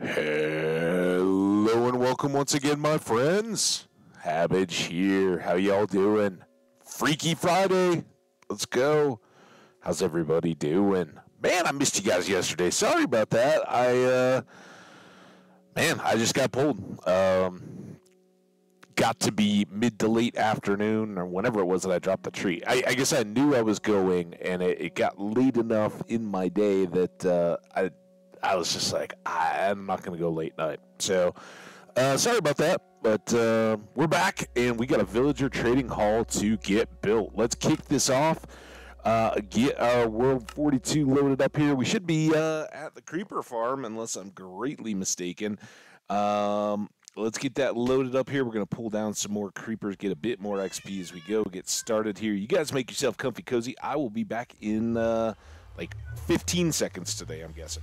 Hello and welcome once again, my friends. Hambbage here. How y'all doing? Freaky Friday. Let's go. How's everybody doing? Man, I missed you guys yesterday. Sorry about that. I uh man, I just got pulled. Um got to be mid to late afternoon or whenever it was that I dropped the tree. I, I guess I knew I was going and it, it got late enough in my day that uh I I was just like, I, I'm not going to go late night. So, uh, sorry about that, but uh, we're back and we got a villager trading hall to get built. Let's kick this off. Uh, get our World 42 loaded up here. We should be uh, at the creeper farm, unless I'm greatly mistaken. Um, let's get that loaded up here. We're going to pull down some more creepers, get a bit more XP as we go, get started here. You guys make yourself comfy cozy. I will be back in uh, like 15 seconds today, I'm guessing.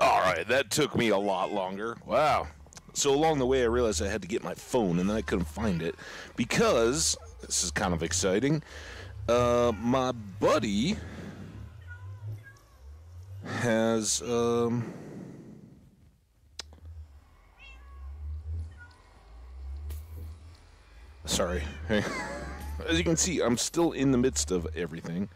All right, that took me a lot longer. Wow. So along the way, I realized I had to get my phone, and then I couldn't find it because this is kind of exciting. Uh, my buddy has um. Sorry. As you can see, I'm still in the midst of everything.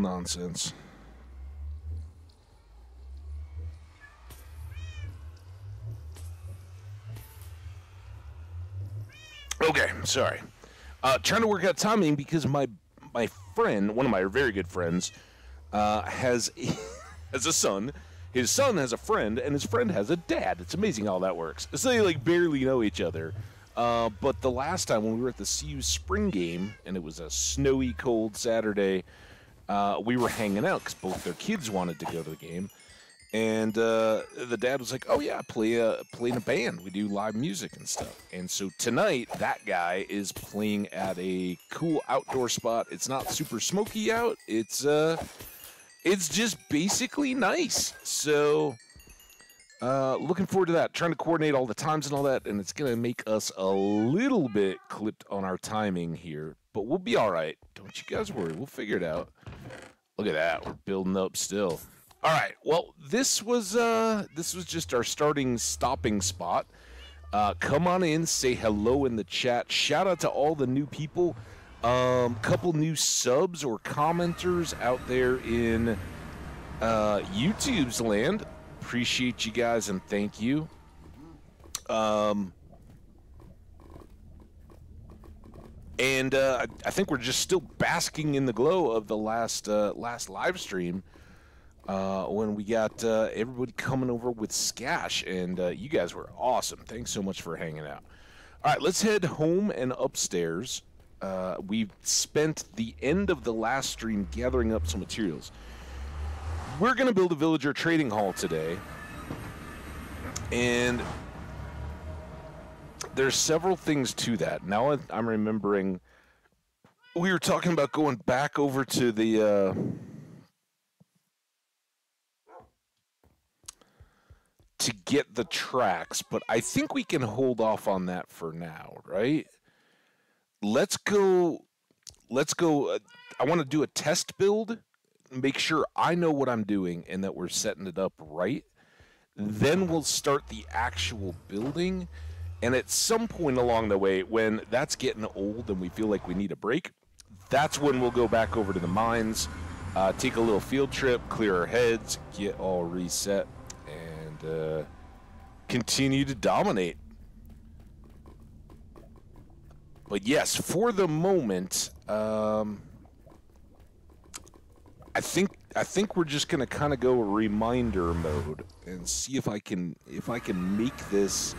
Nonsense. Okay, sorry. Uh, trying to work out timing because my my friend, one of my very good friends, uh, has has a son. His son has a friend, and his friend has a dad. It's amazing how that works. So they like barely know each other. Uh, but the last time when we were at the CU spring game, and it was a snowy, cold Saturday, uh, we were hanging out because both their kids wanted to go to the game, and uh, the dad was like, "Oh yeah, play a play in a band. We do live music and stuff." And so tonight, that guy is playing at a cool outdoor spot. It's not super smoky out. It's uh, it's just basically nice. So. Uh, looking forward to that. Trying to coordinate all the times and all that, and it's gonna make us a little bit clipped on our timing here, but we'll be all right. Don't you guys worry. We'll figure it out. Look at that. We're building up still. All right. Well, this was uh this was just our starting stopping spot. Uh, come on in, say hello in the chat. Shout out to all the new people. Um, couple new subs or commenters out there in uh, YouTube's land. Appreciate you guys and thank you. Um, and uh, I, think we're just still basking in the glow of the last uh, last live stream uh, when we got uh, everybody coming over with Skash, and uh, you guys were awesome. Thanks so much for hanging out. All right, let's head home and upstairs. Uh, we've spent the end of the last stream gathering up some materials. We're going to build a villager trading hall today, and there's several things to that. Now I'm remembering we were talking about going back over to the uh, to get the tracks, but I think we can hold off on that for now, right? Let's go. Let's go. Uh, I want to do a test build, make sure I know what I'm doing and that we're setting it up right. Then we'll start the actual building And at some point along the way, when that's getting old and we feel like we need a break, that's when we'll go back over to the mines, uh, take a little field trip, clear our heads, get all reset, and uh, continue to dominate. But yes, for the moment, um, I think I think we're just gonna kind of go reminder mode and see if I can if I can make this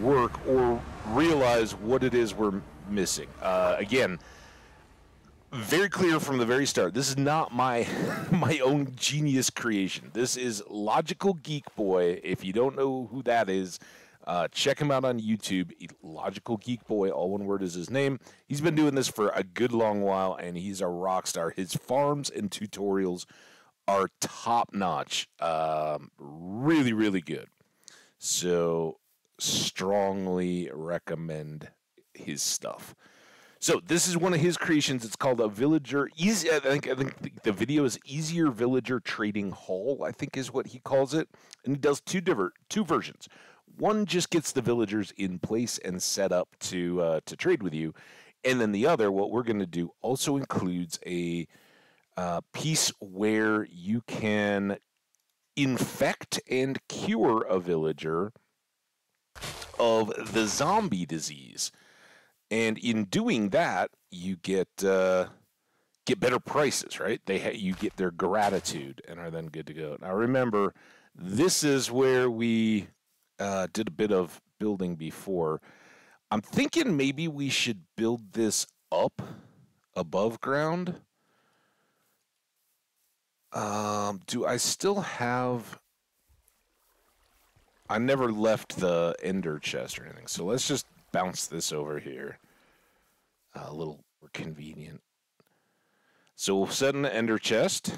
work or realize what it is we're missing. Uh, again, very clear from the very start. This is not my my own genius creation. This is Logical Geek Boy. If you don't know who that is, uh, check him out on YouTube. Logical Geek Boy, all one word is his name. He's been doing this for a good long while, and he's a rock star. His farms and tutorials are top notch. Um, really, really good. So, strongly recommend his stuff. So this is one of his creations. It's called a villager. Easy. I think. I think the video is easier villager trading hall. I think is what he calls it, and he does two different two versions. One just gets the villagers in place and set up to uh, to trade with you, and then the other, what we're going to do, also includes a uh, piece where you can infect and cure a villager of the zombie disease, and in doing that, you get uh, get better prices. Right? They ha- you get their gratitude and are then good to go. Now remember, this is where we uh, did a bit of building before. I'm thinking maybe we should build this up above ground. Um, do I still have? I never left the ender chest or anything, so let's just bounce this over here. Uh, a little more convenient. So we'll set the ender chest.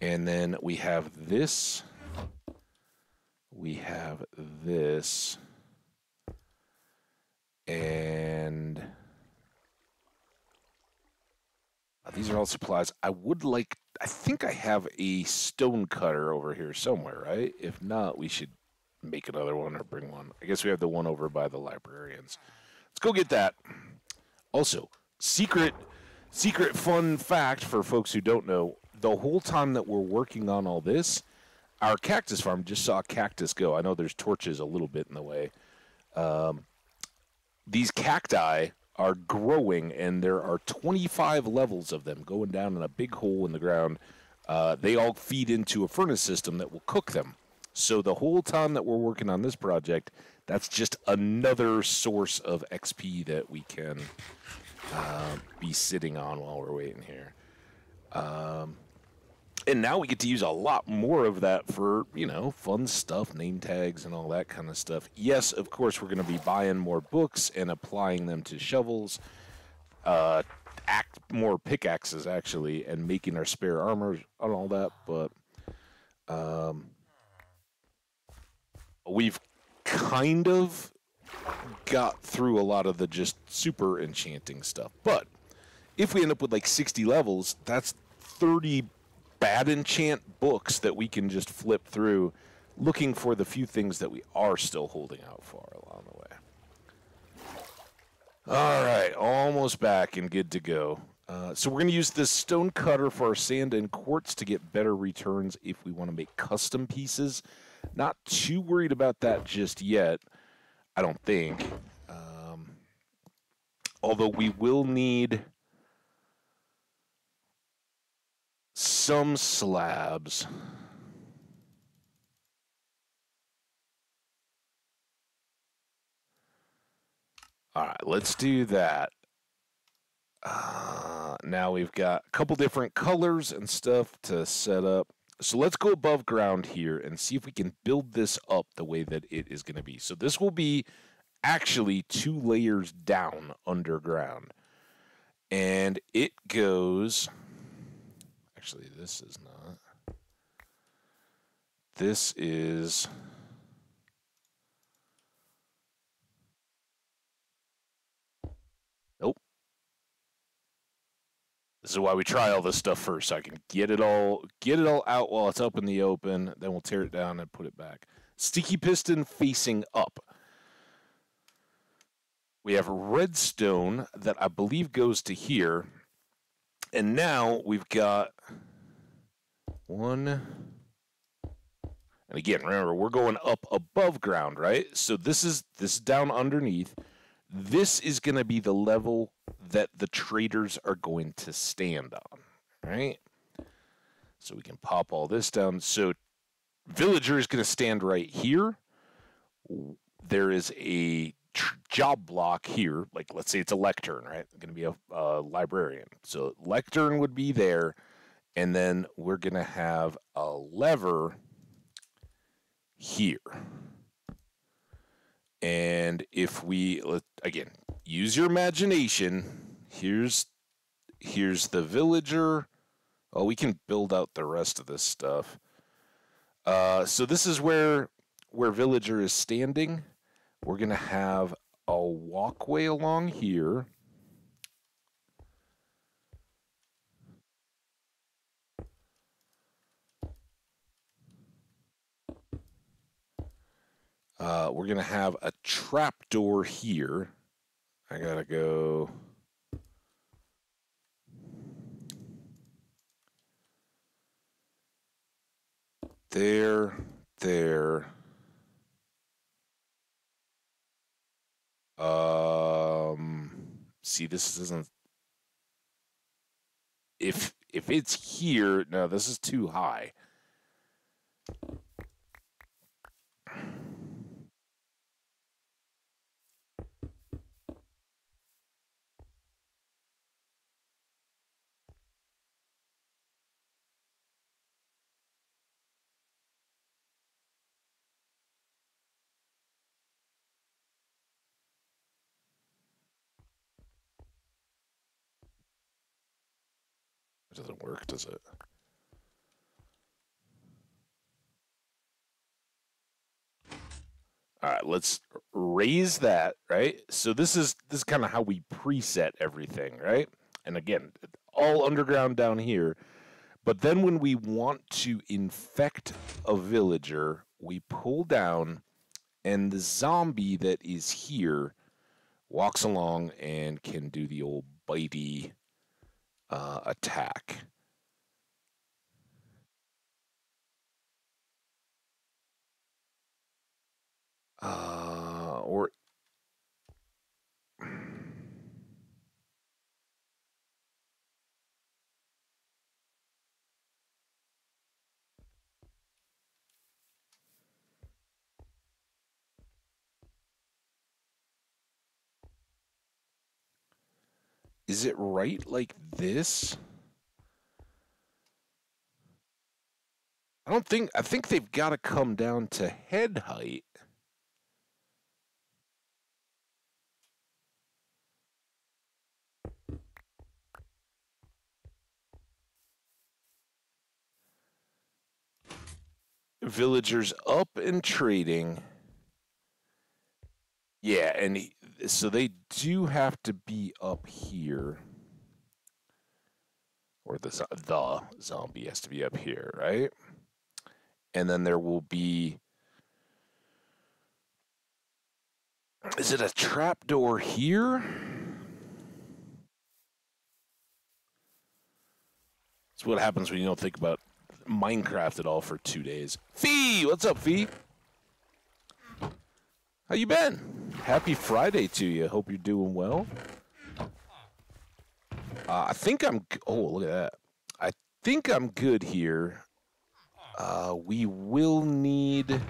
And then we have this we have this and uh, these are all supplies. I would like, I think I have a stone cutter over here somewhere, right? If not, we should make another one or bring one. I guess we have the one over by the librarians. Let's go get that. Also, secret, secret fun fact for folks who don't know, the whole time that we're working on all this, our cactus farm just saw cactus go. I know there's torches a little bit in the way. Um, these cacti are growing, and there are 25 levels of them going down in a big hole in the ground. Uh, they all feed into a furnace system that will cook them. So the whole time that we're working on this project, that's just another source of XP that we can uh, be sitting on while we're waiting here. Um, and now we get to use a lot more of that for you know fun stuff name tags and all that kind of stuff. Yes of course we're going to be buying more books and applying them to shovels uh act more pickaxes actually and making our spare armor and all that but um we've kind of got through a lot of the just super enchanting stuff but if we end up with like 60 levels that's 30 bad enchant books that we can just flip through looking for the few things that we are still holding out for along the way. All right, almost back and good to go. Uh, so we're going to use this stone cutter for our sand and quartz to get better returns if we want to make custom pieces. Not too worried about that just yet, I don't think. Um, although we will need some slabs. All right, let's do that. Uh, now we've got a couple different colors and stuff to set up. So let's go above ground here and see if we can build this up the way that it is going to be. So this will be actually two layers down underground. And it goes Actually, this is not. This is. Nope. This is why we try all this stuff first, so I can get it all get it all out while it's up in the open. Then we'll tear it down and put it back. Sticky piston facing up. We have redstone that I believe goes to here. And now we've got one. And again, remember, we're going up above ground, right? So this is this is down underneath. This is going to be the level that the traders are going to stand on, right? So we can pop all this down. So villager is going to stand right here. There is a tr- job block here. Like let's say it's a lectern, right? Going to be a, a librarian. So lectern would be there, and then we're going to have a lever here. And if we let, again use your imagination, here's here's the villager. Oh, we can build out the rest of this stuff. Uh, so this is where where villager is standing. We're gonna have a walkway along here. Uh, we're gonna have a trap door here. I gotta go. There, there. Um, see, this isn't. If if it's here, no, this is too high. Doesn't work, does it? All right, let's raise that, right? So this is this is kind of how we preset everything, right? And again, all underground down here. But then when we want to infect a villager, we pull down and the zombie that is here walks along and can do the old bitey uh, attack. Uh, or is it right like this? I don't think I think they've got to come down to head height. Villagers up and trading. Yeah, and he, so they do have to be up here. Or the the zombie has to be up here, right? And then there will be Is it a trap door here? That's what happens when you don't think about Minecraft at all for two days. Fee, what's up, Fee? How you been? Happy Friday to you. Hope you're doing well. Uh, I think I'm. Oh, look at that. I think I'm good here. Uh, we will need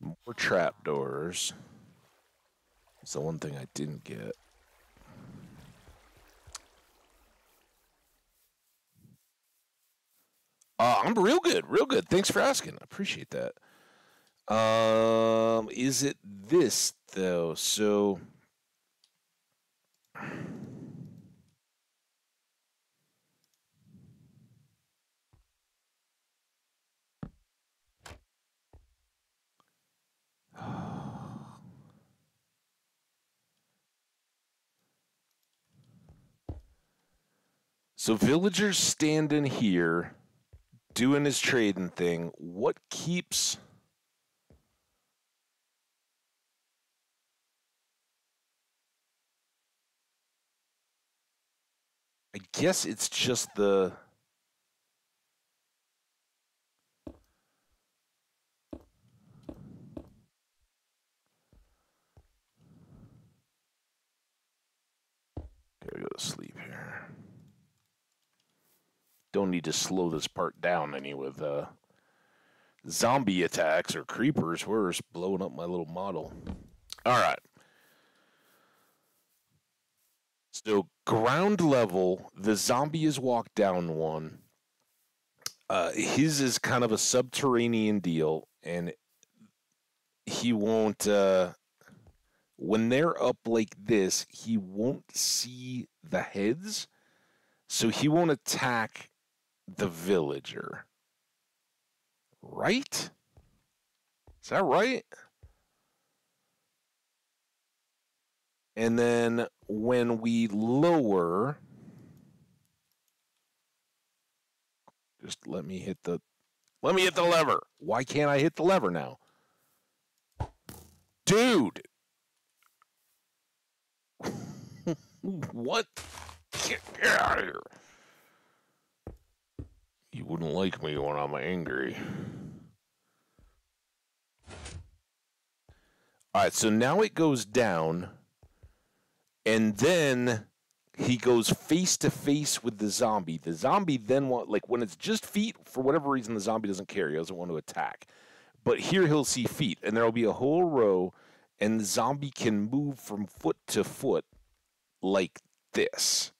more trapdoors. It's the one thing I didn't get. Uh, I'm real good, real good. Thanks for asking. I appreciate that. Um, is it this though? So. So villagers standing here doing his trading thing. What keeps I guess it's just the. Gotta go to sleep here. Don't need to slow this part down any with uh, zombie attacks or creepers. Worse, blowing up my little model. All right. So ground level, the zombie has walked down one. Uh, his is kind of a subterranean deal, and he won't. Uh, when they're up like this, he won't see the heads, so he won't attack the villager. Right? Is that right? And then when we lower, just let me hit the, let me hit the lever. Why can't I hit the lever now? Dude. what? Get out of here. You wouldn't like me when I'm angry. All right, so now it goes down and then he goes face to face with the zombie. The zombie then want like when it's just feet for whatever reason the zombie doesn't care. He doesn't want to attack. But here he'll see feet and there'll be a whole row and the zombie can move from foot to foot like this.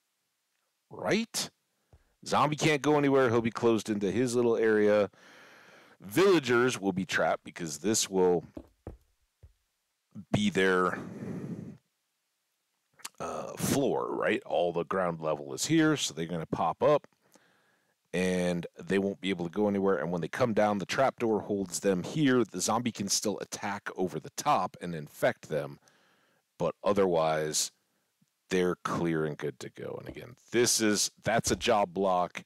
Right? Zombie can't go anywhere. He'll be closed into his little area. Villagers will be trapped because this will be their uh, floor, right? All the ground level is here, so they're going to pop up and they won't be able to go anywhere. And when they come down, the trapdoor holds them here. The zombie can still attack over the top and infect them, but otherwise, they're clear and good to go. And again, this is that's a job block.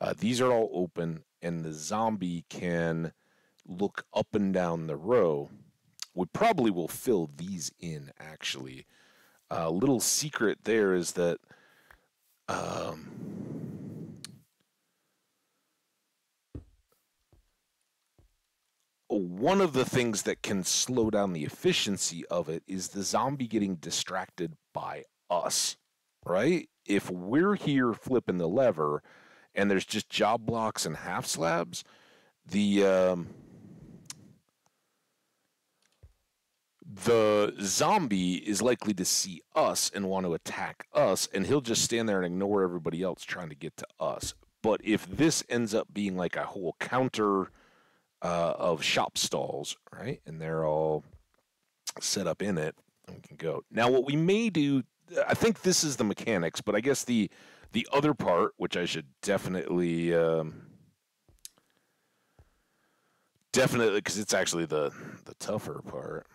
Uh, these are all open, and the zombie can look up and down the row. We probably will fill these in actually uh, little secret there is that um, one of the things that can slow down the efficiency of it is the zombie getting distracted by us, right? If we're here flipping the lever and there's just job blocks and half slabs, the um, the zombie is likely to see us and want to attack us, and he'll just stand there and ignore everybody else trying to get to us. But if this ends up being like a whole counter uh, of shop stalls, right, and they're all set up in it, we can go. Now, what we may do, I think this is the mechanics, but I guess the the other part, which I should definitely. Um, definitely because it's actually the the tougher part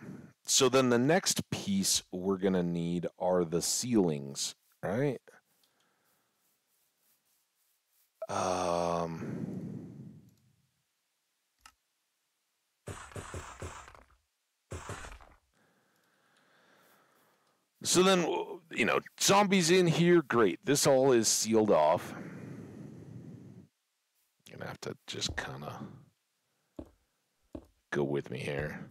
so then the next piece we're to need are the ceilings, right? Um, so then, you know, zombies in here, great. This all is sealed off. Gonna have to just kind of go with me here.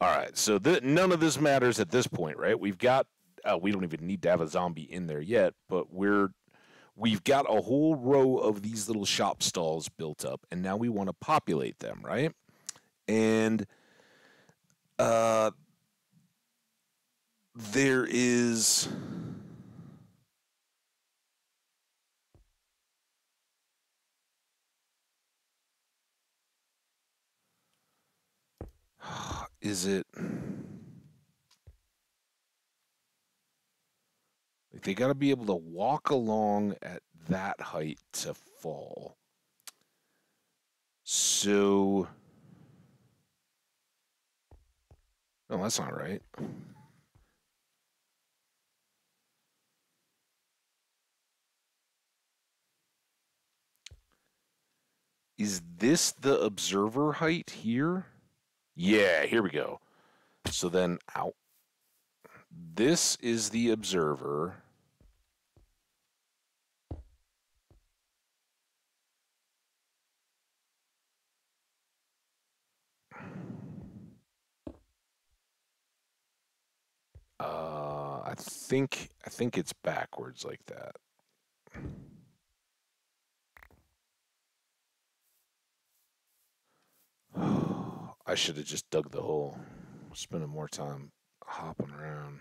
All right, so th- none of this matters at this point, right? We've got uh, we don't even need to have a zombie in there yet, but we're we've got a whole row of these little shop stalls built up, and now we want to populate them, right? And uh, there is. Is it like they got to be able to walk along at that height to fall. So no that's not right. Is this the observer height here yeah, here we go. So then, out. This is the observer. Uh, I think I think it's backwards like that. Oh. I should have just dug the hole. Spending more time hopping around.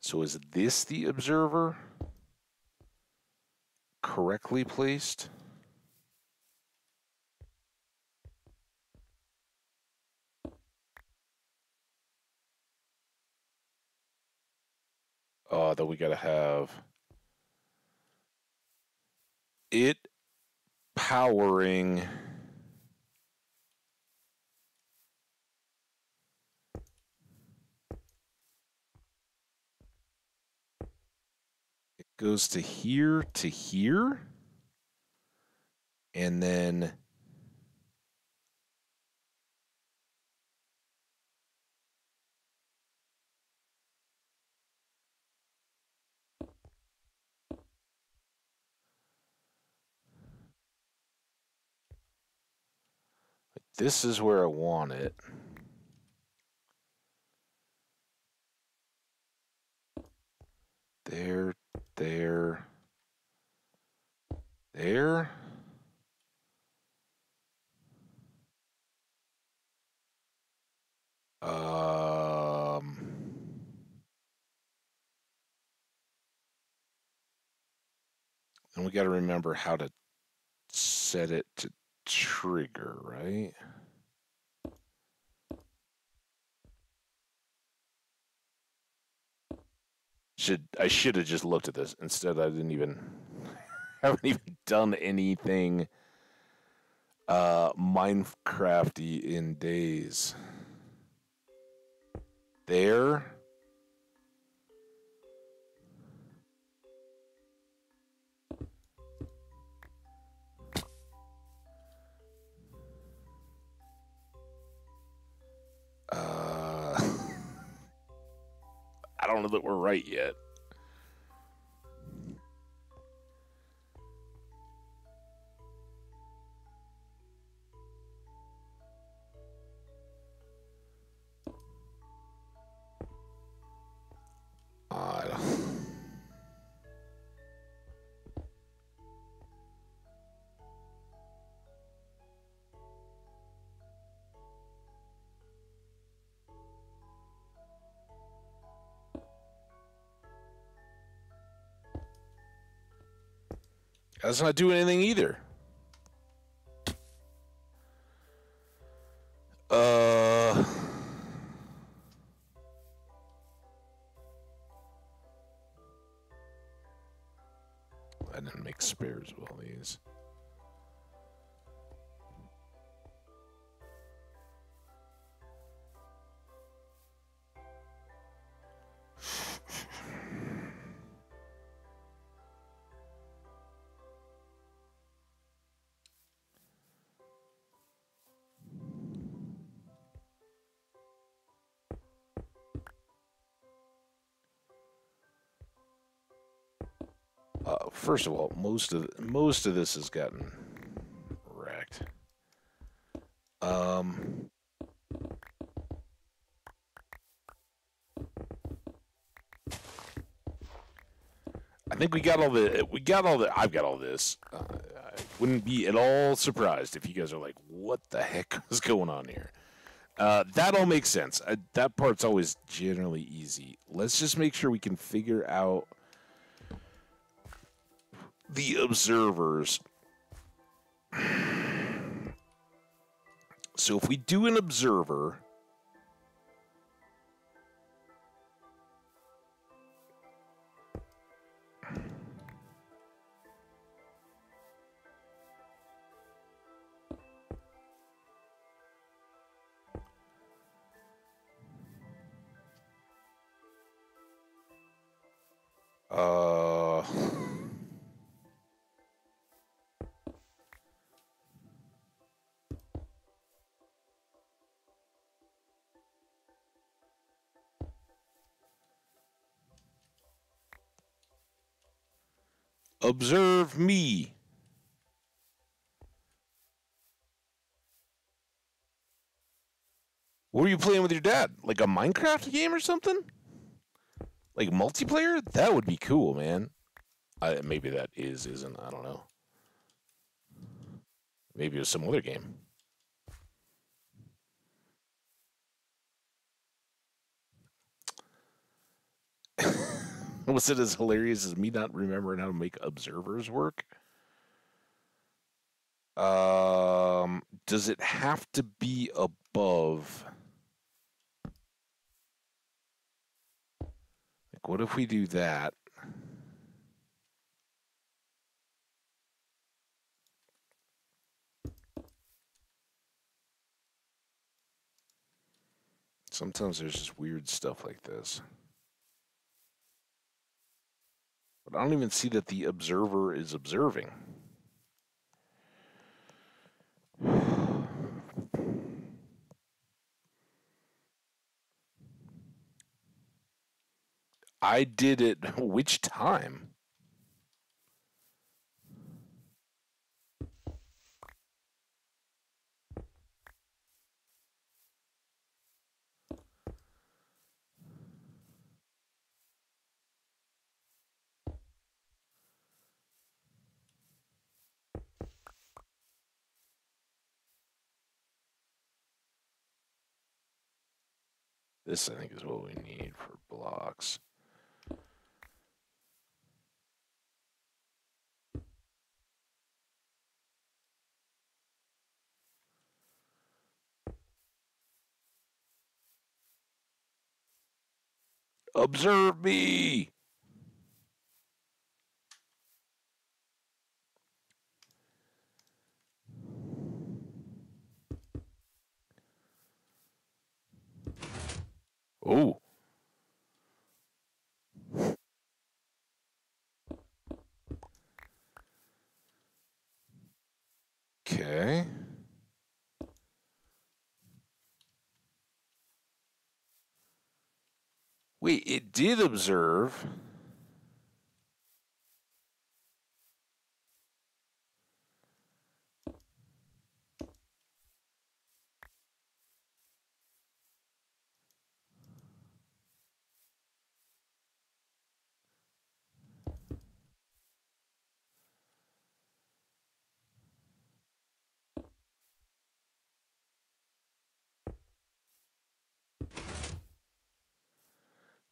So is this the observer? Correctly placed? Oh, that we gotta have it powering it goes to here to here and then This is where I want it. There, there, there. Um, and we got to remember how to set it to trigger, right? Should I should have just looked at this instead? I didn't even haven't even done anything uh Minecrafty in days. There I don't know that we're right yet. That's not doing anything either. Uh. I didn't make spares with all these. Uh, first of all, most of most of this has gotten wrecked. Um, I think we got all the we got all the I've got all this. Uh, I wouldn't be at all surprised if you guys are like, "What the heck is going on here?" Uh, that all makes sense. Uh, that part's always generally easy. Let's just make sure we can figure out the observers. So if we do an observer, Observe me. What were you playing with your dad? Like a Minecraft game or something? Like multiplayer? That would be cool, man. I, maybe that is, isn't. I don't know. Maybe it was some other game. was it as hilarious as me not remembering how to make observers work? Um, does it have to be above? Like, what if we do that? Sometimes there's just weird stuff like this. But I don't even see that the observer is observing. I did it which time? This, I think, is what we need for blocks. Observe me! Oh. Okay. Wait, it did observe.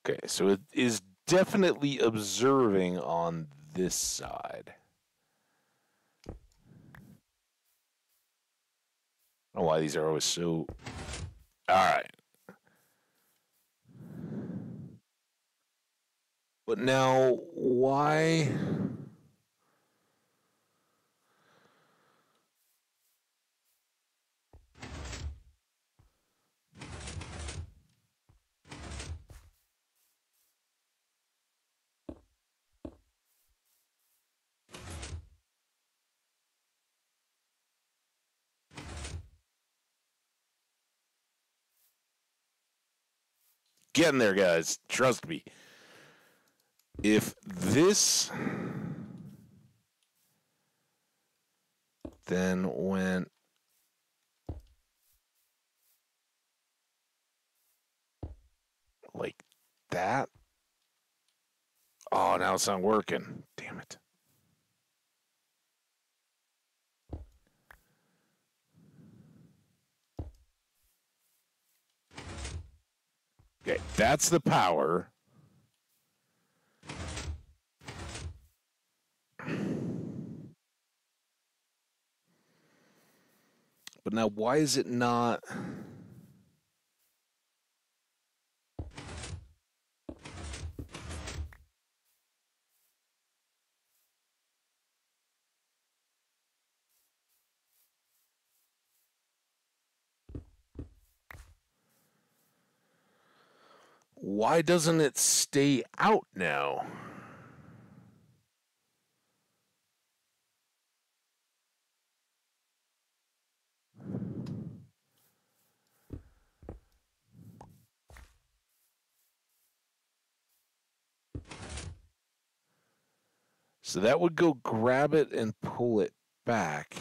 Okay, so it is definitely observing on this side. I don't know why these are always so. All right. But now, why? Getting there, guys. Trust me. If this then went like that. Oh, now it's not working. Damn it. Okay, that's the power. But now, why is it not? Why doesn't it stay out now? So that would go grab it and pull it back.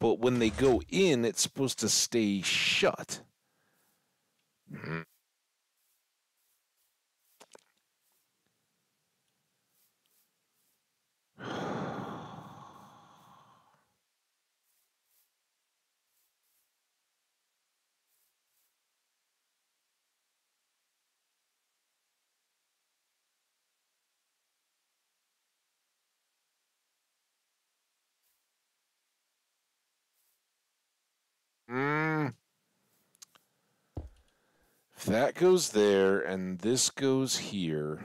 But when they go in, it's supposed to stay shut. Hmm. That goes there and this goes here,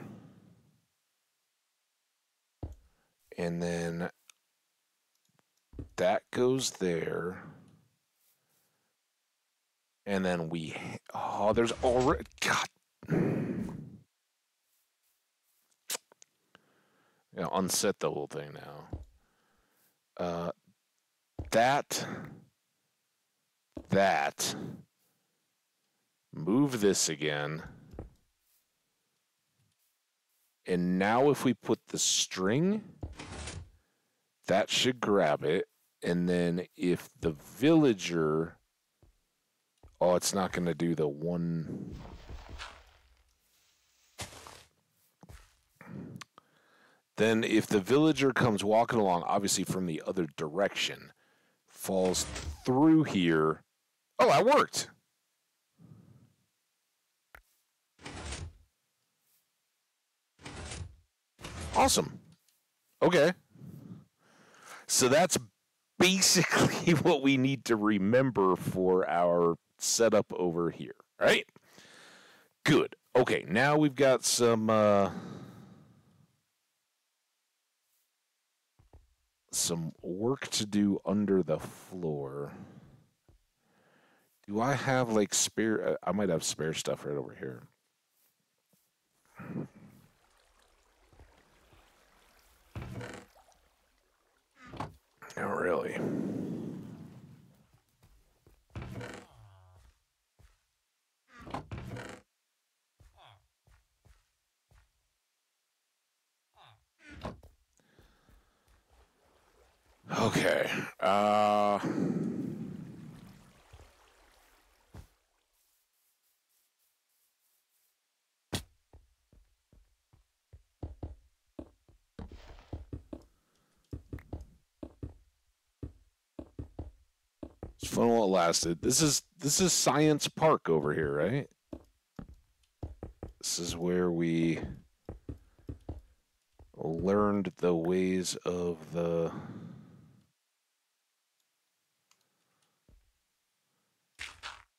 and then that goes there, and then we, oh, there's already, God. Yeah, unset the whole thing now. Uh, that that, move this again. And now if we put the string, that should grab it. And then if the villager, oh, it's not going to do the one. Then if the villager comes walking along, obviously from the other direction, falls through here, Oh, that worked. Awesome. Okay. So that's basically what we need to remember for our setup over here, right? Good. Okay, now we've got some uh, some work to do under the floor. Do I have like spare? Uh, I might have spare stuff right over here. Not really. Okay. Uh Fun while it lasted. This is this is Science Park over here, right? This is where we learned the ways of the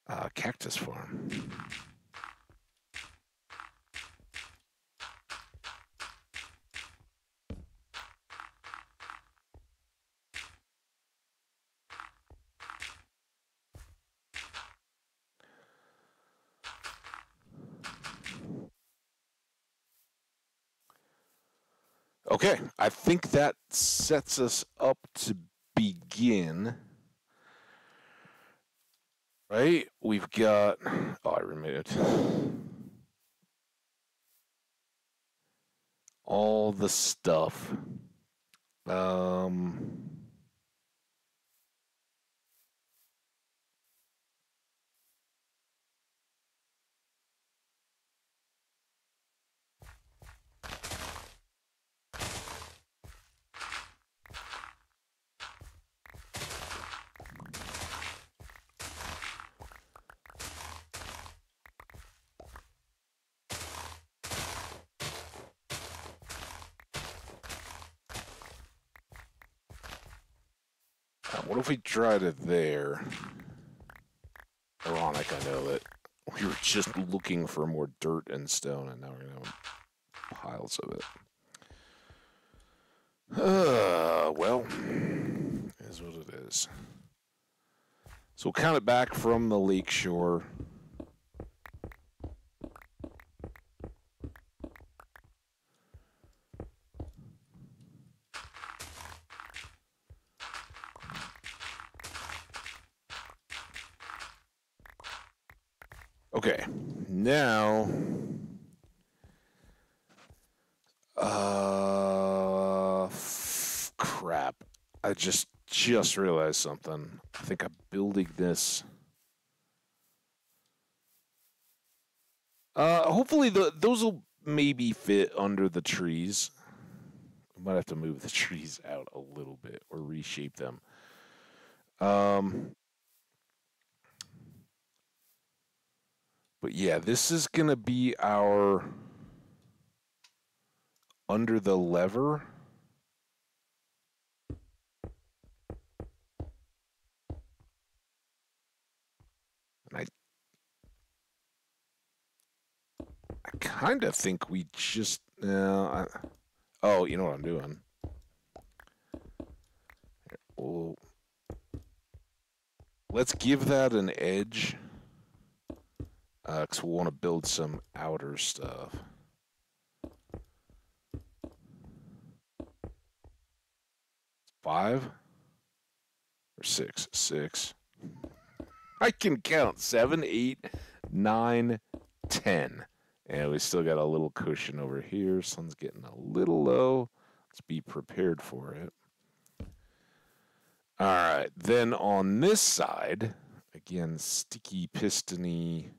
uh, cactus farm. Okay, I think that sets us up to begin. Right? We've got. Oh, I removed it. All the stuff. Um. We tried it there? Ironic, I know that we were just looking for more dirt and stone, and now we're to have piles of it. Uh, well, is what it is. So we'll count it back from the lake shore. Okay, now, uh, crap. I just realized something. I think I'm building this. Uh, hopefully the those will maybe fit under the trees. I might have to move the trees out a little bit or reshape them. Um, but yeah, this is gonna be our under the lever. I kind of think we just. I, oh, you know what I'm doing. Well, let's give that an edge. Because uh, we want to build some outer stuff. Five or six? Six. I can count seven, eight, nine, ten. And we still got a little cushion over here. Sun's getting a little low. Let's be prepared for it. All right. Then on this side, again, sticky pistony.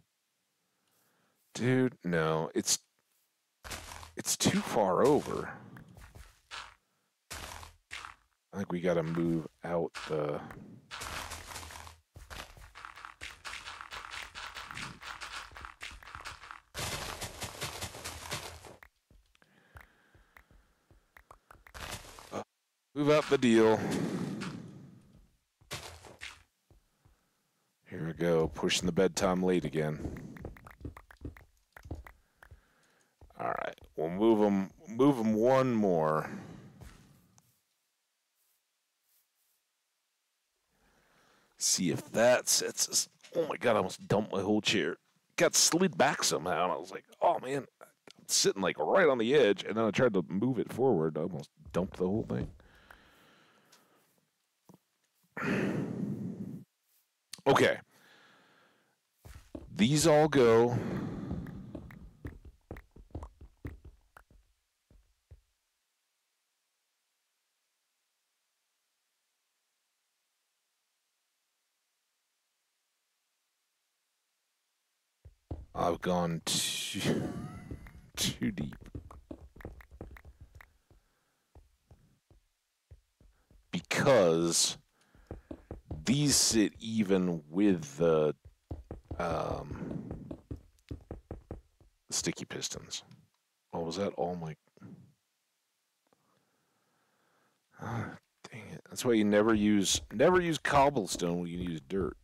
Dude, no, it's it's too far over. I think we got to move out the Move up the deal. Here we go, pushing the bedtime late again. All right, we'll move them, move them one more. See if that sets us. Oh my god, I almost dumped my whole chair. Got slid back somehow, and I was like, oh man, I'm sitting like right on the edge, and then I tried to move it forward. I almost dumped the whole thing. Okay. These all go. I've gone too, too deep. Because these sit even with the um, sticky pistons. Oh, was that all my? Dang it! That's why you never use never use cobblestone when you use dirt.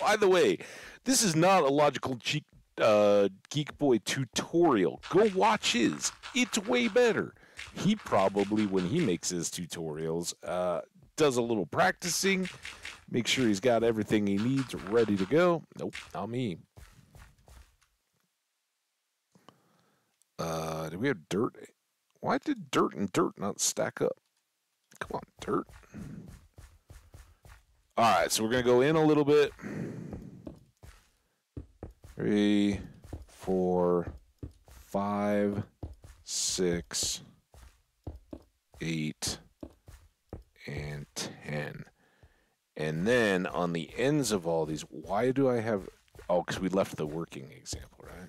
By the way, this is not a logical Geek, uh, Geek Boy tutorial. Go watch his. It's way better. He probably, when he makes his tutorials, uh, does a little practicing, make sure he's got everything he needs ready to go. Nope, not me. Uh, do we have dirt? Why did dirt and dirt not stack up? Come on, dirt. All right, so we're going to go in a little bit three, four, five, six, eight, and 10. And then on the ends of all these, why do I have, oh, because we left the working example, right?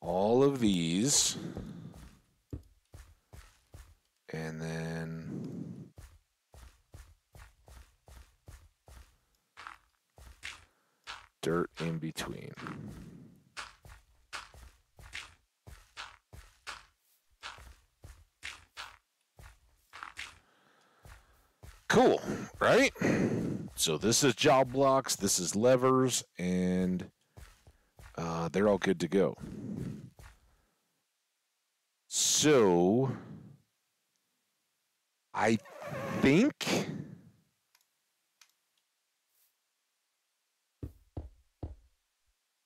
All of these, and then dirt in between. Cool, right? So this is job blocks, this is levers, and uh, they're all good to go. So I think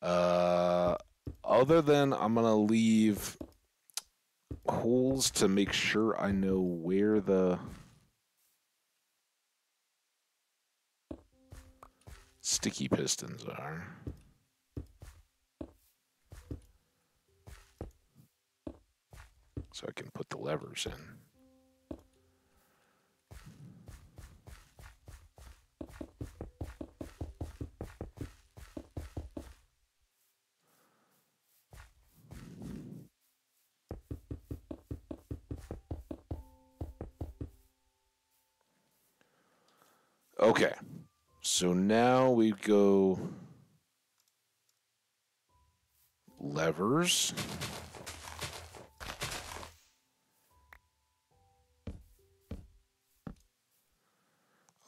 Uh, other than I'm gonna leave holes to make sure I know where the sticky pistons are. So I can put the levers in. Okay, so now we go levers.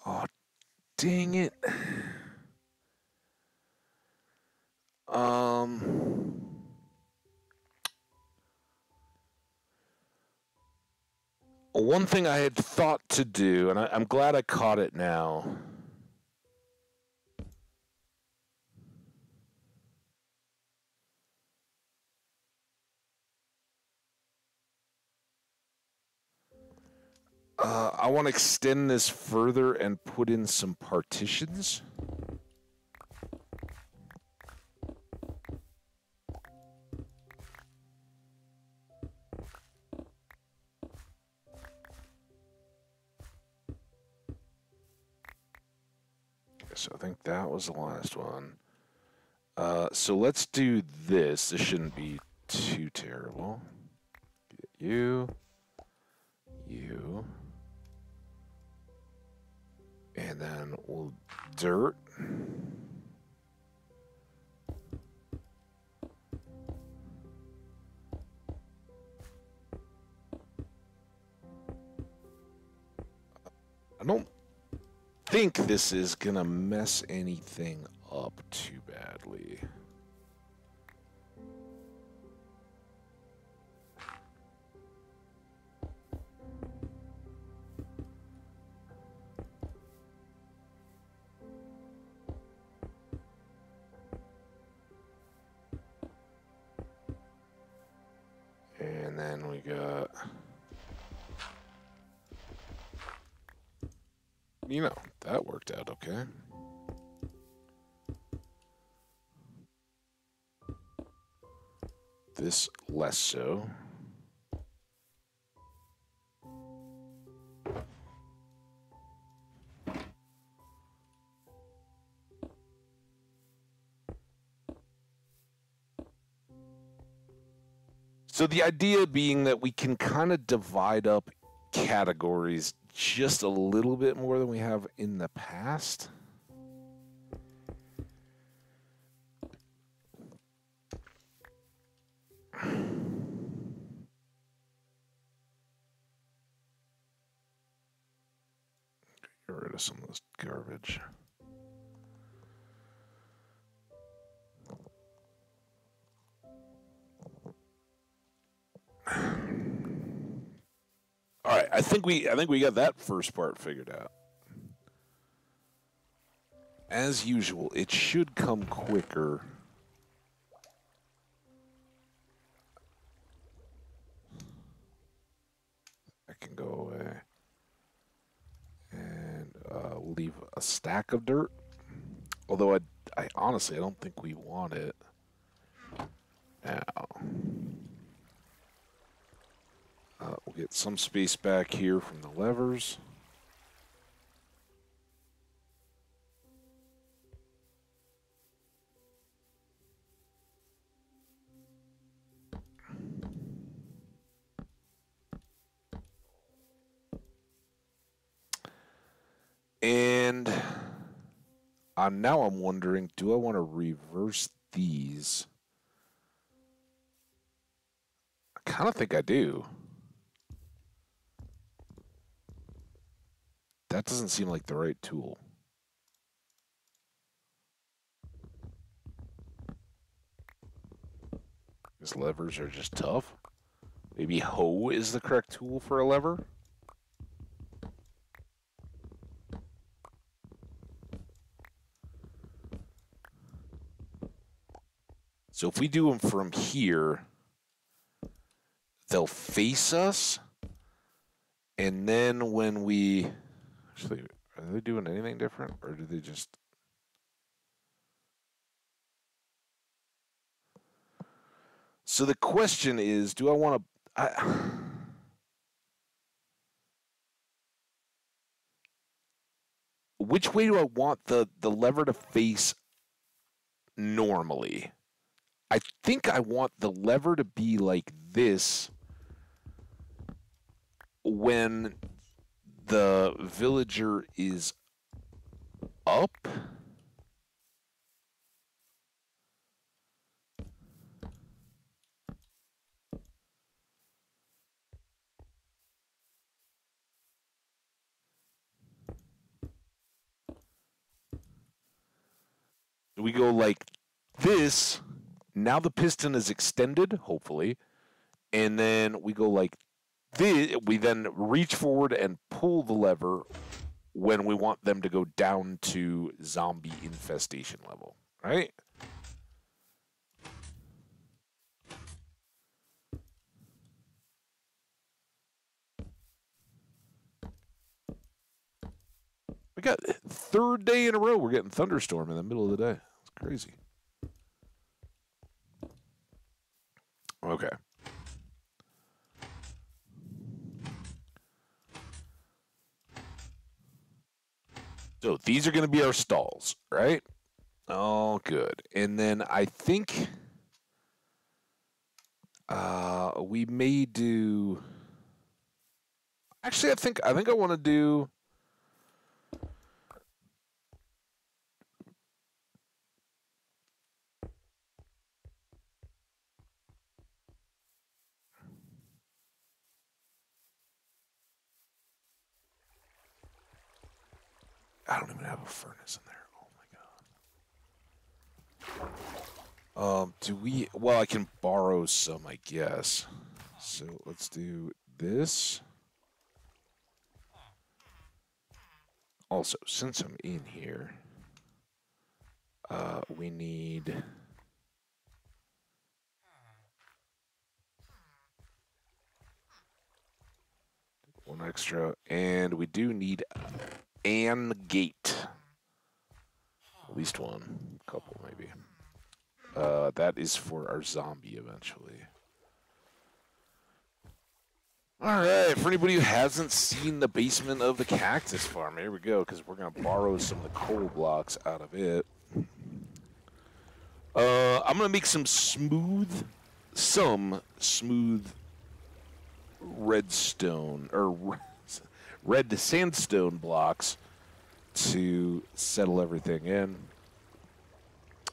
Oh, dang it. Um. One thing I had thought to do, and I, I'm glad I caught it now. Uh, I want to extend this further and put in some partitions. So I think that was the last one. Uh, so let's do this. This shouldn't be too terrible. Get you, you, and then we'll dirt. I don't think this is gonna mess anything up too badly. And then we got you know, that worked out okay. This less so. So the idea being that we can kind of divide up categories just a little bit more than we have in the past. Get rid of some of this garbage. All right, I think we I think we got that first part figured out. As usual, it should come quicker. I can go away and uh, leave a stack of dirt. Although I, I honestly I don't think we want it now. Get some space back here from the levers. And uh, now I'm wondering, do I want to reverse these? I kind of think I do. That doesn't hmm. seem like the right tool. These levers are just tough. Maybe hoe is the correct tool for a lever? So if we do them from here, they'll face us. And then when we actually are they doing anything different or do they just So the question is, do I want to I Which way do I want the the lever to face normally? I think I want the lever to be like this when the villager is up. We go like this. Now the piston is extended, hopefully. And then we go like this. We then reach forward and pull the lever when we want them to go down to zombie infestation level, right? We got eh, third day in a row we're getting thunderstorm in the middle of the day. It's crazy. Okay. These are going to be our stalls, right? Oh, good. And then I think uh, we may do. Actually, I think I think I want to do. I don't even have a furnace in there. Oh my god. Um, do we? Well, I can borrow some, I guess. So let's do this. Also, since I'm in here, uh, we need. One extra, and we do need an gate. At least one, couple maybe. Uh, that is for our zombie eventually. All right, for anybody who hasn't seen the basement of the cactus farm, here we go, because we're going to borrow some of the coal blocks out of it. Uh, I'm going to make some smooth, some smooth redstone, or red sandstone blocks to settle everything in.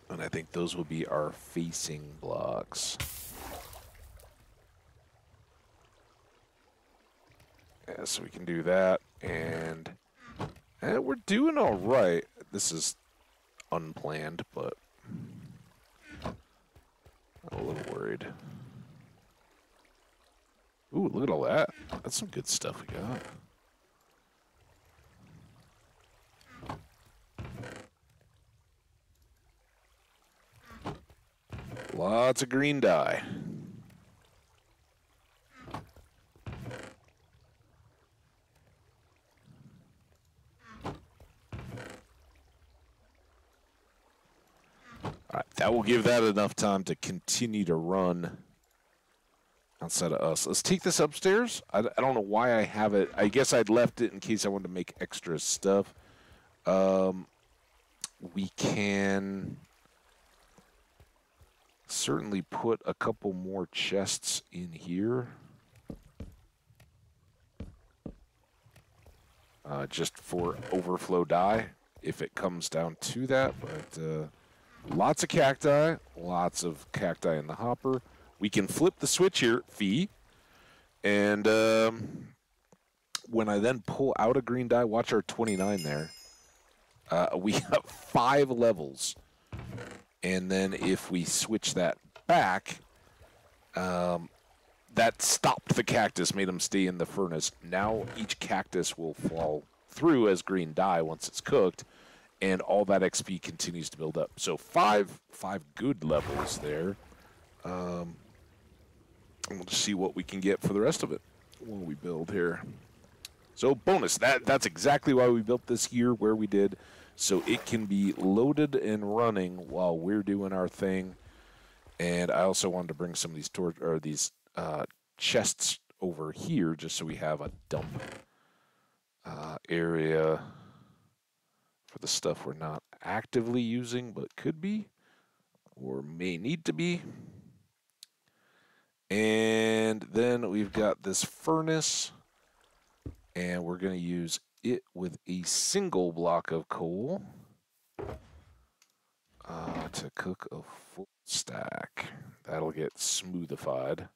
And I think those will be our facing blocks. Yeah, so we can do that. And, and we're doing all right. This is unplanned, but I'm a little worried. Ooh, look at all that. That's some good stuff we got. Lots of green dye. All right, that will give that enough time to continue to run outside of us. Let's take this upstairs. I, I don't know why I have it. I guess I'd left it in case I wanted to make extra stuff. Um, we can certainly put a couple more chests in here. Uh, just for overflow dye, if it comes down to that. But uh, lots of cacti, lots of cacti in the hopper. We can flip the switch here, fee, and um, when I then pull out a green dye, watch our 29 there. Uh, we have five levels and then if we switch that back, um, that stopped the cactus, made them stay in the furnace. Now each cactus will fall through as green dye once it's cooked, and all that XP continues to build up. So five, five good levels there. Um, and we'll just see what we can get for the rest of it when we build here. So bonus, that that's exactly why we built this here where we did so it can be loaded and running while we're doing our thing. And I also wanted to bring some of these tor- or these uh, chests over here just so we have a dump uh, area for the stuff we're not actively using but could be or may need to be. And then we've got this furnace, and we're going to use it with a single block of coal uh, to cook a full stack. That'll get smoothified.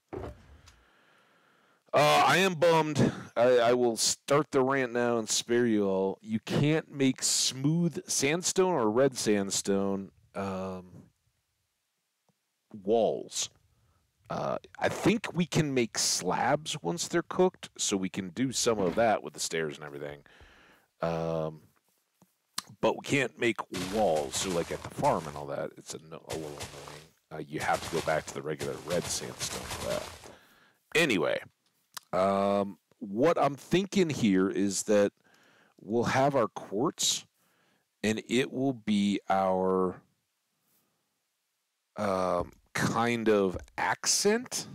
Uh, I am bummed. I, I, will start the rant now and spare you all. You can't make smooth sandstone or red sandstone um, walls. Uh, I think we can make slabs once they're cooked, so we can do some of that with the stairs and everything. Um, but we can't make walls. So, like at the farm and all that, it's a, a little annoying. Uh, you have to go back to the regular red sandstone for that. Anyway, um, what I'm thinking here is that we'll have our quartz, and it will be our um, kind of accent.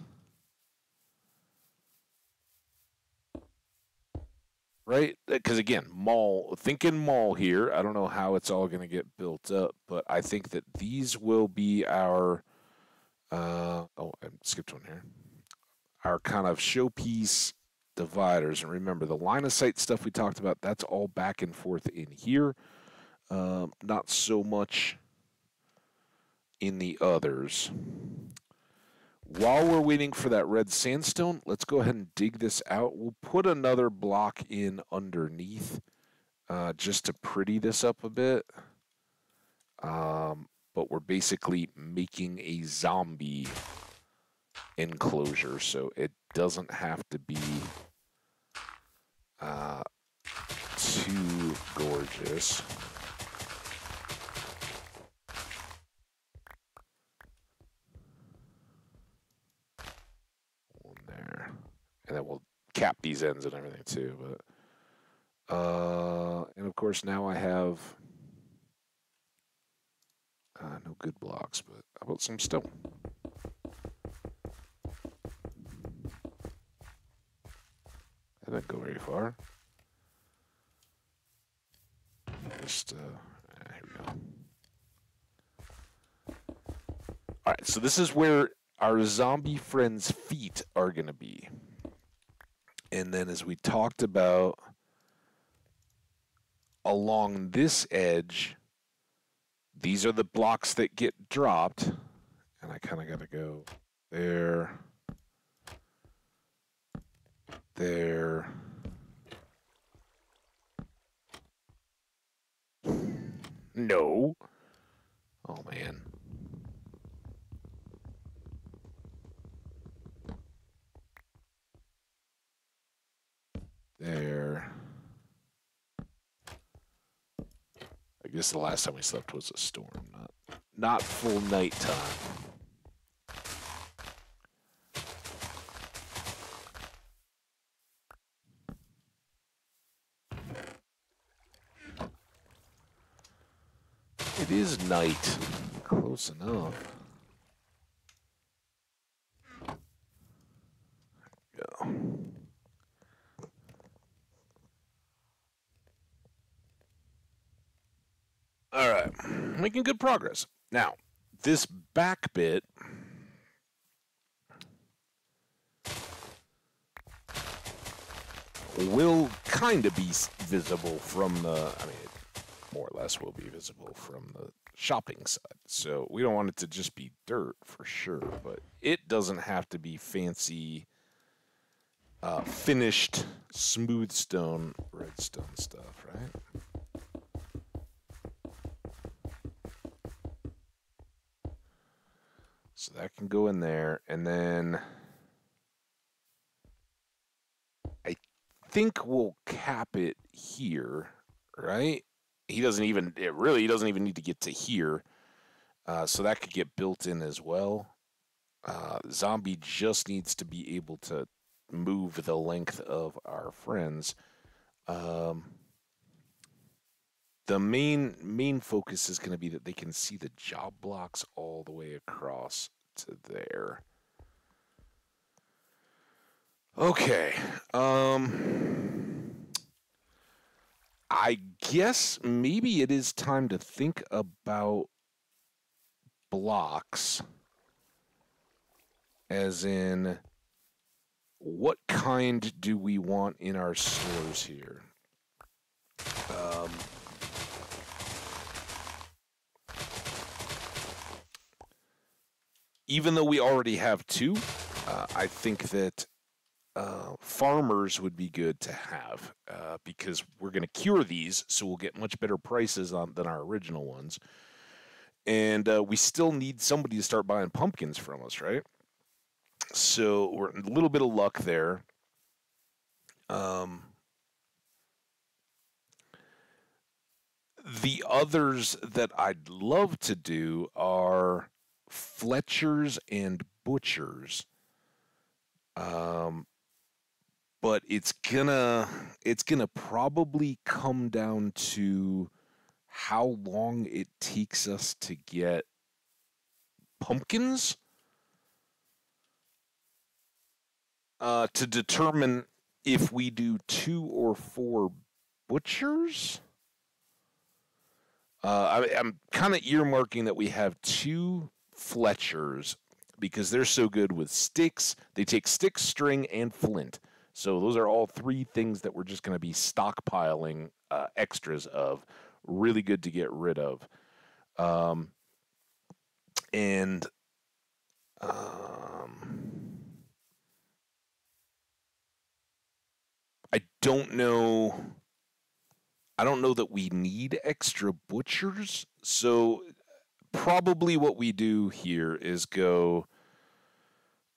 Right? Because again, mall, thinking mall here. I don't know how it's all going to get built up, but I think that these will be our. Uh, oh, I skipped one here. Our kind of showpiece dividers. And remember, the line of sight stuff we talked about, that's all back and forth in here. Um, not so much in the others. While we're waiting for that red sandstone, let's go ahead and dig this out. We'll put another block in underneath uh, just to pretty this up a bit. Um, but we're basically making a zombie enclosure, so it doesn't have to be uh, too gorgeous. And then we'll cap these ends and everything too. But uh, and of course now I have uh, no good blocks, but how about some stone? That didn't go very far. Just uh, here we go. All right, so this is where our zombie friend's feet are going to be. And then as we talked about along this edge, these are the blocks that get dropped. And I kind of got to go there, there. No. Oh, man. There. I guess the last time we slept was a storm, not not full nighttime. It is night. Close enough. Making good progress. Now, this back bit will kind of be visible from the, I mean, more or less will be visible from the shopping side. So we don't want it to just be dirt for sure, but it doesn't have to be fancy, uh, finished smooth stone redstone stuff, right? So that can go in there. And then I think we'll cap it here, right? He doesn't even, it really, he doesn't even need to get to here. Uh, so that could get built in as well. Uh, zombie just needs to be able to move the length of our friends. Um, the main main focus is going to be that they can see the job blocks all the way across to there. Okay. Um I guess maybe it is time to think about blocks, as in, what kind do we want in our stores here? Um, even though we already have two, uh, I think that uh, farmers would be good to have uh, because we're going to cure these, so we'll get much better prices on than our original ones. And uh, we still need somebody to start buying pumpkins from us, right? So we're a little bit of luck there. Um, the others that I'd love to do are Fletchers and Butchers. Um, but it's gonna it's gonna probably come down to how long it takes us to get pumpkins uh, to determine if we do two or four butchers. Uh, I, I'm kind of earmarking that we have two Fletchers because they're so good with sticks. They take sticks, string, and flint. So those are all three things that we're just going to be stockpiling uh, extras of. Really good to get rid of. Um, and um, I don't know. I don't know that we need extra butchers. So probably what we do here is go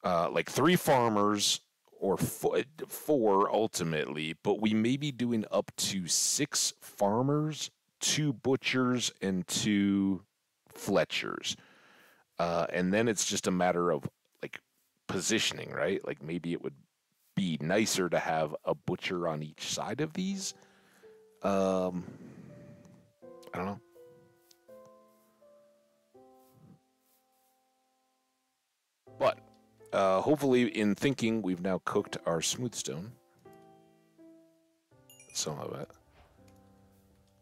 uh, like three farmers or four ultimately, but we may be doing up to six farmers, two butchers, and two Fletchers. Uh, and then it's just a matter of like positioning, right? Like maybe it would be nicer to have a butcher on each side of these. Um, I don't know. But uh, hopefully, in thinking, we've now cooked our smooth stone. Some of it.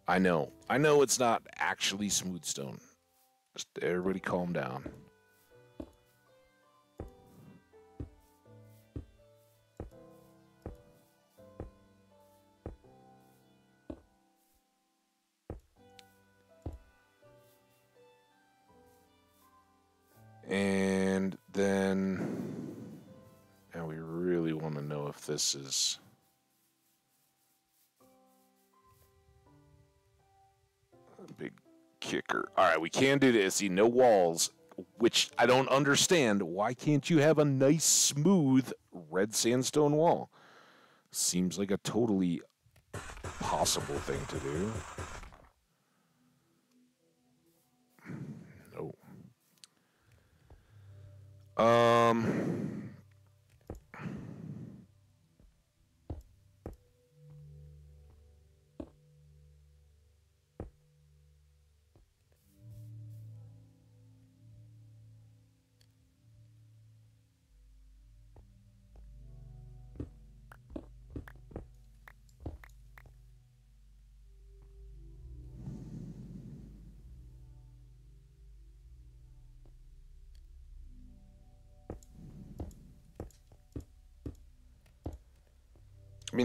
I know. I know it's not actually smooth stone. Just everybody calm down. And then now we really want to know if this is a big kicker. All right, we can do this. See, no walls, which I don't understand. Why can't you have a nice, smooth red sandstone wall? Seems like a totally possible thing to do. Um,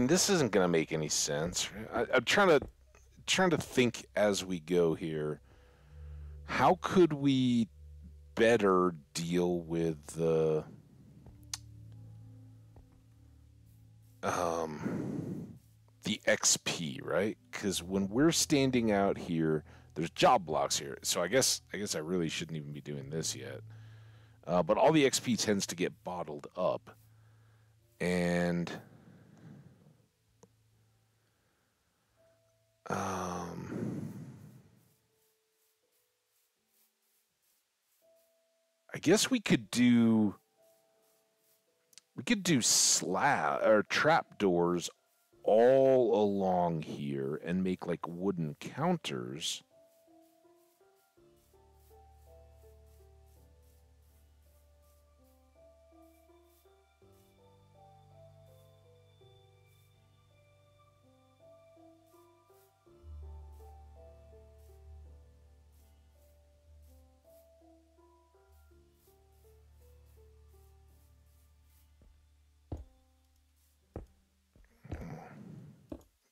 mean, this isn't going to make any sense. I, I'm trying to trying to think as we go here. How could we better deal with the um the XP, right? Because when we're standing out here, there's job blocks here. So I guess I guess I really shouldn't even be doing this yet. Uh, but all the XP tends to get bottled up, and Um, I guess we could do we could do slab or trap doors all along here and make like wooden counters.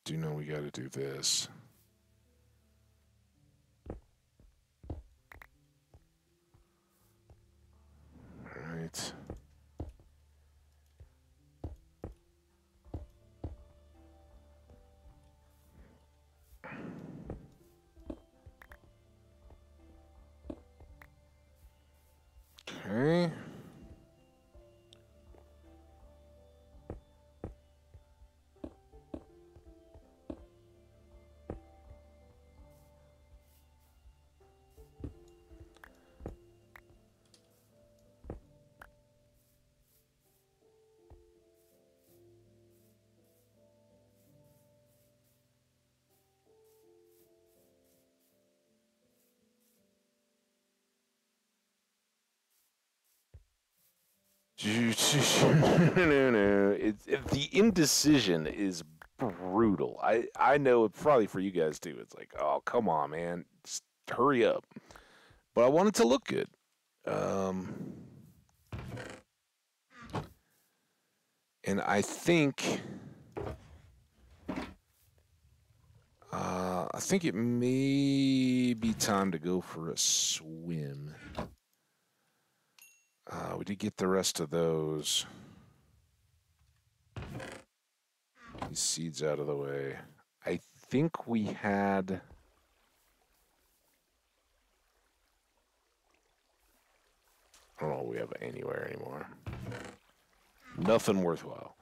Do know we got to do this. Right. Okay. It's it, the indecision is brutal. I I know it probably for you guys too. It's like, oh come on, man, just hurry up. But I want it to look good. Um, and I think. Uh, I think it may be time to go for a swim. Uh, we did get the rest of those. These seeds out of the way. I think we had... I don't know we have anywhere anymore. Nothing worthwhile.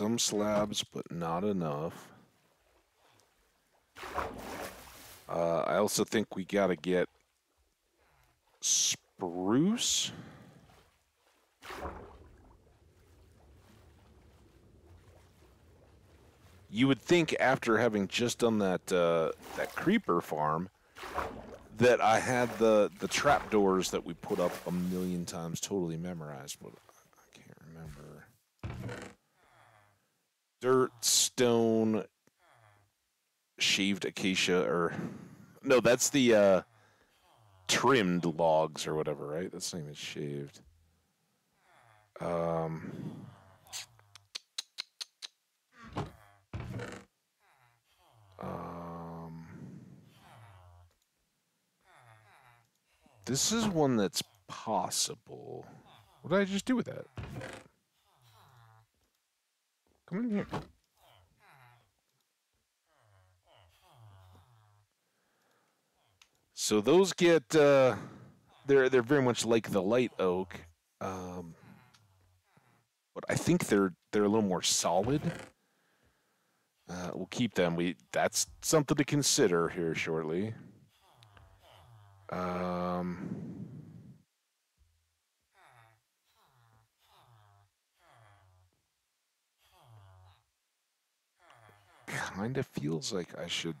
Some slabs, but not enough. Uh, I also think we got to get spruce. You would think after having just done that uh, that creeper farm that I had the the trapdoors that we put up a million times totally memorized, but I can't remember dirt, stone, shaved acacia, or no, that's the uh, trimmed logs or whatever, right? That's not even shaved. Um, um, this is one that's possible. What did I just do with that? Come in here. So those get uh, they're they're very much like the light oak, um, but I think they're they're a little more solid. Uh, we'll keep them. We that's something to consider here shortly. Um, kind of feels like I should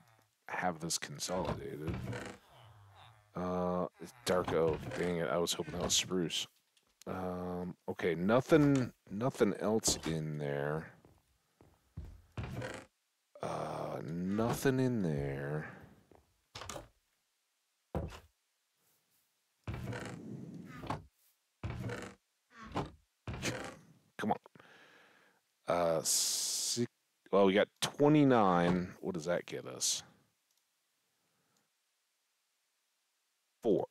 have this consolidated. Uh, dark oak. Dang it! I was hoping that was spruce. Um, okay, nothing, nothing else in there. Uh, nothing in there. Come on. Uh, well, we got 29. What does that get us? Four.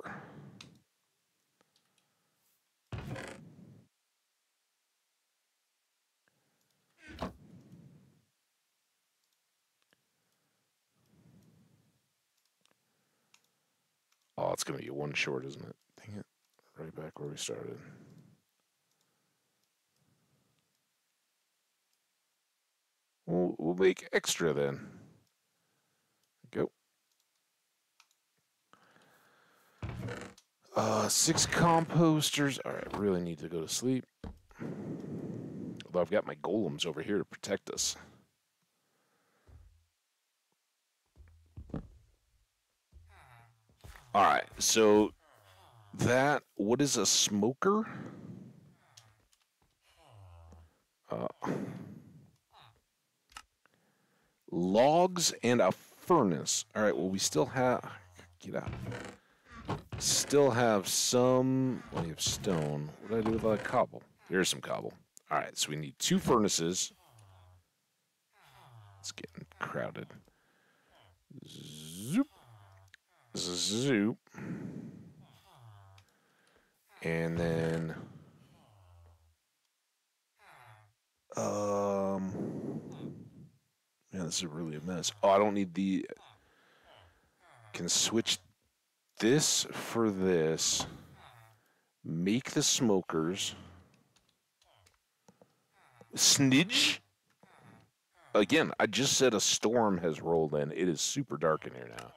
Oh, it's going to be one short, isn't it? Dang it. Right back where we started. We'll, we'll make extra then. Go. Uh, six composters. All right, I really need to go to sleep. Although I've got my golems over here to protect us. All right, so that, what is a smoker? Uh, logs and a furnace. All right, well, we still have Get out. Still have some. Plenty of stone. What did I do with that cobble? Here's some cobble. All right, so we need two furnaces. It's getting crowded. Zoop. Zoop. And then um Man, this is really a mess. Oh, I don't need the can switch this for this. Make the smokers. Snidge? Again, I just said a storm has rolled in. It is super dark in here now.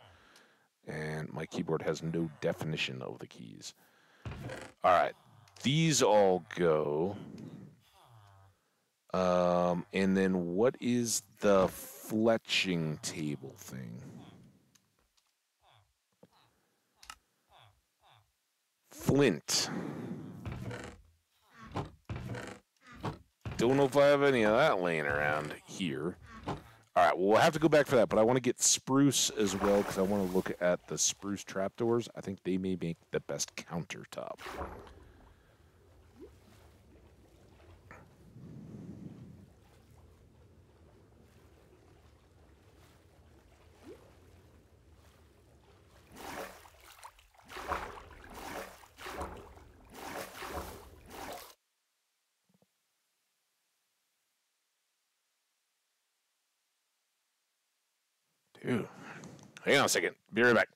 And my keyboard has no definition of the keys. All right. These all go. Um, and then what is the fletching table thing? Flint. Don't know if I have any of that laying around here. All right, well, we'll have to go back for that, but I want to get spruce as well because I want to look at the spruce trapdoors. I think they may make the best countertop. Dude, hang on a second. Be right back.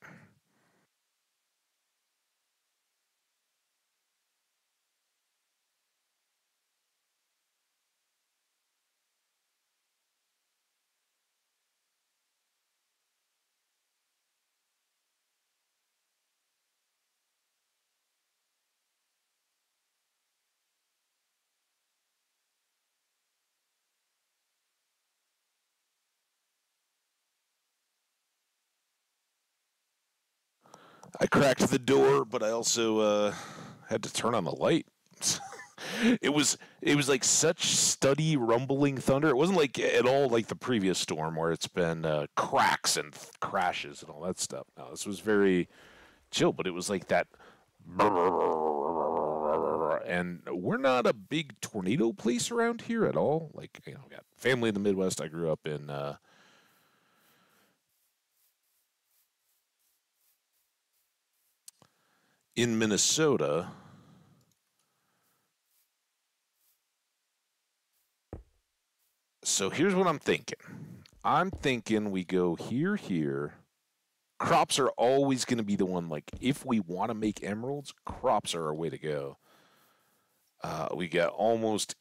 I cracked the door, but I also uh, had to turn on the light. it was it was like such steady rumbling thunder. It wasn't like at all like the previous storm where it's been uh, cracks and th- crashes and all that stuff. No, this was very chill, but it was like that. And we're not a big tornado place around here at all. Like you know, got family in the Midwest. I grew up in. Uh, in Minnesota, so here's what I'm thinking. I'm thinking we go here, here. Crops are always going to be the one, like, if we want to make emeralds, crops are our way to go. Uh, we got almost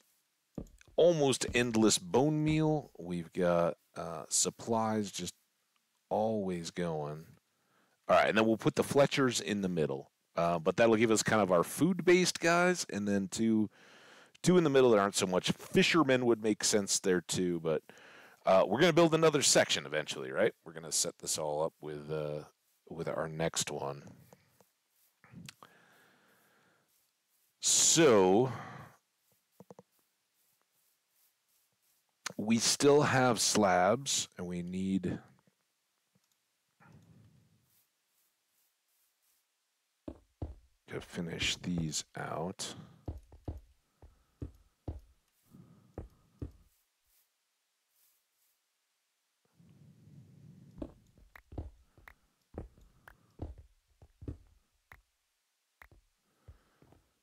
almost endless bone meal. We've got uh, supplies just always going. All right, and then we'll put the Fletchers in the middle. Uh, but that'll give us kind of our food-based guys, and then two, two in the middle that aren't so much. Fishermen would make sense there too, but uh, we're going to build another section eventually, right? We're going to set this all up with uh, with our next one. So we still have slabs, and we need to finish these out.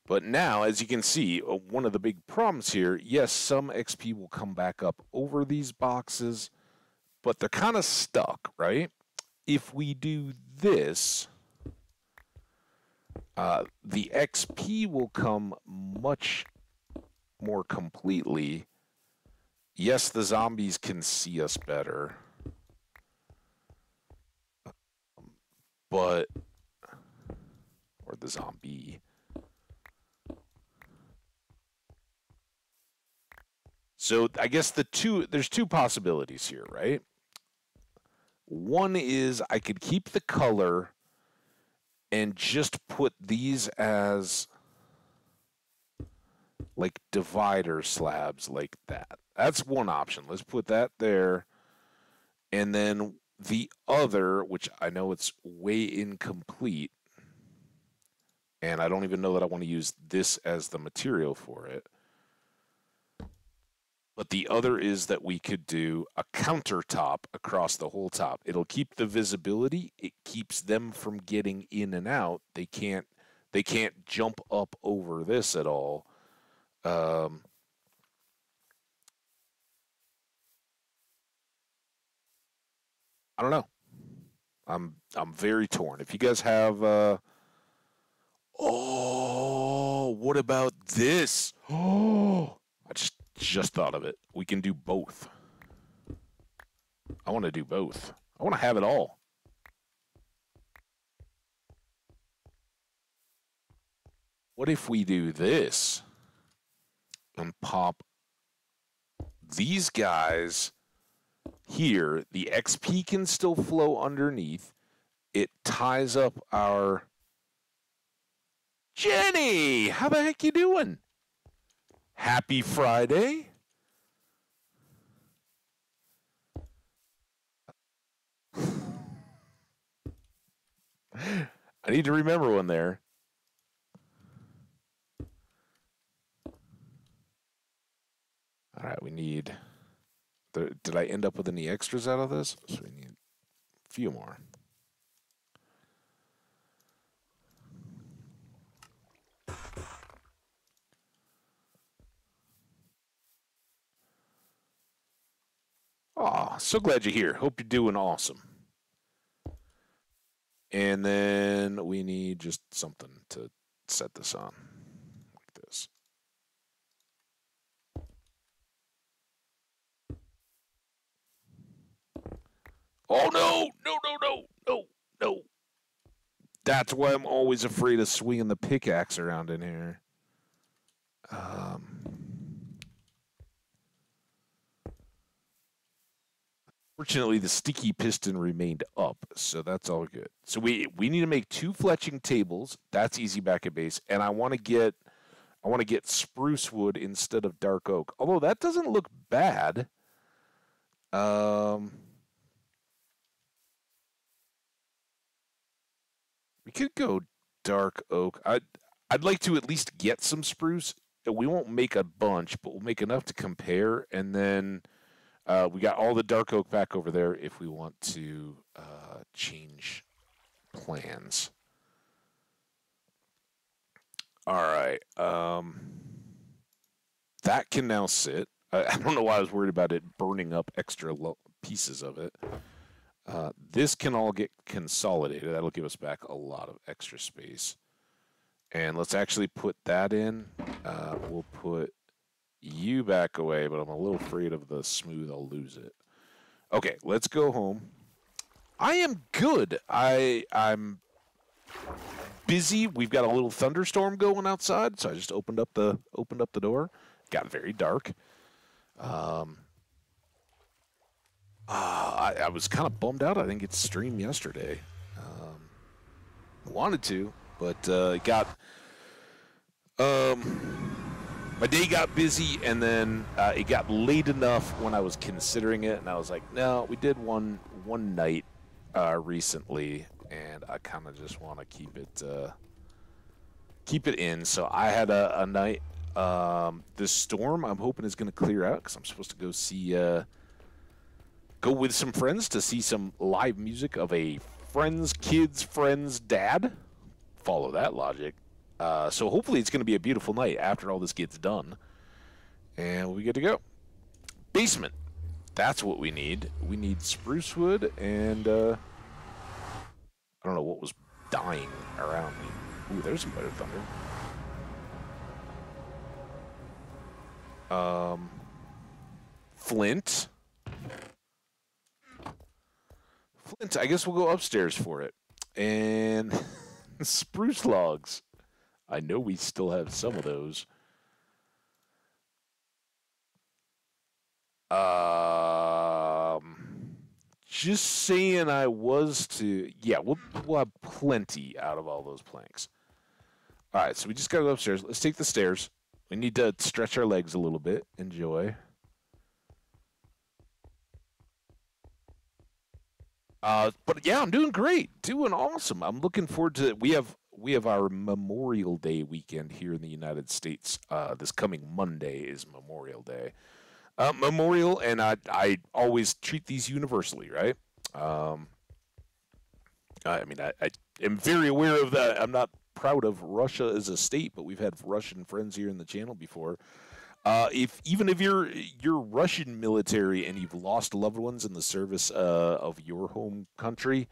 But now, as you can see, uh, one of the big problems here, yes, some XP will come back up over these boxes, but they're kind of stuck, right? If we do this, uh, the XP will come much more completely. Yes, the zombies can see us better. But, or the zombie. So I guess the two, there's two possibilities here, right? One is I could keep the color and just put these as like divider slabs like that. That's one option. Let's put that there. And then the other, which I know it's way incomplete, and I don't even know that I want to use this as the material for it. But the other is that we could do a countertop across the whole top. It'll keep the visibility. It keeps them from getting in and out. They can't they can't jump up over this at all. Um, I don't know. I'm I'm very torn. If you guys have uh Oh, what about this? Oh, I just just thought of it. We can do both. I want to do both. I want to have it all. What if we do this and pop these guys here? The XP can still flow underneath. It ties up our Jenny. How the heck you doing? Happy Friday. I need to remember one there. All right, we need. Did I end up with any extras out of this? So we need a few more. Aw, so glad you're here. Hope you're doing awesome. And then we need just something to set this on, like this. Oh no, no, no, no, no, no. That's why I'm always afraid of swinging the pickaxe around in here. Um, Fortunately, the sticky piston remained up, so that's all good. So we we need to make two fletching tables. That's easy back at base, and I want to get I want to get spruce wood instead of dark oak. Although that doesn't look bad. Um, we could go dark oak. I'd, I'd like to at least get some spruce. We won't make a bunch, but we'll make enough to compare, and then uh, we got all the dark oak back over there if we want to uh, change plans. All right. Um, that can now sit. I, I, don't know why I was worried about it burning up extra pieces of it. Uh, this can all get consolidated. That'll give us back a lot of extra space. And let's actually put that in. Uh, we'll put you back away, but I'm a little afraid of the smooth. I'll lose it. Okay, let's go home. I am good. I I'm busy. We've got a little thunderstorm going outside, so I just opened up the opened up the door. Got very dark. Um, uh, I, I was kind of bummed out. I didn't get to stream yesterday. Um, wanted to, but uh, got um my day got busy, and then uh, it got late enough when I was considering it, and I was like, no, we did one one night uh, recently, and I kind of just want to keep it uh, keep it in. So I had a, a night. Um, this storm, I'm hoping is going to clear out because I'm supposed to go see uh, go with some friends to see some live music of a friend's kid's friend's dad. Follow that logic. Uh, so hopefully it's going to be a beautiful night after all this gets done. And we'll be good to go. Basement. That's what we need. We need spruce wood and uh, I don't know what was dying around me. Ooh, there's some better thunder. Um, Flint. Flint, I guess we'll go upstairs for it. And spruce logs. I know we still have some of those. Um, just saying I was to, yeah, we'll, we'll have plenty out of all those planks. All right, so we just got to go upstairs. Let's take the stairs. We need to stretch our legs a little bit. Enjoy. Uh, but yeah, I'm doing great, doing awesome. I'm looking forward to. We have we have our Memorial Day weekend here in the United States. Uh, this coming Monday is Memorial Day. Uh, Memorial, and I I always treat these universally, right? Um, I mean, I, I am very aware of that. I'm not proud of Russia as a state, but we've had Russian friends here in the channel before. Uh, if even if you're you're Russian military and you've lost loved ones in the service uh, of your home country,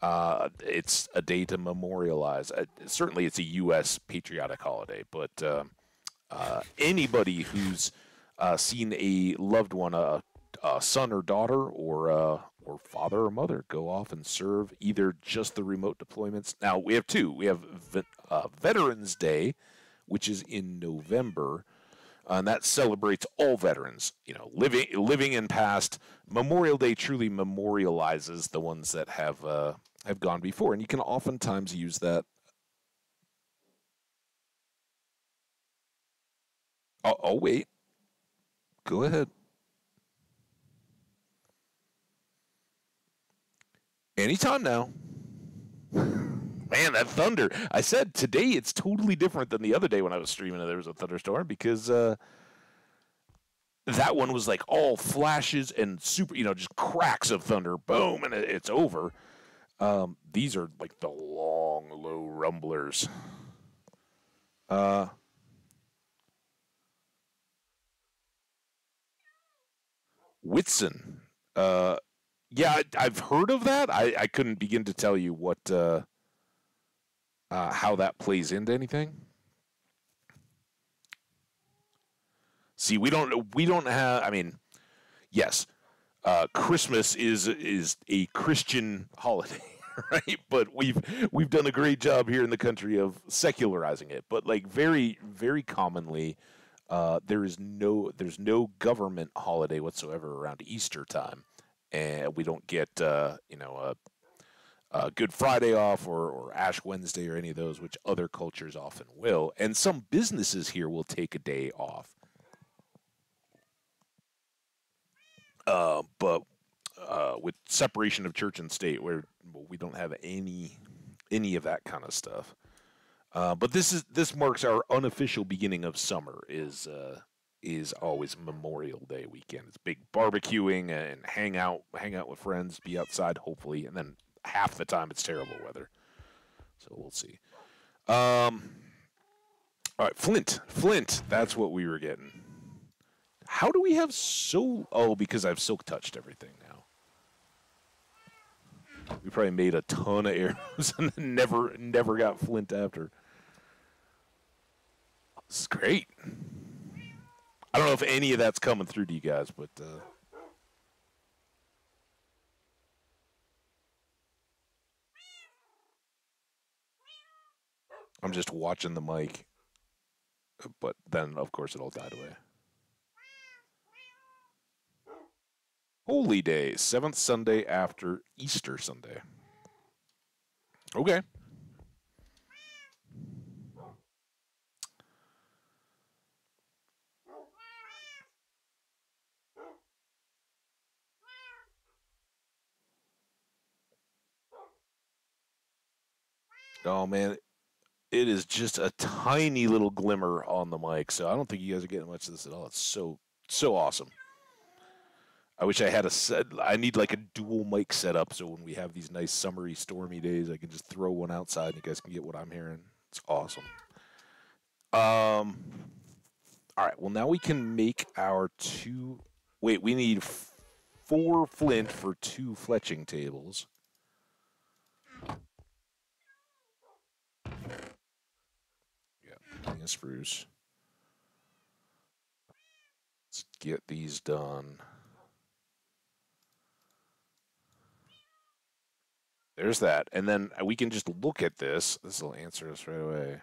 uh, it's a day to memorialize. Uh, certainly, it's a U.S. patriotic holiday, but um, uh, anybody who's uh, seen a loved one, a, a son or daughter, or or father or mother go off and serve either just the remote deployments. Now we have two. We have Veterans Day, which is in November and that celebrates all veterans. You know, living living in past. Memorial Day truly memorializes the ones that have uh, have gone before, and you can oftentimes use that. Oh, oh wait. Go ahead. Anytime now. Man, that thunder. I said today it's totally different than the other day when I was streaming and there was a thunderstorm because uh, that one was like all flashes and super, you know, just cracks of thunder, boom, and it's over. Um, these are like the long, low rumblers. Uh, Whitsun. Uh, yeah, I, have heard of that. I, I couldn't begin to tell you what. Uh, uh, how that plays into anything? See, we don't we don't have. I mean, yes, uh, Christmas is is a Christian holiday, right? But we've we've done a great job here in the country of secularizing it. But like very very commonly, uh, there is no there's no government holiday whatsoever around Easter time, and we don't get uh, you know a uh, Good Friday off or, or Ash Wednesday or any of those, which other cultures often will. And some businesses here will take a day off. Uh, but uh, with separation of church and state, where we don't have any any of that kind of stuff. Uh, but this is this marks our unofficial beginning of summer. Is uh, is always Memorial Day weekend. It's big barbecuing and hang out, hang out with friends, be outside, hopefully, and then half the time it's terrible weather. So we'll see. Um, all right, Flint. Flint. That's what we were getting. How do we have so? Oh, because I've silk touched everything now. We probably made a ton of arrows and never, never got Flint after. It's great. I don't know if any of that's coming through to you guys, but. Uh, I'm just watching the mic, but then of course it all died away. Holy Day, seventh Sunday after Easter Sunday. Okay. Oh man, it is just a tiny little glimmer on the mic, so I don't think you guys are getting much of this at all. It's so so awesome. I wish I had a set. I need like a dual mic setup so when we have these nice summery, stormy days, I can just throw one outside and you guys can get what I'm hearing. It's awesome. Um. All right. Well, now we can make our two. Wait, we need four flint for two fletching tables. a spruce. Let's get these done. There's that. And then we can just look at this. This will answer us right away.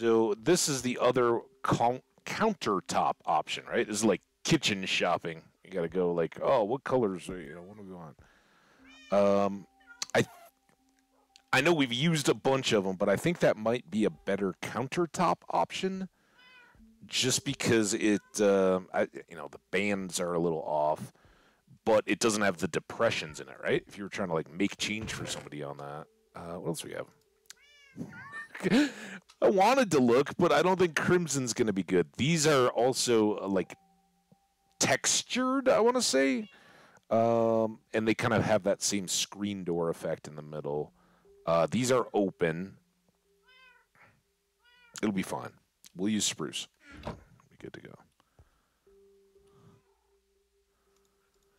So this is the other countertop option, right? This is like kitchen shopping. You got to go like, oh, what colors are you know, what do we want? Um, I I know we've used a bunch of them, but I think that might be a better countertop option, just because it, uh, I, you know, the bands are a little off. But it doesn't have the depressions in it, right? If you were trying to like make change for somebody on that, uh, what else do we have? I wanted to look, but I don't think Crimson's going to be good. These are also uh, like textured, I want to say. Um, and they kind of have that same screen door effect in the middle. Uh, these are open. It'll be fine. We'll use spruce. Be good to go.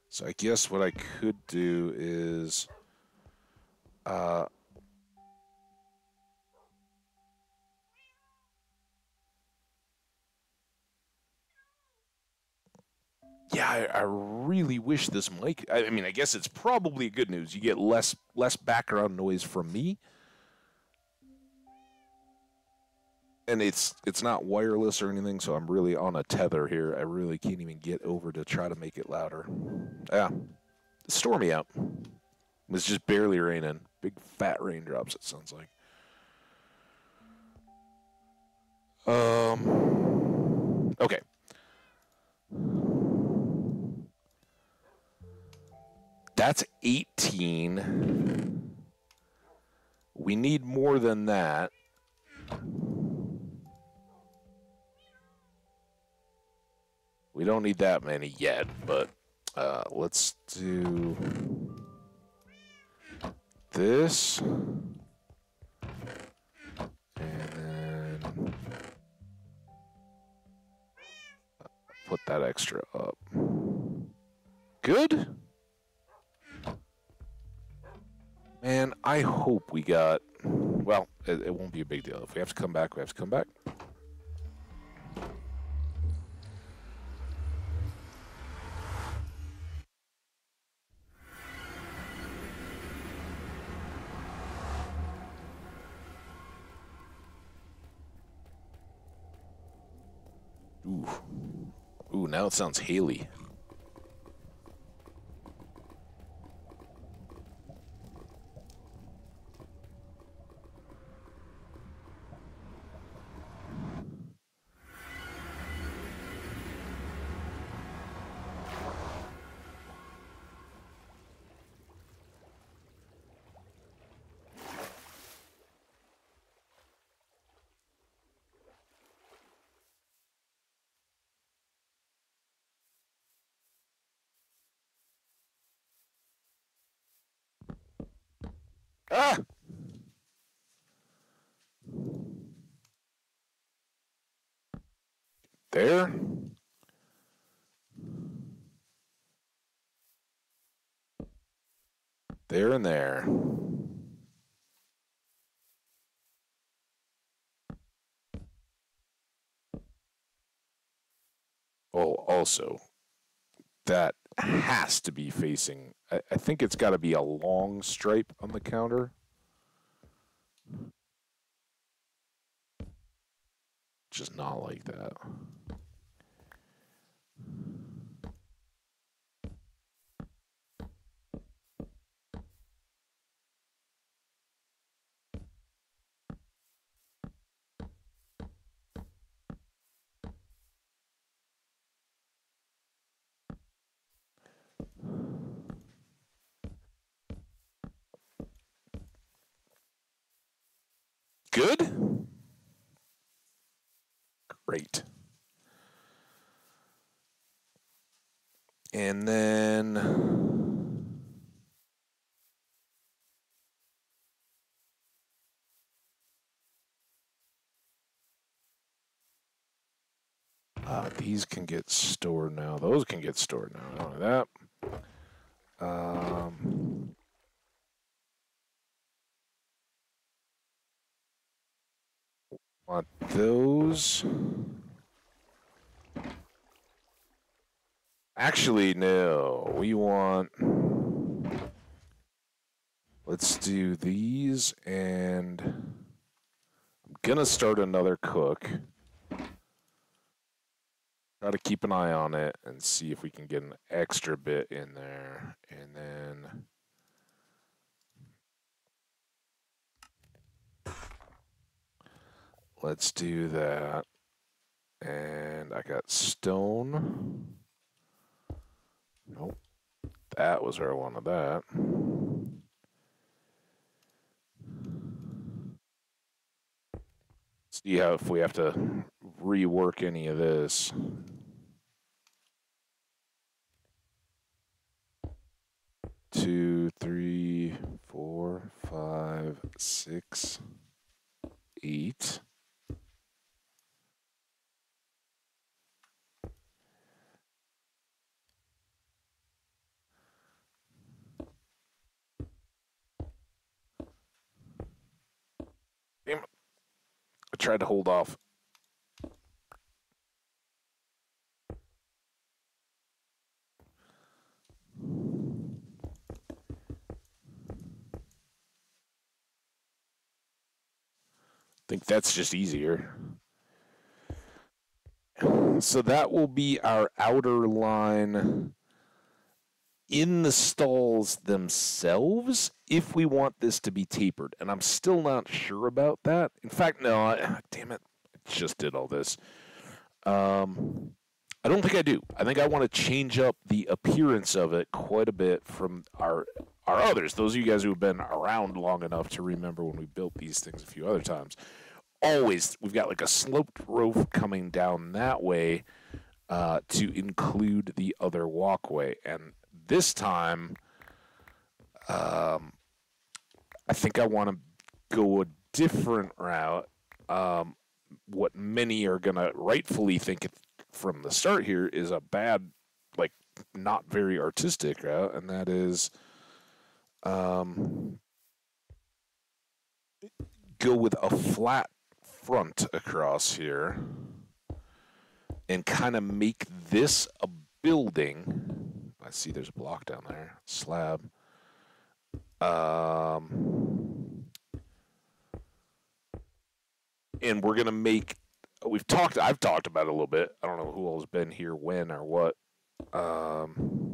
So I guess what I could do is uh, yeah, I, I, really wish this mic. I, I, mean, I guess it's probably good news. You get less less background noise from me, and it's it's not wireless or anything. So I'm really on a tether here. I really can't even get over to try to make it louder. Yeah, it's stormy out. It's just barely raining. Big fat raindrops. It sounds like. Um. Okay. That's 18. We need more than that. We don't need that many yet, but uh, let's do this. And then put that extra up. Good? Man, I hope we got. Well, it, it, won't be a big deal. If we have to come back, we have to come back. Now it sounds Haley. Ah! There. There and there. Oh, also, that has to be facing. I, I think it's got to be a long stripe on the counter. Just not like that. Good? Great. And then uh, these can get stored now. Those can get stored now. Not only that. Um, want those. Actually, no. We want... Let's do these, and... I'm gonna start another cook. Try to keep an eye on it and see if we can get an extra bit in there. And then... Let's do that. And I got stone. Nope. That was where I wanted that. See how if we have to rework any of this. Two, three, four, five, six, eight. Tried to hold off. I think that's just easier. So that will be our outer line in the stalls themselves if we want this to be tapered. And I'm still not sure about that. In fact, no, I, damn it, I just did all this. Um, I don't think I do. I think I want to change up the appearance of it quite a bit from our our others. Those of you guys who have been around long enough to remember when we built these things a few other times. Always, we've got like a sloped roof coming down that way uh, to include the other walkway. And this time, um, I think I want to go a different route. Um, what many are going to rightfully think from the start here is a bad, like, not very artistic route, and that is um, go with a flat front across here and kind of make this a building. I see there's a block down there, slab. Um, and we're gonna make. We've talked. I've talked about it a little bit. I don't know who all's been here, when, or what. Um,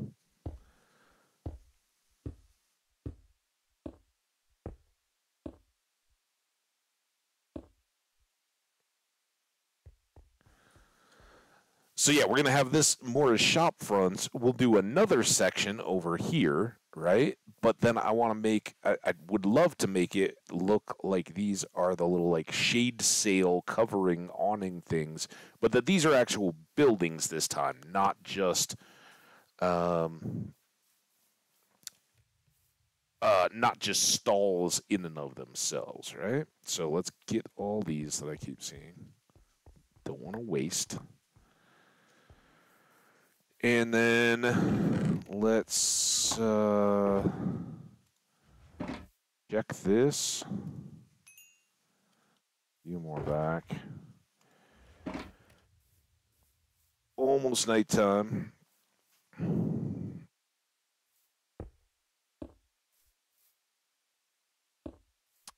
So yeah, we're gonna have this more as shop fronts. We'll do another section over here, right? But then I want to make. I, I, would love to make it look like these are the little like shade sail covering awning things, but that these are actual buildings this time, not just. Um, uh, not just stalls in and of themselves, right? So let's get all these that I keep seeing. Don't want to waste. And then let's uh, check this. few more back. Almost nighttime.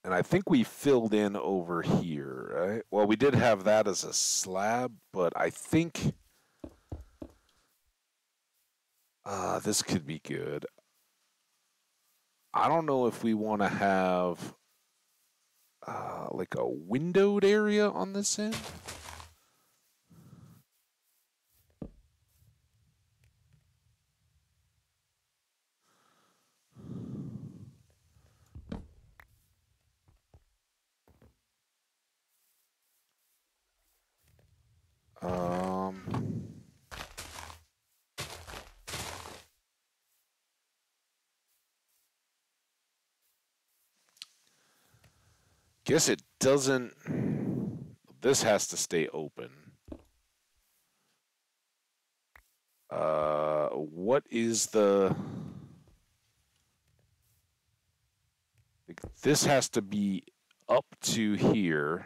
And I think we filled in over here, right? Well, we did have that as a slab, but I think Uh, this could be good. I don't know if we want to have uh, like a windowed area on this end. Um... Guess it doesn't. This has to stay open. Uh, what is the? This has to be up to here.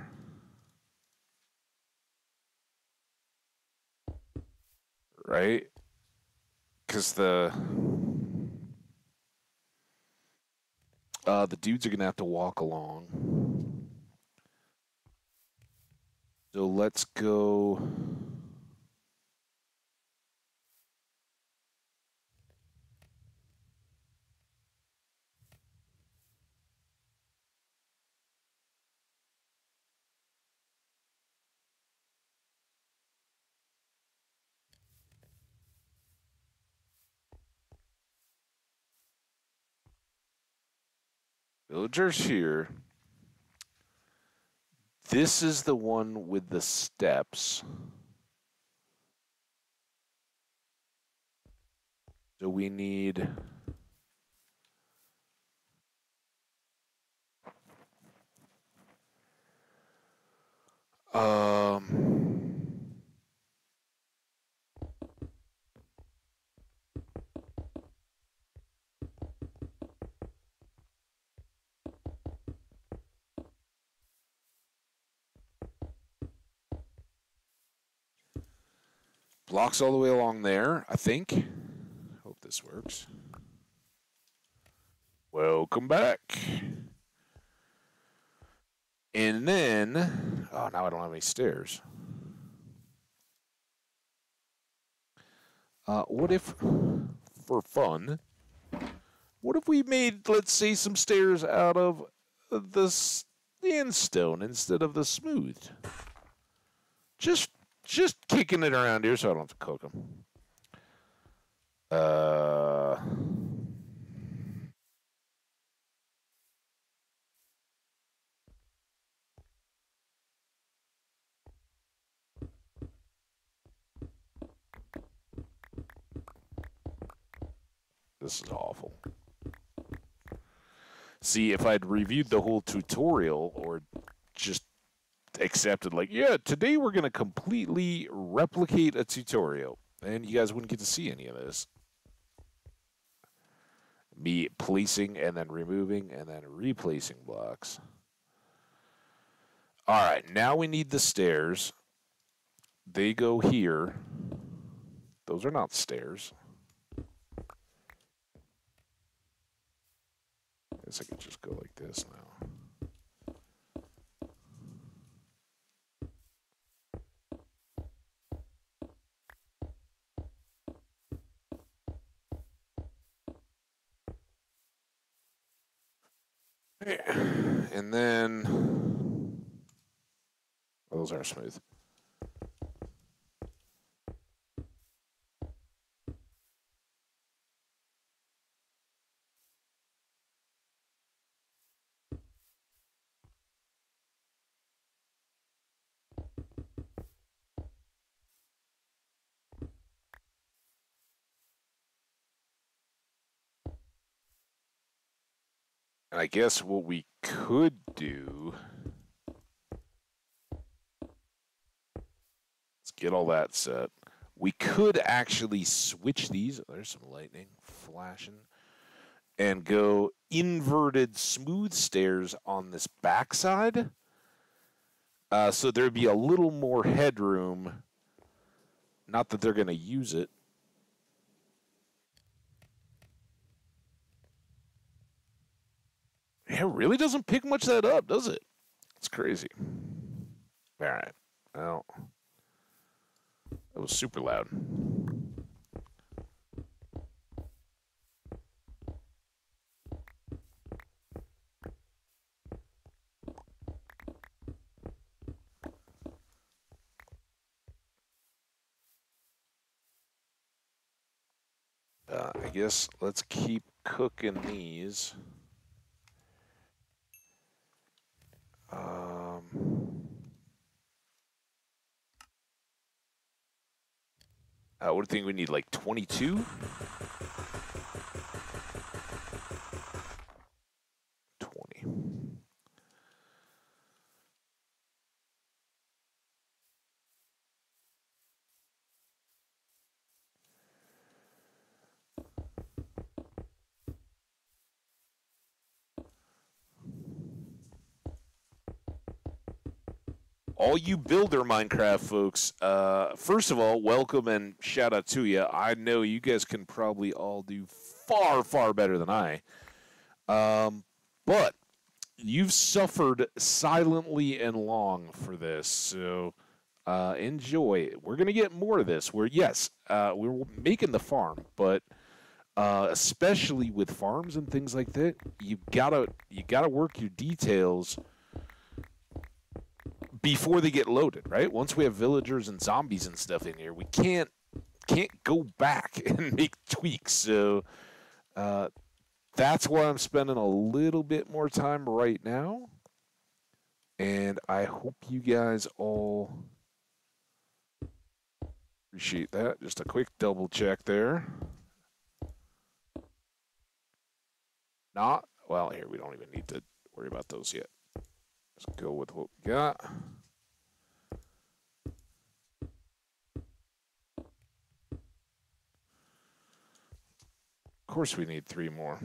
Right? Because the uh, the dudes are gonna have to walk along. So let's go. Villagers here. This is the one with the steps. So we need um blocks all the way along there, I think. Hope this works. Welcome back. And then, oh, now I don't have any stairs. Uh, what if, for fun, what if we made, let's say, some stairs out of the sandstone instead of the smooth? Just, just kicking it around here so I don't have to cook them. Uh. This is awful. See, if I'd reviewed the whole tutorial or just accepted, like, yeah, today we're going to completely replicate a tutorial, and you guys wouldn't get to see any of this. Me placing and then removing and then replacing blocks. All right, now we need the stairs. They go here. Those are not stairs. I guess I could just go like this now. Oh, smooth. And I guess what we could do, get all that set. We could actually switch these. Oh, there's some lightning flashing. And go inverted smooth stairs on this backside. Uh, so there'd be a little more headroom. Not that they're going to use it. It really doesn't pick much that up, does it? It's crazy. All right. Well, that was super loud. Uh, I guess let's keep cooking these. Um, Uh, I would think we need like 22. All you builder Minecraft folks, uh, first of all, welcome and shout out to you. I know you guys can probably all do far, far better than I. Um, but you've suffered silently and long for this, so uh, enjoy. We're gonna get more of this. Where yes, uh, we're making the farm, but uh, especially with farms and things like that, you gotta you gotta work your details before they get loaded, right? Once we have villagers and zombies and stuff in here, we can't can't go back and make tweaks. So uh, that's why I'm spending a little bit more time right now. And I hope you guys all appreciate that. Just a quick double check there. Not, well, here, we don't even need to worry about those yet. Let's go with what we got. Of course we need three more.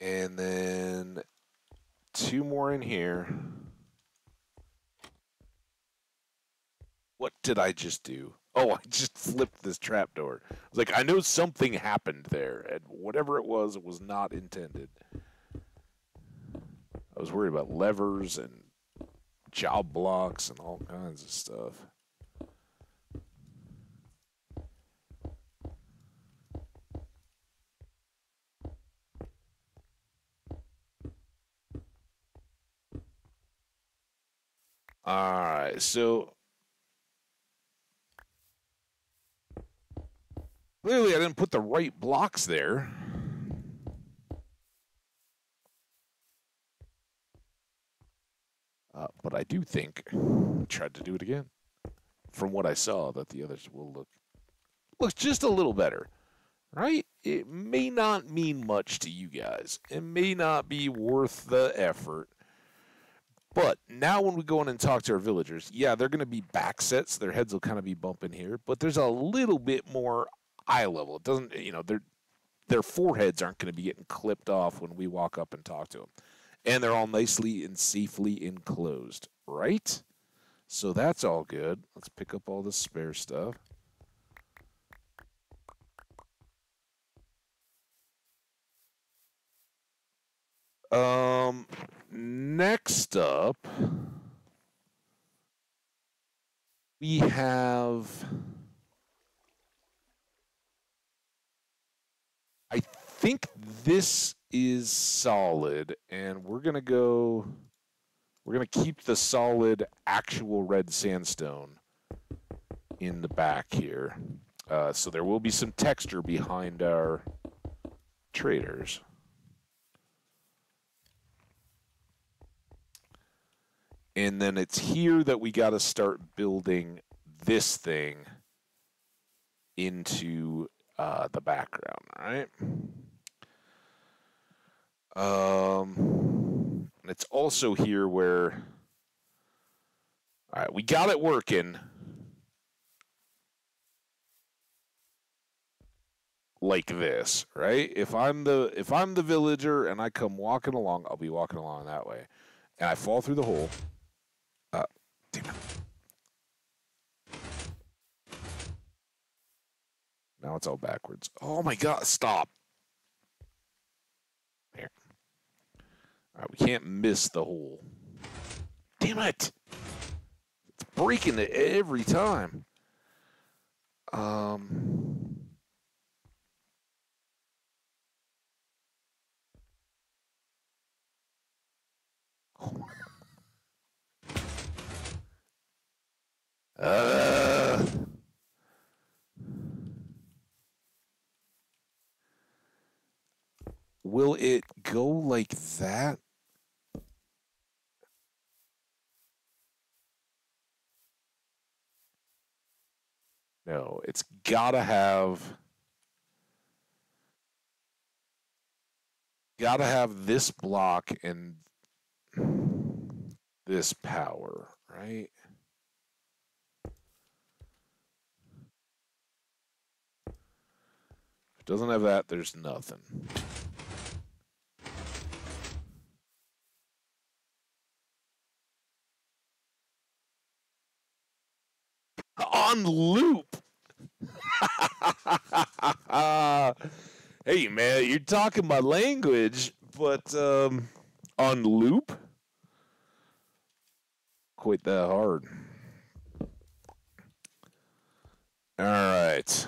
And then two more in here. What did I just do? Oh, I just flipped this trap door. I was like, I know something happened there, and whatever it was, it was not intended. I was worried about levers and job blocks and all kinds of stuff. All right, so clearly I didn't put the right blocks there. Uh, but I do think I tried to do it again. From what I saw, that the others will look looks just a little better, right? It may not mean much to you guys. It may not be worth the effort but now when we go in and talk to our villagers, yeah, they're going to be back sets. Their heads will kind of be bumping here, but there's a little bit more eye level. It doesn't, you know, their their foreheads aren't going to be getting clipped off when we walk up and talk to them, and they're all nicely and safely enclosed, right? So that's all good. Let's pick up all the spare stuff. Um, next up, we have. I think this is solid, and we're gonna go. We're gonna keep the solid actual red sandstone in the back here. Uh, so there will be some texture behind our traders. And then it's here that we got to start building this thing into uh, the background, right? Um, and it's also here where, all right, we got it working. like this, right? If I'm the if I'm the villager and I come walking along, I'll be walking along that way, and I fall through the hole. Damn it. Now it's all backwards. Oh my god, stop. There. Alright, we can't miss the hole. Damn it! It's breaking it every time. Um oh. Uh, will it go like that? No, it's gotta have gotta have this block and this power, right? Doesn't have that, there's nothing. On loop. hey man, you're talking my language, but um, on loop, quite that hard. All right.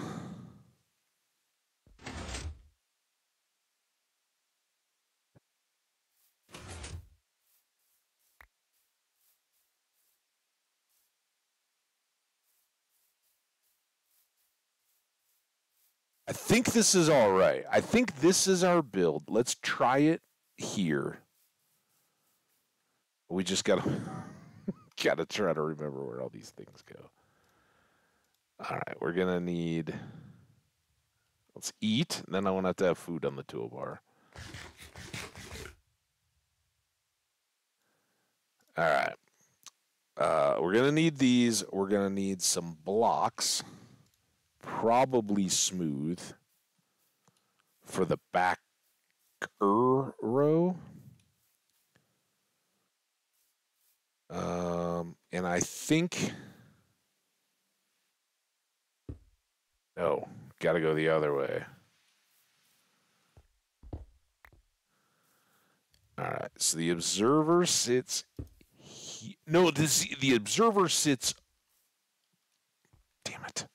I think this is all right. I think this is our build. Let's try it here. We just gotta gotta try to remember where all these things go. All right, we're gonna need. Let's eat. Then I want to have to have food on the toolbar. All right. Uh, we're gonna need these. We're gonna need some blocks, probably smooth, for the back row. Um, and I think no, got to go the other way. All right, so the observer sits he, no, this, the observer sits. Damn it.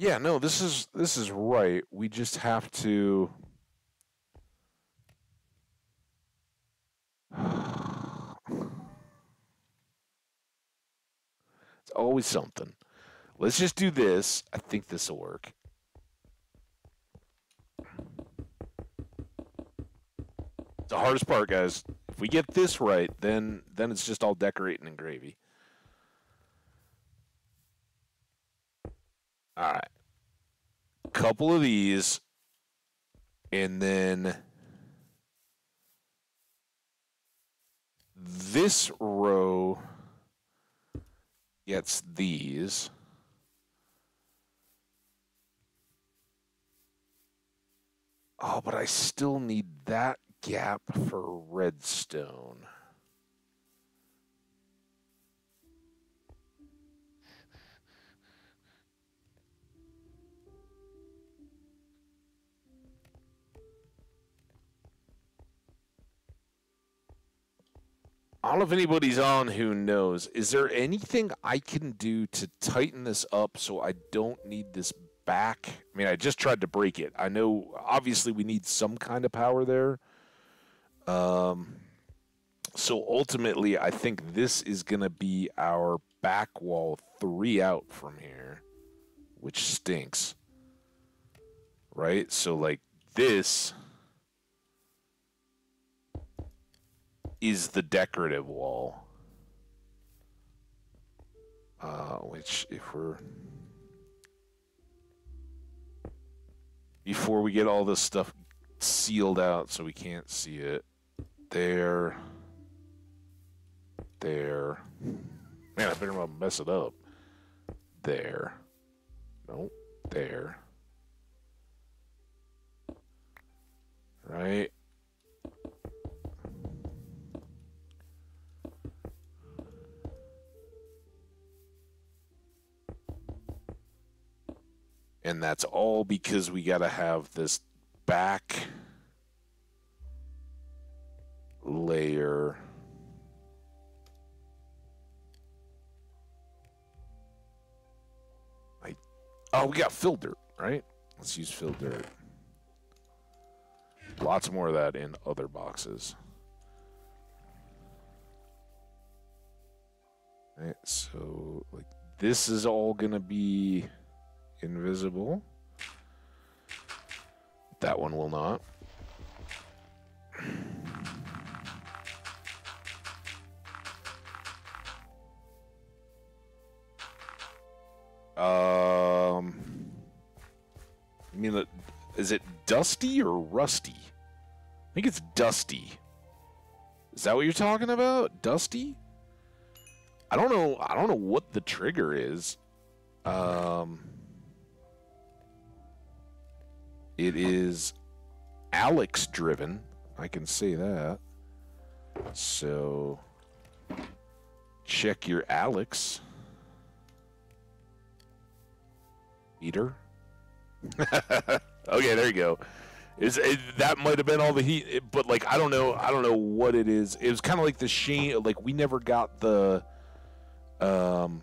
Yeah, no, this is this is right. We just have to It's always something. Let's just do this. I think this will work. It's the hardest part, guys. If we get this right, then then it's just all decorating and gravy. All right. Couple of these and then this row gets these. Oh, but I still need that gap for redstone. Know if anybody's on who knows. Is there anything I can do to tighten this up so I don't need this back. I mean, I just tried to break it. I know, obviously, we need some kind of power there. Um, so ultimately, I think this is going to be our back wall three out from here, which stinks. Right? So, like, this is the decorative wall. Uh, which, if we're before we get all this stuff sealed out so we can't see it. There. There. Man, I better not mess it up. There. Nope. There. Right. And that's all because we got to have this back layer. I, oh, we got fill dirt, right? Let's use fill dirt. Lots more of that in other boxes. Right, so like this is all gonna be invisible. That one will not. Um, I mean, is it dusty or rusty? I think it's dusty. Is that what you're talking about? Dusty? I don't know. I don't know what the trigger is. Um, it is Alex driven. I can say that. So check your Alex. Meter. okay, there you go. Is it, that might have been all the heat, but like I don't know, I don't know what it is. It was kind of like the sheen. Like we never got the, um,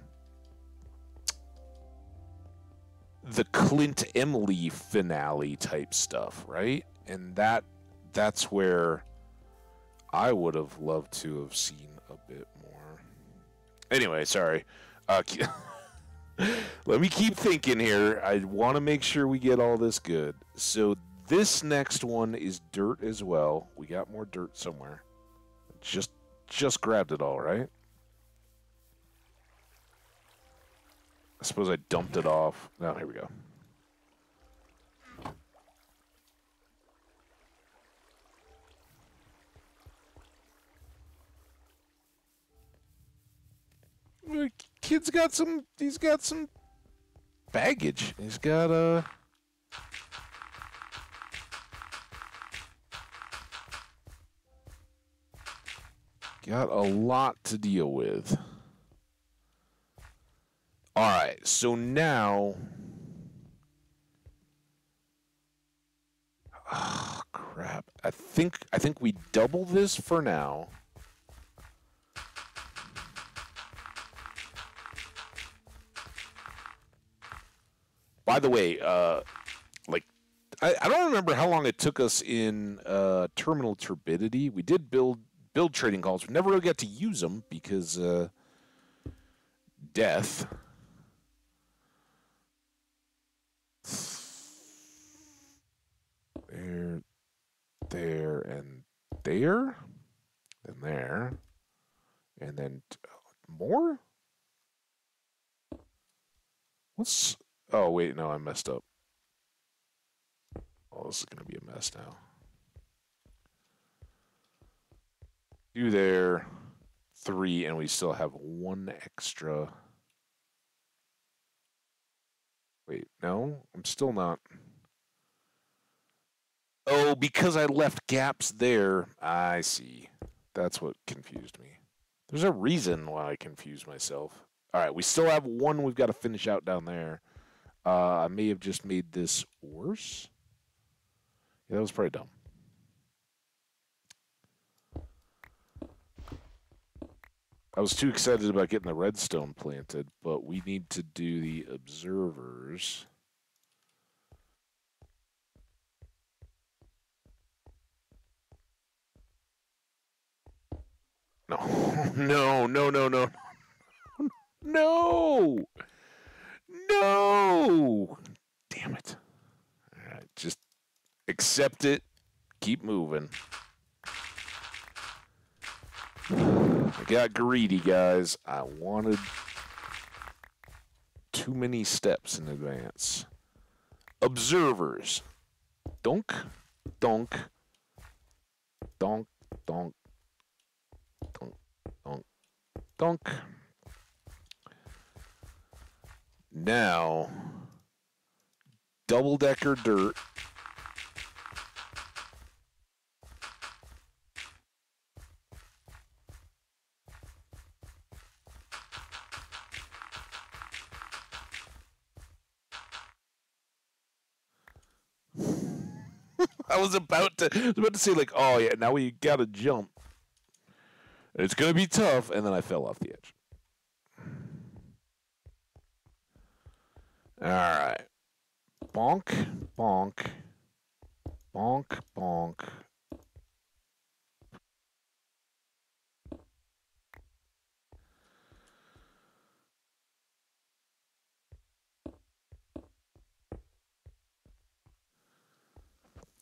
the Clint Emily finale type stuff, right? And that that's where I would have loved to have seen a bit more. Anyway, sorry. Uh, let me keep thinking here. I want to make sure we get all this good. So this next one is dirt as well. We got more dirt somewhere. Just just grabbed it all, right? Suppose I dumped it off. Now here we go. kid's got some. He's got some baggage. He's got a. Uh... Got a lot to deal with. All right, so now. Oh, crap. I think I think we double this for now. By the way, uh, like I, I don't remember how long it took us in uh, terminal turbidity. We did build build trading calls. We never really got to use them because uh, death. There, there, and there, and there, and then uh, more. What's Oh, wait, no, I messed up. Oh, this is going to be a mess now. Two there, three, and we still have one extra. Wait, no, I'm still not. Oh, because I left gaps there. I see. That's what confused me. There's a reason why I confused myself. All right, we still have one we've got to finish out down there. Uh, I may have just made this worse. Yeah, that was pretty dumb. I was too excited about getting the redstone planted, but we need to do the observers. No, no, no, no, no, no. No! Damn it. All right, just accept it. Keep moving. I got greedy, guys. I wanted too many steps in advance. Observers. Donk, donk, donk, donk, donk. Now, double decker dirt. I was about to I was about to say like, oh yeah, now we gotta jump. It's gonna be tough, and then I fell off the edge. All right. Bonk, bonk, bonk, bonk.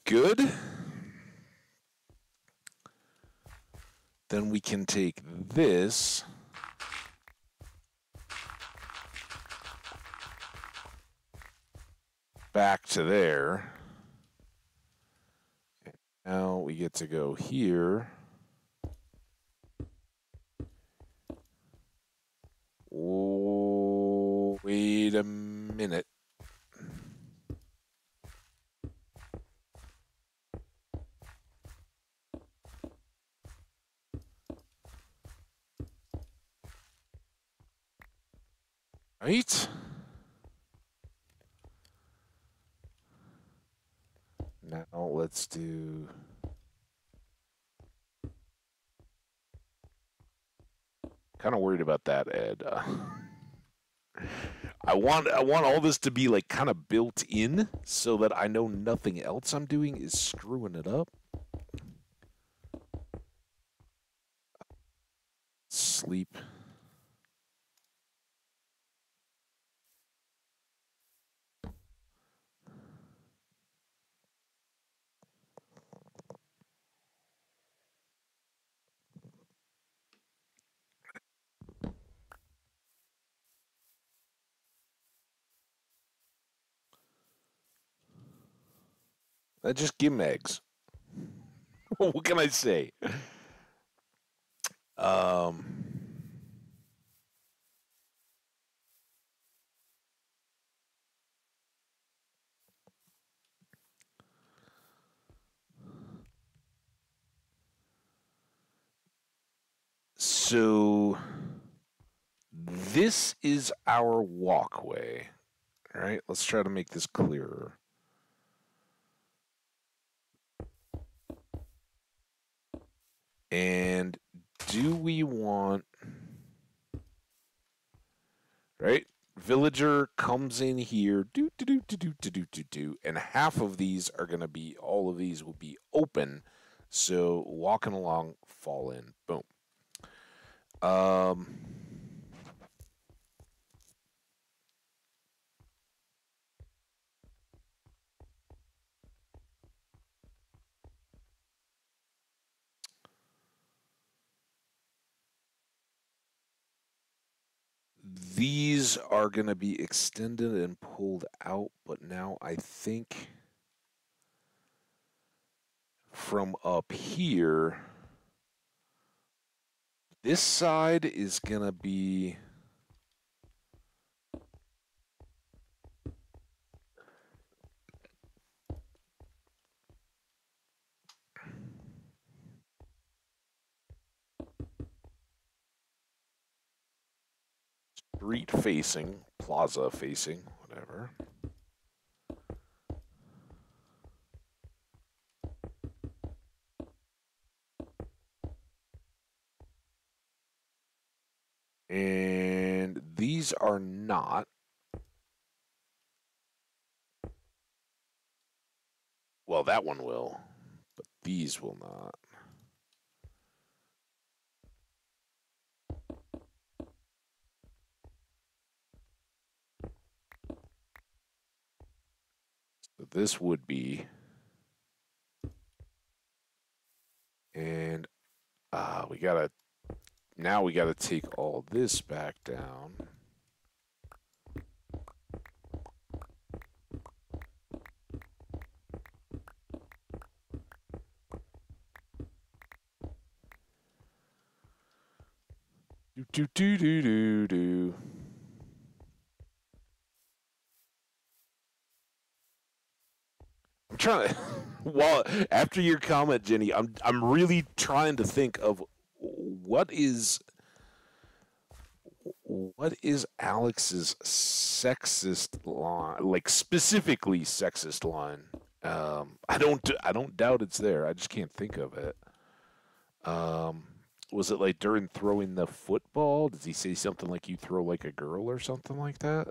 Good. Then we can take this. back to there. Now we get to go here. Oh, wait a minute. Right? Now let's do... Kind of worried about that, Ed. Uh, I want I want all this to be like kind of built in so that I know nothing else I'm doing is screwing it up. sleep. Just give him eggs. what can I say? Um, so this is our walkway. All right, let's try to make this clearer. And do we want right? Villager comes in here, do do do do do do do do do, and half of these are gonna be all of these will be open. So walking along, fall in, boom. Um these are going to be extended and pulled out, but now I think from up here, this side is going to be street facing, plaza facing, whatever. And these are not. Well, that one will, but these will not. This would be, and uh, we gotta, now we gotta take all this back down. Do do do do do do. Trying to. While after your comment, Jenny, I'm I'm really trying to think of what is what is Alex's sexist line, like specifically sexist line. Um, I don't I don't doubt it's there. I just can't think of it. Um, was it like during throwing the football? Does he say something like "you throw like a girl" or something like that?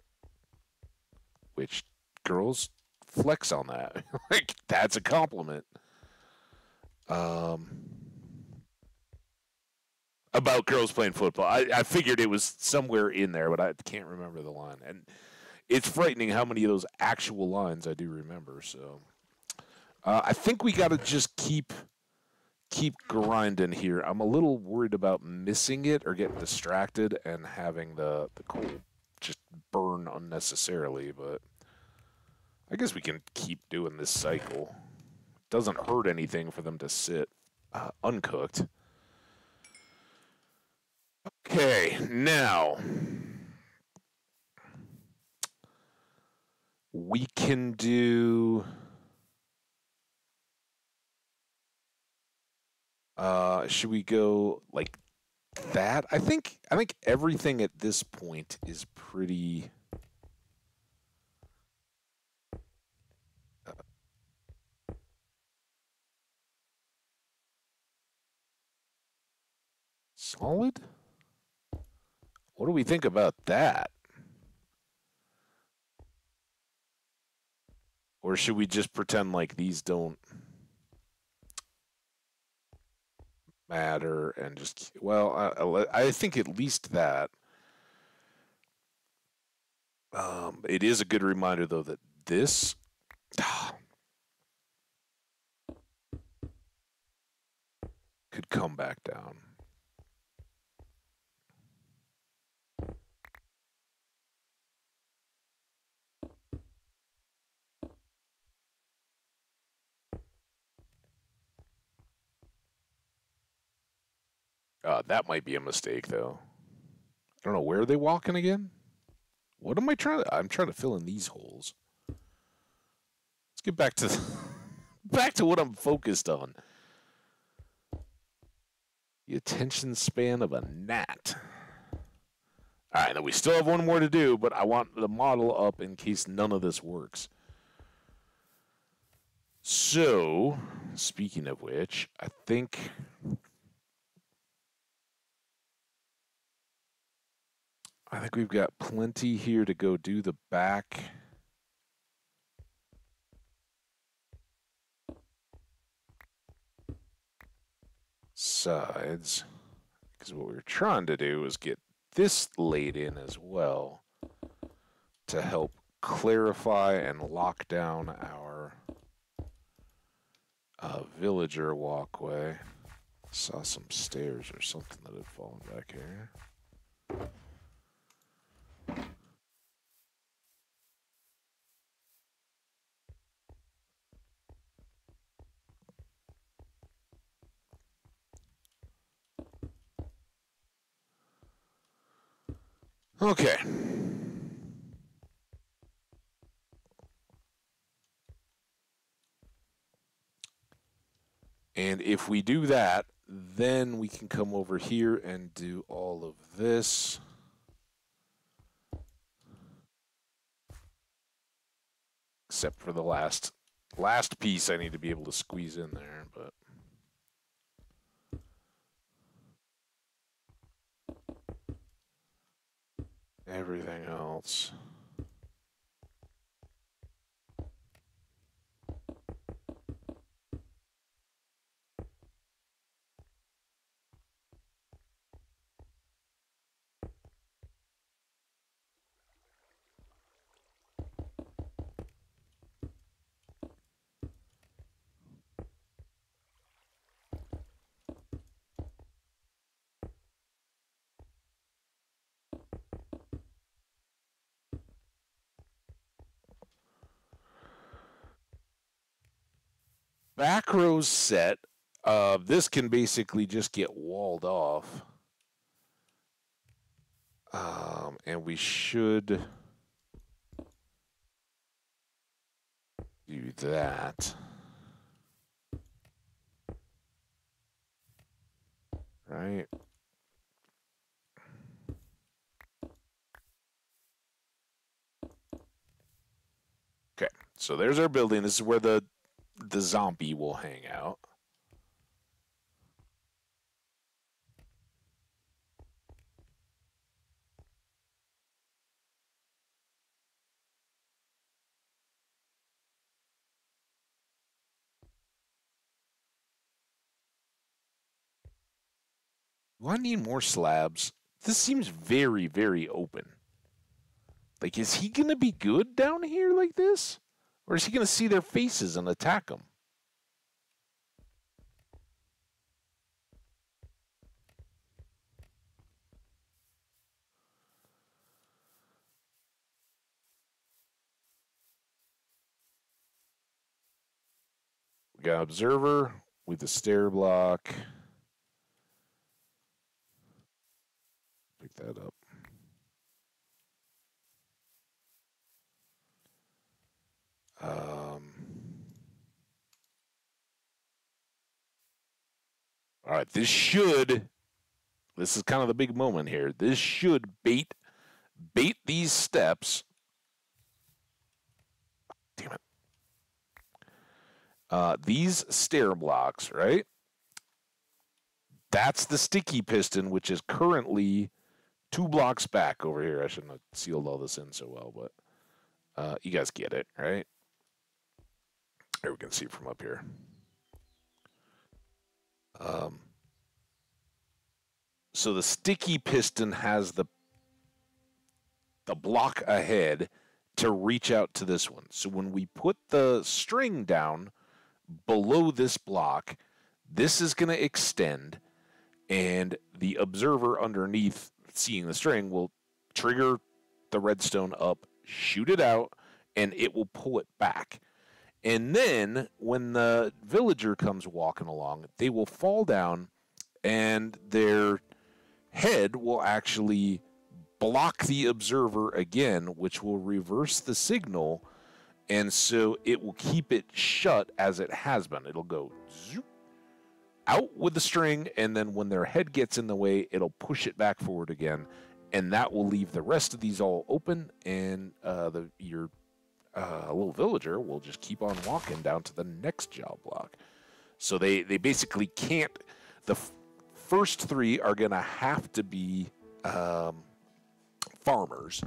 Which girls flex on that. like that's a compliment. Um, about girls playing football. I, I figured it was somewhere in there, but I can't remember the line. And it's frightening how many of those actual lines I do remember. So uh, I think we got to just keep keep grinding here. I'm a little worried about missing it or getting distracted and having the the coal just burn unnecessarily, but I guess we can keep doing this cycle. Doesn't hurt anything for them to sit uh, uncooked. Okay, now we can do. Uh, should we go like that? I think I think everything at this point is pretty Solid? What do we think about that? Or should we just pretend like these don't matter and just well, I, I think at least that. Um, it is a good reminder though that this. could come back down. Uh, that might be a mistake, though. I don't know where are they walking again. What am I trying to? I'm trying to fill in these holes. Let's get back to back to what I'm focused on. The attention span of a gnat. All right, now we still have one more to do, but I want the model up in case none of this works. So, speaking of which, I think I think we've got plenty here to go do the back. sides because what we were trying to do was get this laid in as well to help clarify and lock down our uh, villager walkway. Saw some stairs or something that had fallen back here. Okay. And if we do that, then we can come over here and do all of this. Except for the last last piece I need to be able to squeeze in there, but everything else. Back rows set, uh, this can basically just get walled off. Um, and we should do that. Right. Okay, so there's our building. This is where the the zombie will hang out. Do I need more slabs? This seems very, very open. Like, is he going to be good down here like this? Or is he going to see their faces and attack them? We got observer with the stair block. Pick that up. Um, all right, this should. This is kind of the big moment here. This should bait bait these steps. Damn it. Uh, these stair blocks, right? That's the sticky piston, which is currently two blocks back over here. I shouldn't have sealed all this in so well, but uh, you guys get it, right? Here we can see from up here. Um, So the sticky piston has the the block ahead to reach out to this one. So when we put the string down below this block, this is going to extend and the observer underneath seeing the string will trigger the redstone up, shoot it out, and it will pull it back. And then when the villager comes walking along, they will fall down and their head will actually block the observer again, which will reverse the signal. And so it will keep it shut as it has been. It'll go zoop, out with the string, and then when their head gets in the way, it'll push it back forward again. And that will leave the rest of these all open, and uh, the your uh, little villager will just keep on walking down to the next job block. So they, they basically can't. The first three are going to have to be um, farmers,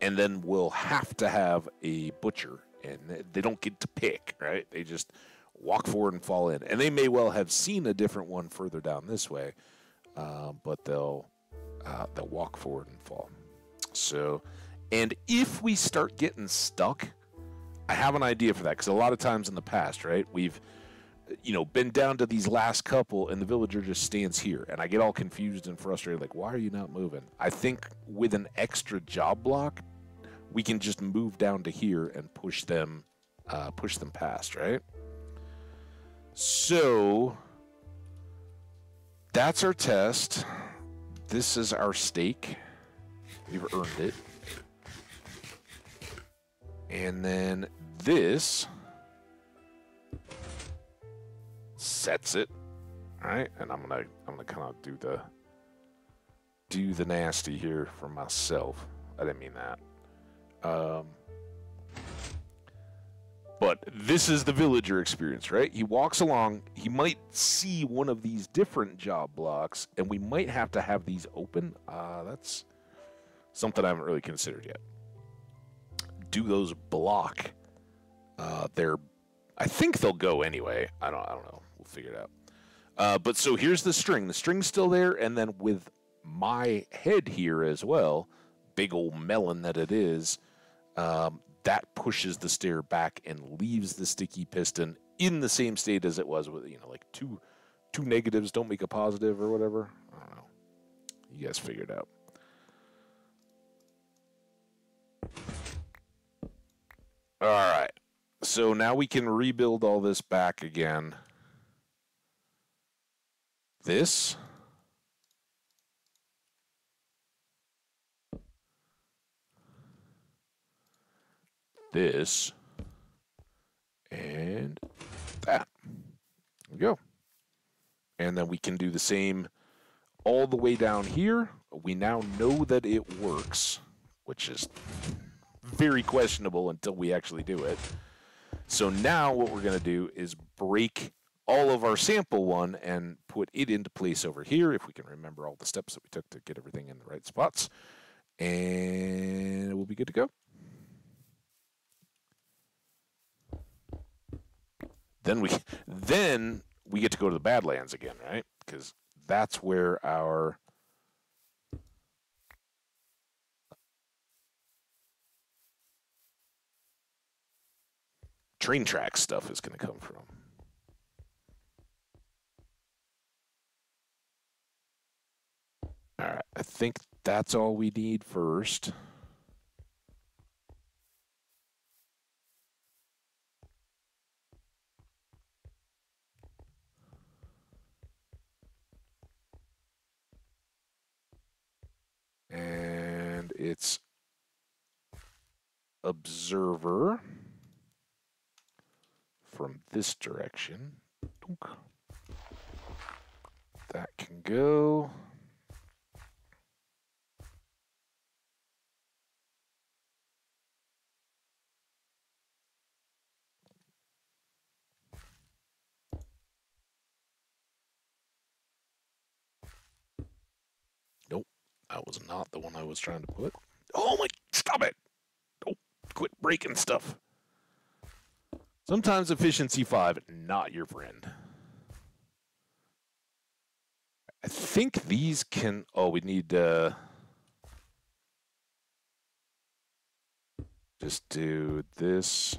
and then we'll have to have a butcher, and they don't get to pick, right? They just walk forward and fall in, and they may well have seen a different one further down this way, uh, but they'll uh, they'll walk forward and fall. So, and if we start getting stuck, I have an idea for that because a lot of times in the past, right, we've you know, been down to these last couple, and the villager just stands here, and I get all confused and frustrated. Like, why are you not moving? I think with an extra job block, we can just move down to here and push them, uh, push them past, right? So that's our test. This is our stake. We've earned it. And then this sets it. All right, and I'm gonna I'm gonna kind of do the do the nasty here for myself. I didn't mean that. Um, but this is the villager experience, right? He walks along, he might see one of these different job blocks, and we might have to have these open. Uh, that's something I haven't really considered yet. Do those block? Uh, they're, I think they'll go anyway. I don't, I don't know. We'll figure it out. Uh, but so here's the string. The string's still there, and then with my head here as well, big old melon that it is, um, that pushes the stair back and leaves the sticky piston in the same state as it was with you know like two two negatives don't make a positive or whatever. I don't know. You guys figure it out. All right. So now we can rebuild all this back again. This this, and that. There we go. And then we can do the same all the way down here. We now know that it works, which is very questionable until we actually do it. So now what we're going to do is break all of our sample one and put it into place over here if we can remember all the steps that we took to get everything in the right spots. And we'll be good to go. Then we then we get to go to the Badlands again, right? Because that's where our train track stuff is going to come from. All right, I think that's all we need first. and it's observer from this direction. That can go. Nope, that was not the one I was trying to put. Oh my, stop it. Don't quit breaking stuff. Sometimes efficiency 5, not your friend. I think these can. Oh, we need. Uh, just do this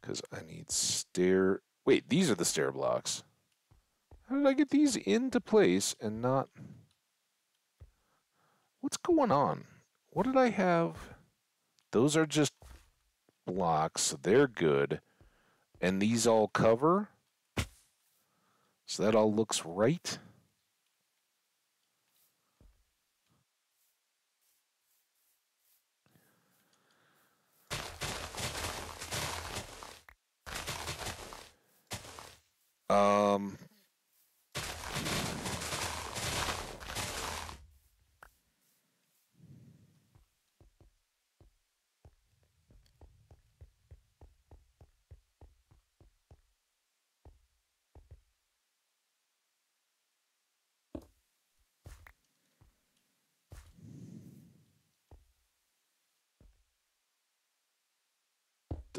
because I need stair. Wait, these are the stair blocks. How did I get these into place and not? What's going on? What did I have? Those are just blocks. They're good. And these all cover. So that all looks right. Um,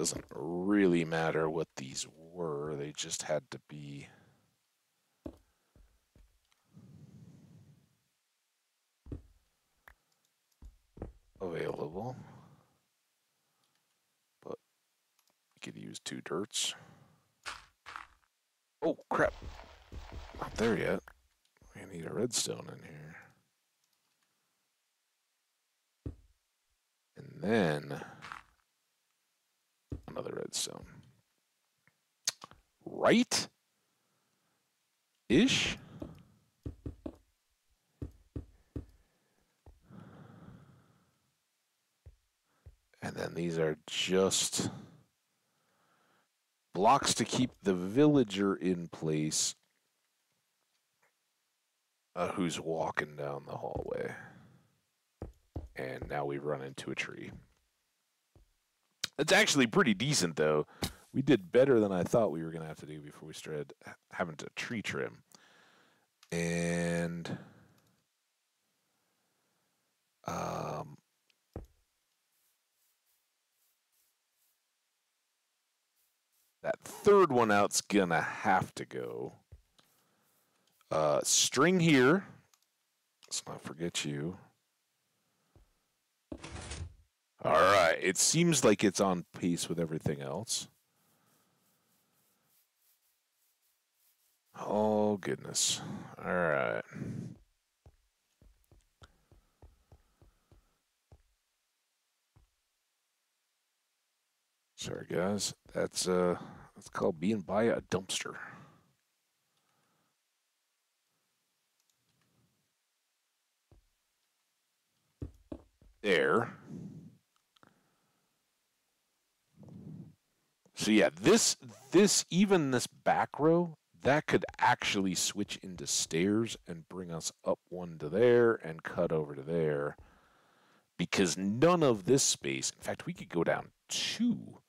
doesn't really matter what these were, they just had to be. available. But you could use two dirts. Oh, crap. Not there yet. We need a redstone in here. And then another redstone. Right? Ish? And then these are just blocks to keep the villager in place uh, who's walking down the hallway. And now we run into a tree. It's actually pretty decent, though. We did better than I thought we were going to have to do before we started having to tree trim. And um, that third one out's going to have to go. Uh, string here. Let's not forget you. All right. It seems like it's on pace with everything else. Oh, goodness. All right. Sorry, guys. That's uh, that's called being by a dumpster. There. So yeah, this this even this back row that could actually switch into stairs and bring us up one to there and cut over to there because none of this space, in fact, we could go down two.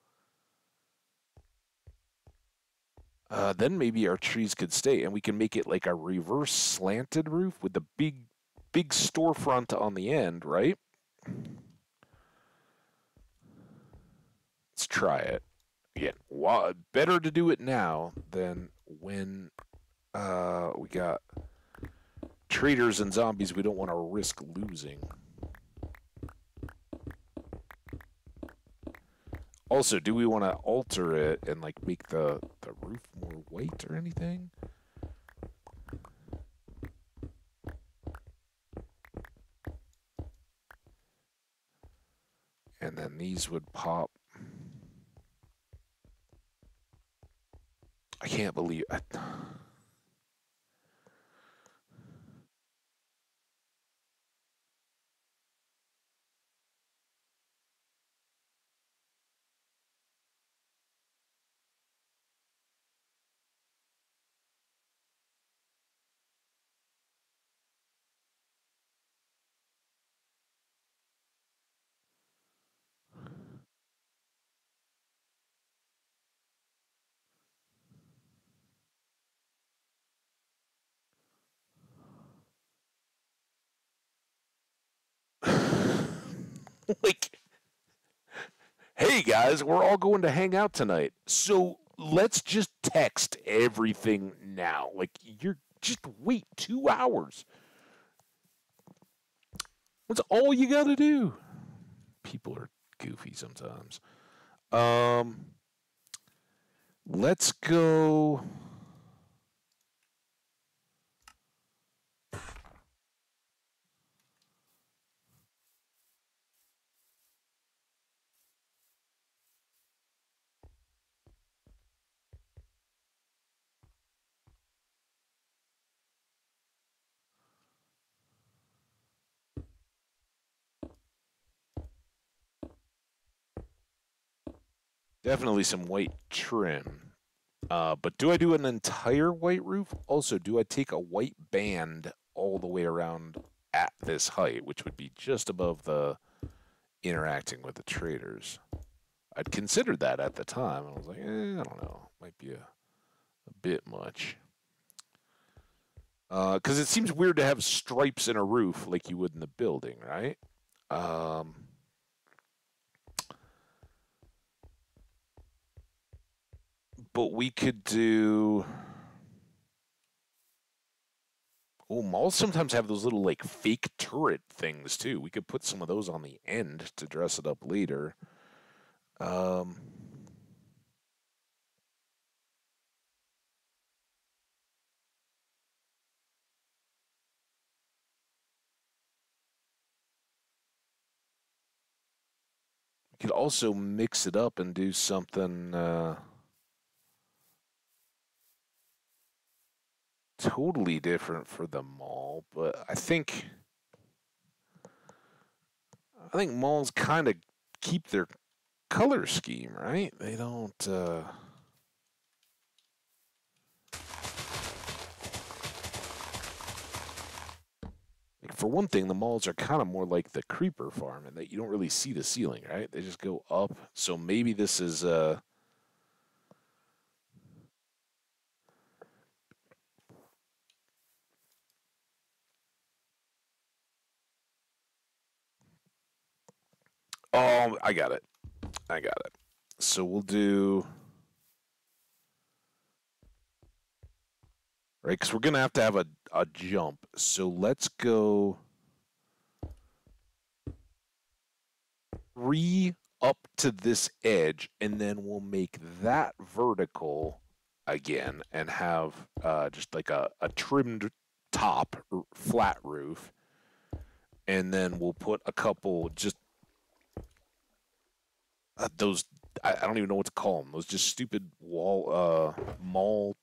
Uh, then maybe our trees could stay and we can make it like a reverse slanted roof with the big, big storefront on the end, right? Let's try it again, better to do it now than when uh, we got traders and zombies we don't want to risk losing. Also, do we want to alter it and like make the the roof more white or anything? And then these would pop I can't believe. I, like, hey guys, we're all going to hang out tonight. So let's just text everything now. Like, you're Just wait two hours. That's all you got to do. People are goofy sometimes. Um, let's go. Definitely some white trim. Uh, but do I do an entire white roof? Also, do I take a white band all the way around at this height, which would be just above the interacting with the traders? I'd considered that at the time. I was like, eh, I don't know. Might be a, a bit much. Because uh, it seems weird to have stripes in a roof like you would in the building, right? Um, but we could do. Oh, malls sometimes have those little like fake turret things too. We could put some of those on the end to dress it up later. Um, we could also mix it up and do something. Uh, totally different for the mall, but I think I think malls kind of keep their color scheme, right? They don't uh for one thing, the malls are kind of more like the creeper farm in that you don't really see the ceiling, right? They just go up. So maybe this is uh Oh, I got it. I got it. So we'll do. Right, because we're going to have to have a, a jump. So let's go three up to this edge, and then we'll make that vertical again and have uh, just like a, a trimmed top, flat roof. And then we'll put a couple just uh, those I, I, don't even know what to call them. Those just stupid wall uh mall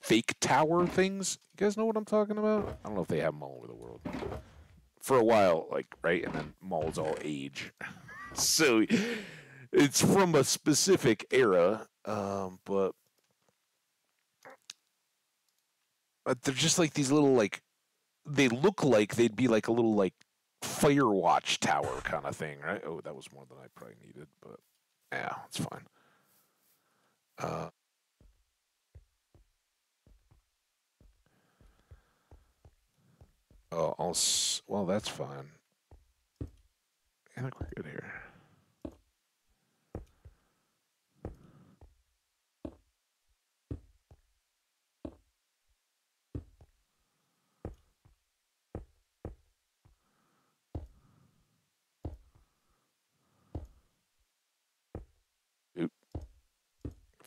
fake tower things. You guys know what I'm talking about? I don't know if they have them all over the world. For a while, like right, and then malls all age. so it's from a specific era, um, but but they're just like these little like they look like they'd be like a little like Firewatch tower kind of thing, right? Oh, that was more than I probably needed, but yeah, it's fine. Uh, oh, I'll. well, that's fine. I think we're good here.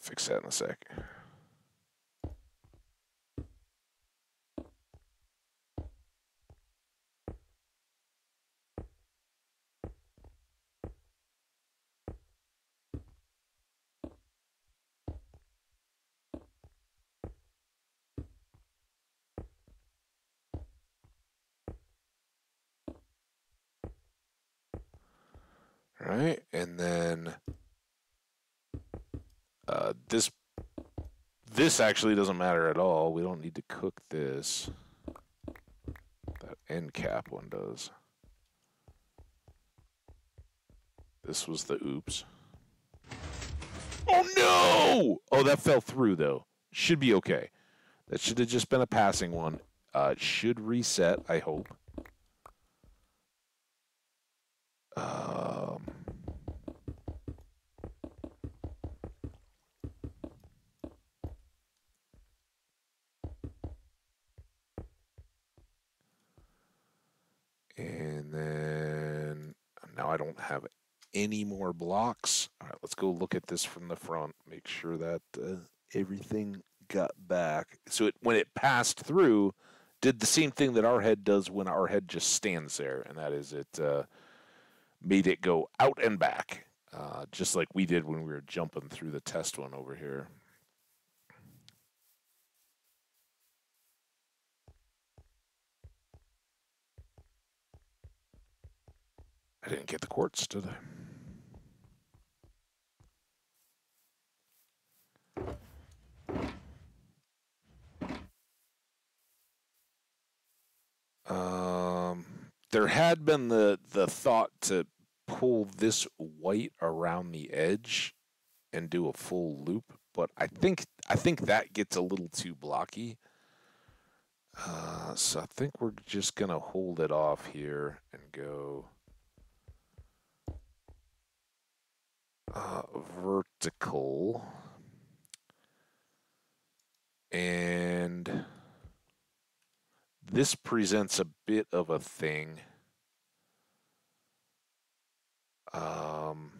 Fix that in a sec. Right, and then uh, this this actually doesn't matter at all. We don't need to cook this. That end cap one does. This was the oops. Oh no! Oh, that fell through though. Should be okay. That should have just been a passing one. Uh, should reset, I hope. Um, then now I don't have any more blocks. All right, let's go look at this from the front. Make sure that uh, everything got back. So it, when it passed through, did the same thing that our head does when our head just stands there, and that is it uh, made it go out and back, uh, just like we did when we were jumping through the test one over here. I didn't get the quartz, did I? Um, there had been the the thought to pull this white around the edge and do a full loop, but I think I think that gets a little too blocky. Uh, so I think we're just gonna hold it off here and go uh, vertical and this presents a bit of a thing. Um,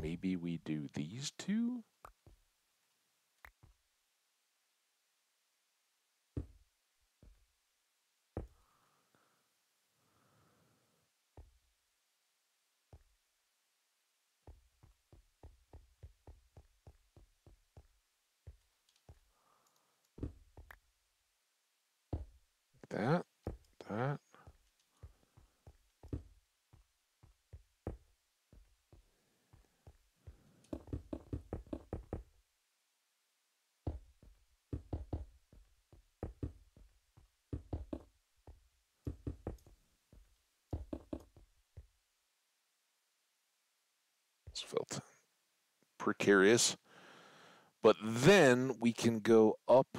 maybe we do these two? That, that. It's felt precarious. But then we can go up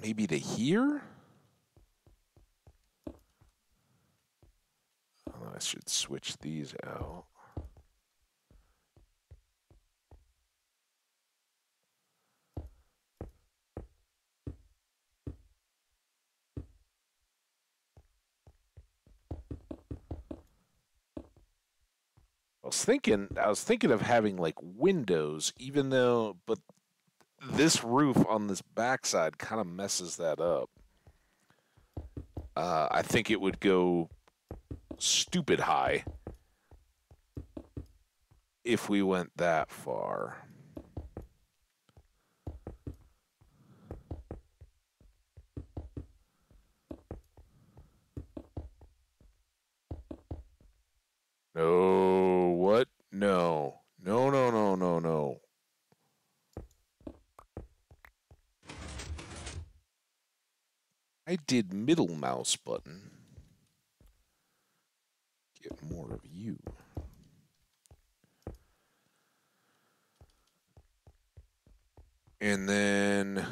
maybe to here? Oh, I should switch these out. I was thinking I was thinking of having like windows even though but this roof on this backside kind of messes that up. Uh, I think it would go stupid high if we went that far. No, what? No. No, no, no, no, no. I did middle mouse button. Get more of you. And then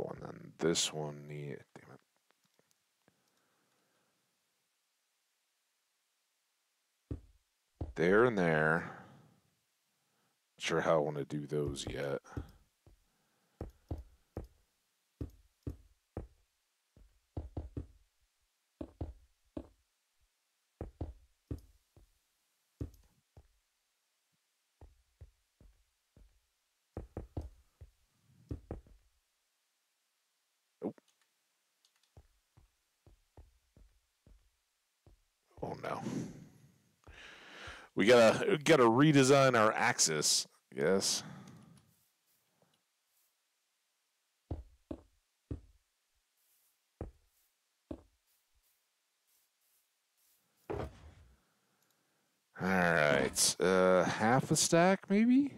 Oh, and then this one need damn it. There and there. Not sure how I want to do those yet. We gotta gotta redesign our axis. Yes. All right, uh, half a stack maybe.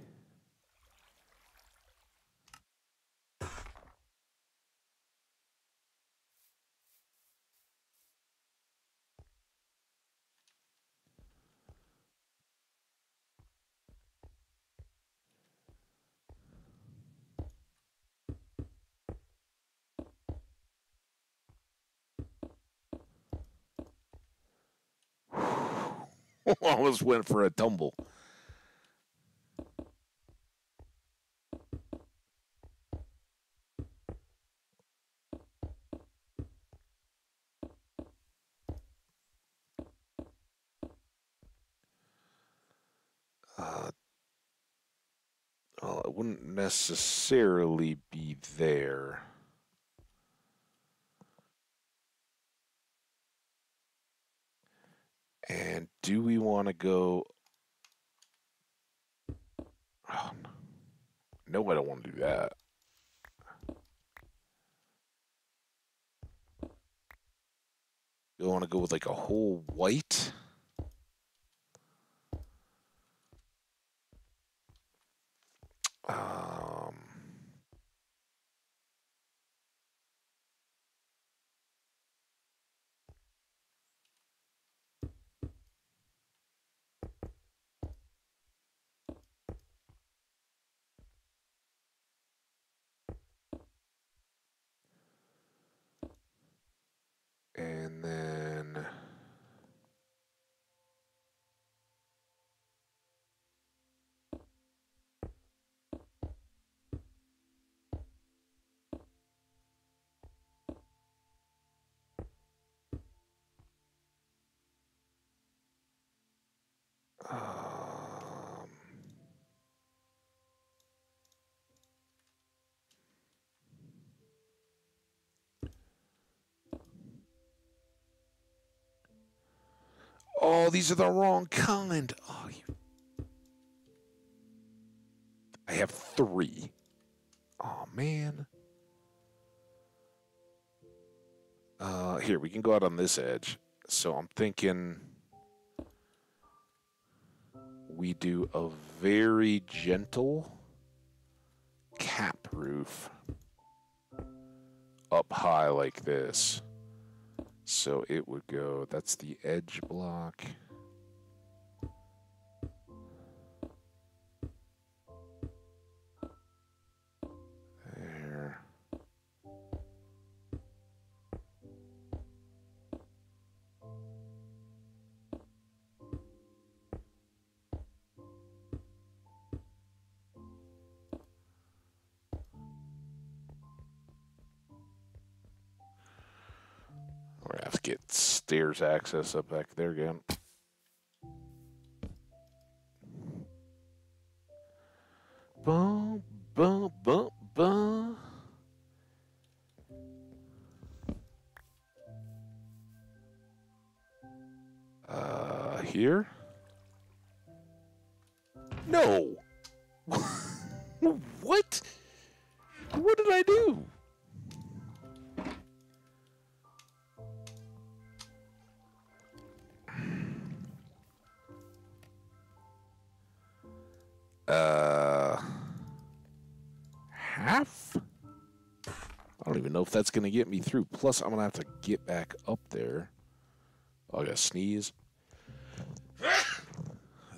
Almost went for a tumble. Uh, well, it wouldn't necessarily be there. And do we want to go? Oh, no, I don't want to do that. Do I want to go with like a whole white? Um, Oh, these are the wrong kind. Oh, you... I have three. Oh, man. Uh, here, we can go out on this edge. So I'm thinking we do a very gentle cap roof up high like this. So it would go, that's the edge block. Stairs access up back there again. Boom, boom, boom, boom. Uh, here? No! what? What did I do? Uh, half? I don't even know if that's going to get me through. Plus, I'm going to have to get back up there. Oh, I got to sneeze.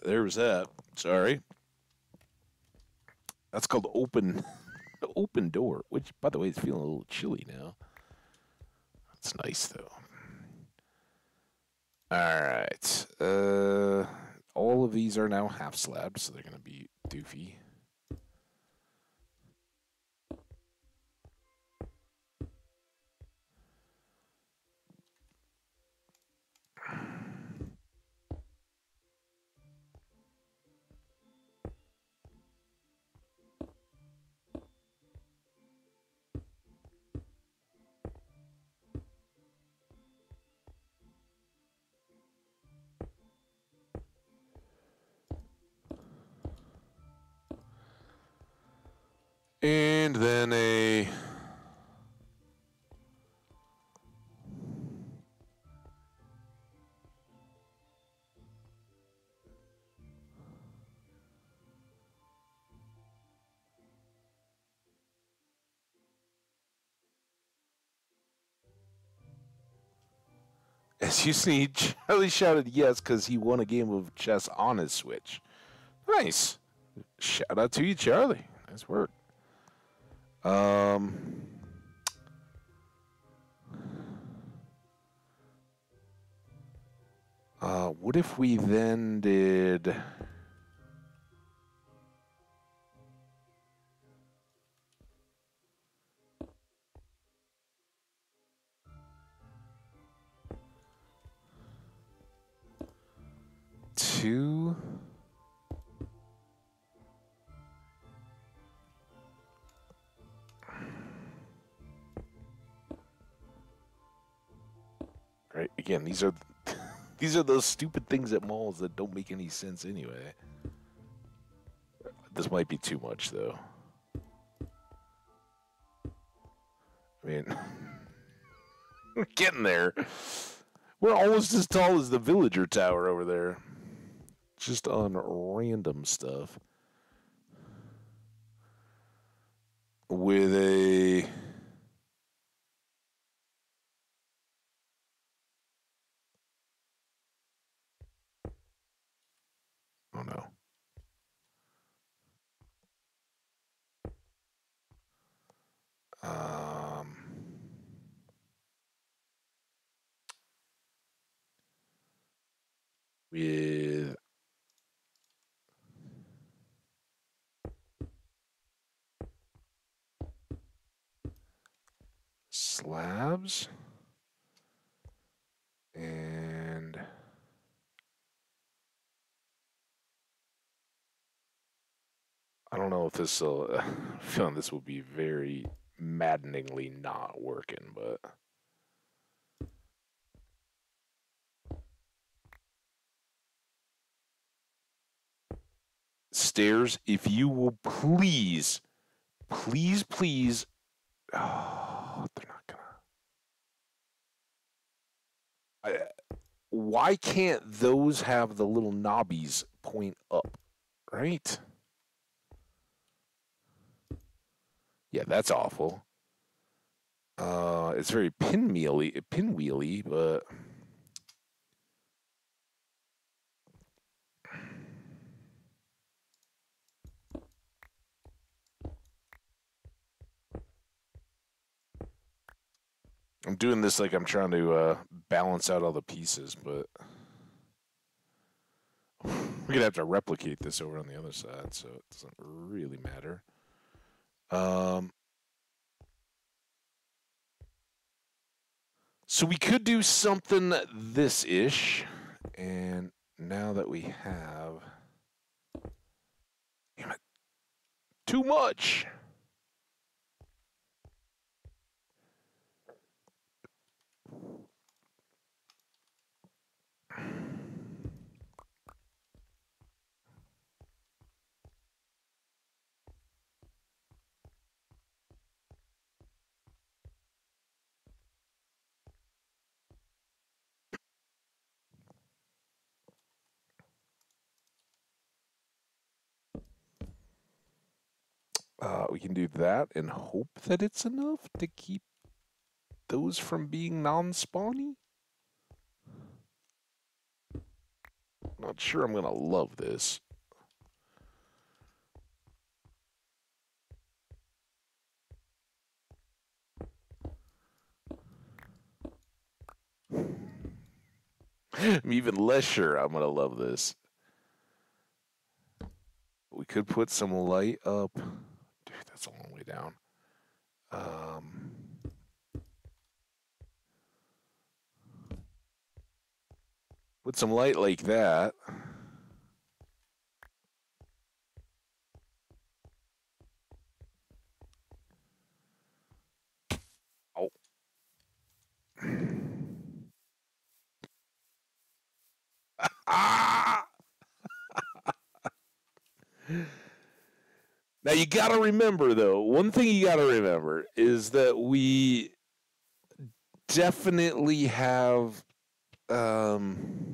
there was that. Sorry. That's called open open door, which, by the way, is feeling a little chilly now. That's nice, though. All right. Uh, all of these are now half slabs, so they're going to be doofy. And then a As you see, Charlie shouted yes because he won a game of chess on his Switch. Nice. Shout out to you, Charlie. Nice work. Um. Uh, what if we then did? Two. Again, these are these are those stupid things at malls that don't make any sense anyway. This might be too much though. I mean, we're getting there. We're almost as tall as the villager tower over there. Just on random stuff. With a Oh no. Um, with slabs and I don't know if this will. I'm feeling this will be very maddeningly not working, but. Stairs, if you will please, please, please. Oh, they're not gonna. I, why can't those have the little knobbies point up? Right? Yeah, that's awful. Uh, it's very pinwheely, pinwheely, but I'm doing this like I'm trying to uh, balance out all the pieces, but we're gonna have to replicate this over on the other side, so it doesn't really matter. Um, so we could do something this-ish, and now that we have, damn it, too much. Uh, we can do that and hope that it's enough to keep those from being non-spawny. Not sure I'm gonna love this. I'm even less sure I'm gonna love this. We could put some light up. That's a long way down. Um, put some light like that. Oh. ah! Now you got to remember though, one thing you got to remember is that we definitely have um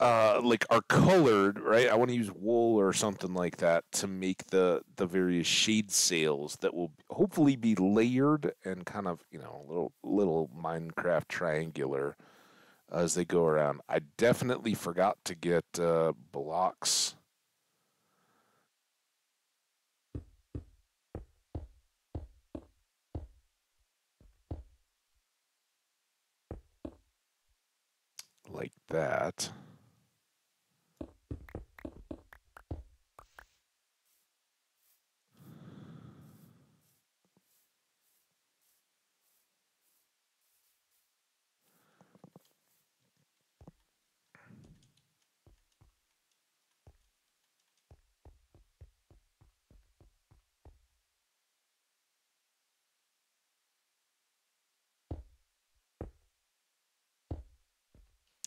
uh, like are colored, right? I want to use wool or something like that to make the the various shade sails that will hopefully be layered and kind of you know little little Minecraft triangular as they go around. I definitely forgot to get uh, blocks. Like that.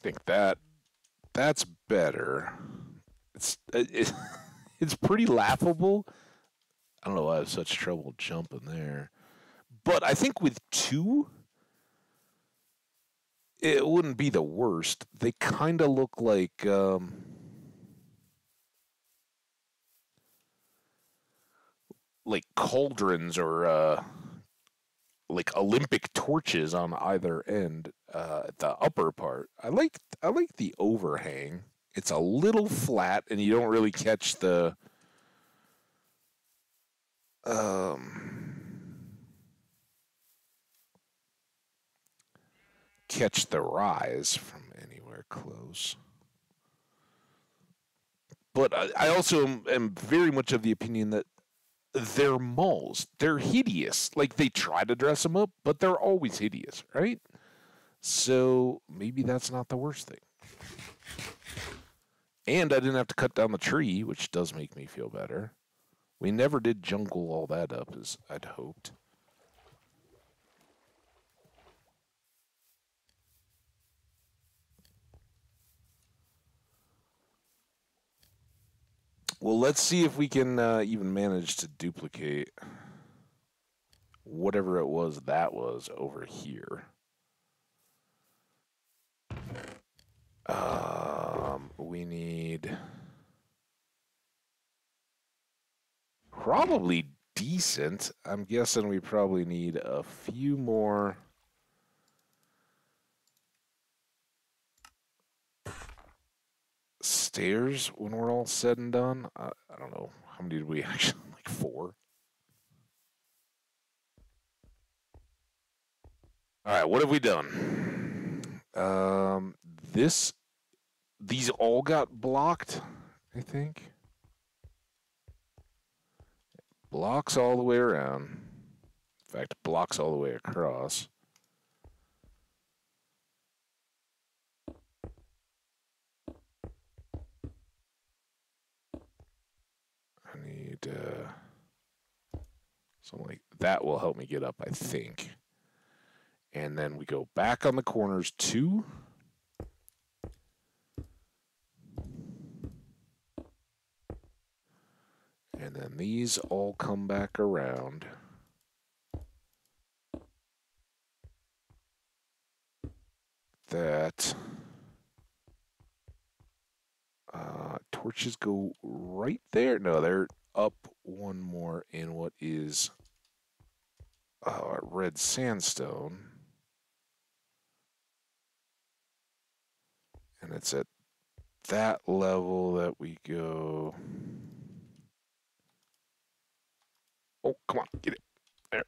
Think that that's better. It's it, it's pretty laughable. I don't know why I have such trouble jumping there, but I think with two, it wouldn't be the worst. They kind of look like. Um, like cauldrons or uh, like Olympic torches on either end. Uh, the upper part, I like. I like the overhang. It's a little flat, and you don't really catch the. Um, catch the rise from anywhere close. But I, I also am, am very much of the opinion that they're moles. They're hideous. Like they try to dress them up, but they're always hideous, right? So maybe that's not the worst thing. And I didn't have to cut down the tree, which does make me feel better. We never did jungle all that up as I'd hoped. Well, let's see if we can uh, even manage to duplicate whatever it was that was over here. Um, we need probably decent. I'm guessing we probably need a few more. stairs when we're all said and done. I, I don't know. How many did we actually? Like four? All right, what have we done? Um, this, these all got blocked, I think. Blocks all the way around. In fact, blocks all the way across. I need uh, something like that will help me get up, I think. And then we go back on the corners two. And then these all come back around. That uh, torches go right there. No, they're up one more in what is uh, red sandstone. And it's at that level that we go. Oh, come on, get it. There.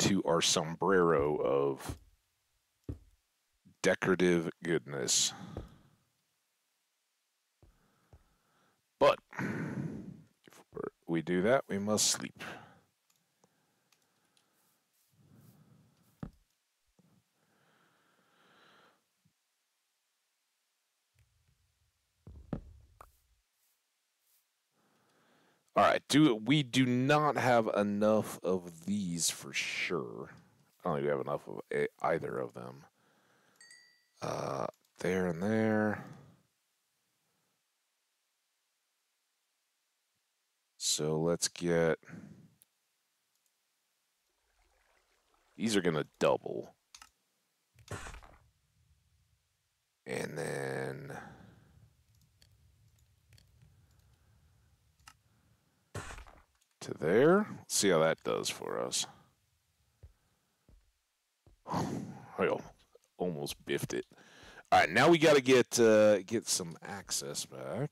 To our sombrero of decorative goodness. But if we do that, we must sleep. All right, do we do not have enough of these for sure. I don't think we have enough of a, either of them. Uh, there and there. So let's get... These are going to double. And then... to there. Let's see how that does for us. I almost biffed it. All right, now we got to get uh, get some access back.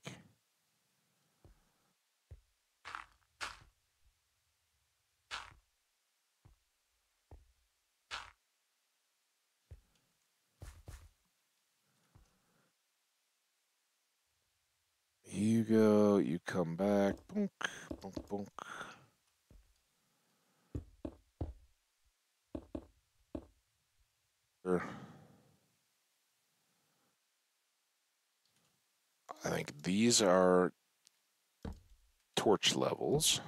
You go, you come back. I think these are torch levels.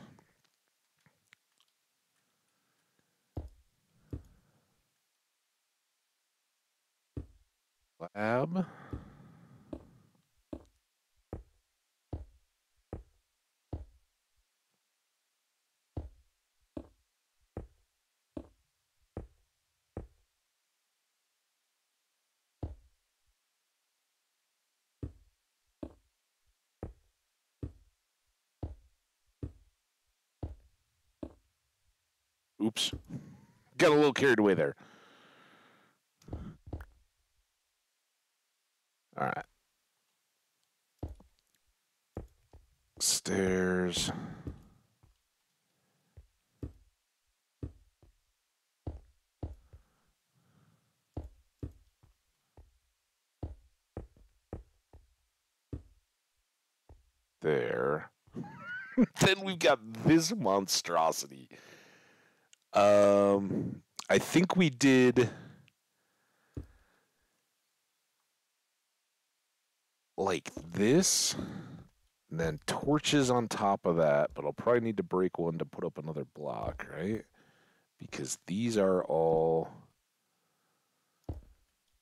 Lab. Oops. Got a little carried away there. All right. Stairs. There. then we've got this monstrosity. Um, I think we did like this, and then torches on top of that. But I'll probably need to break one to put up another block, right? Because these are all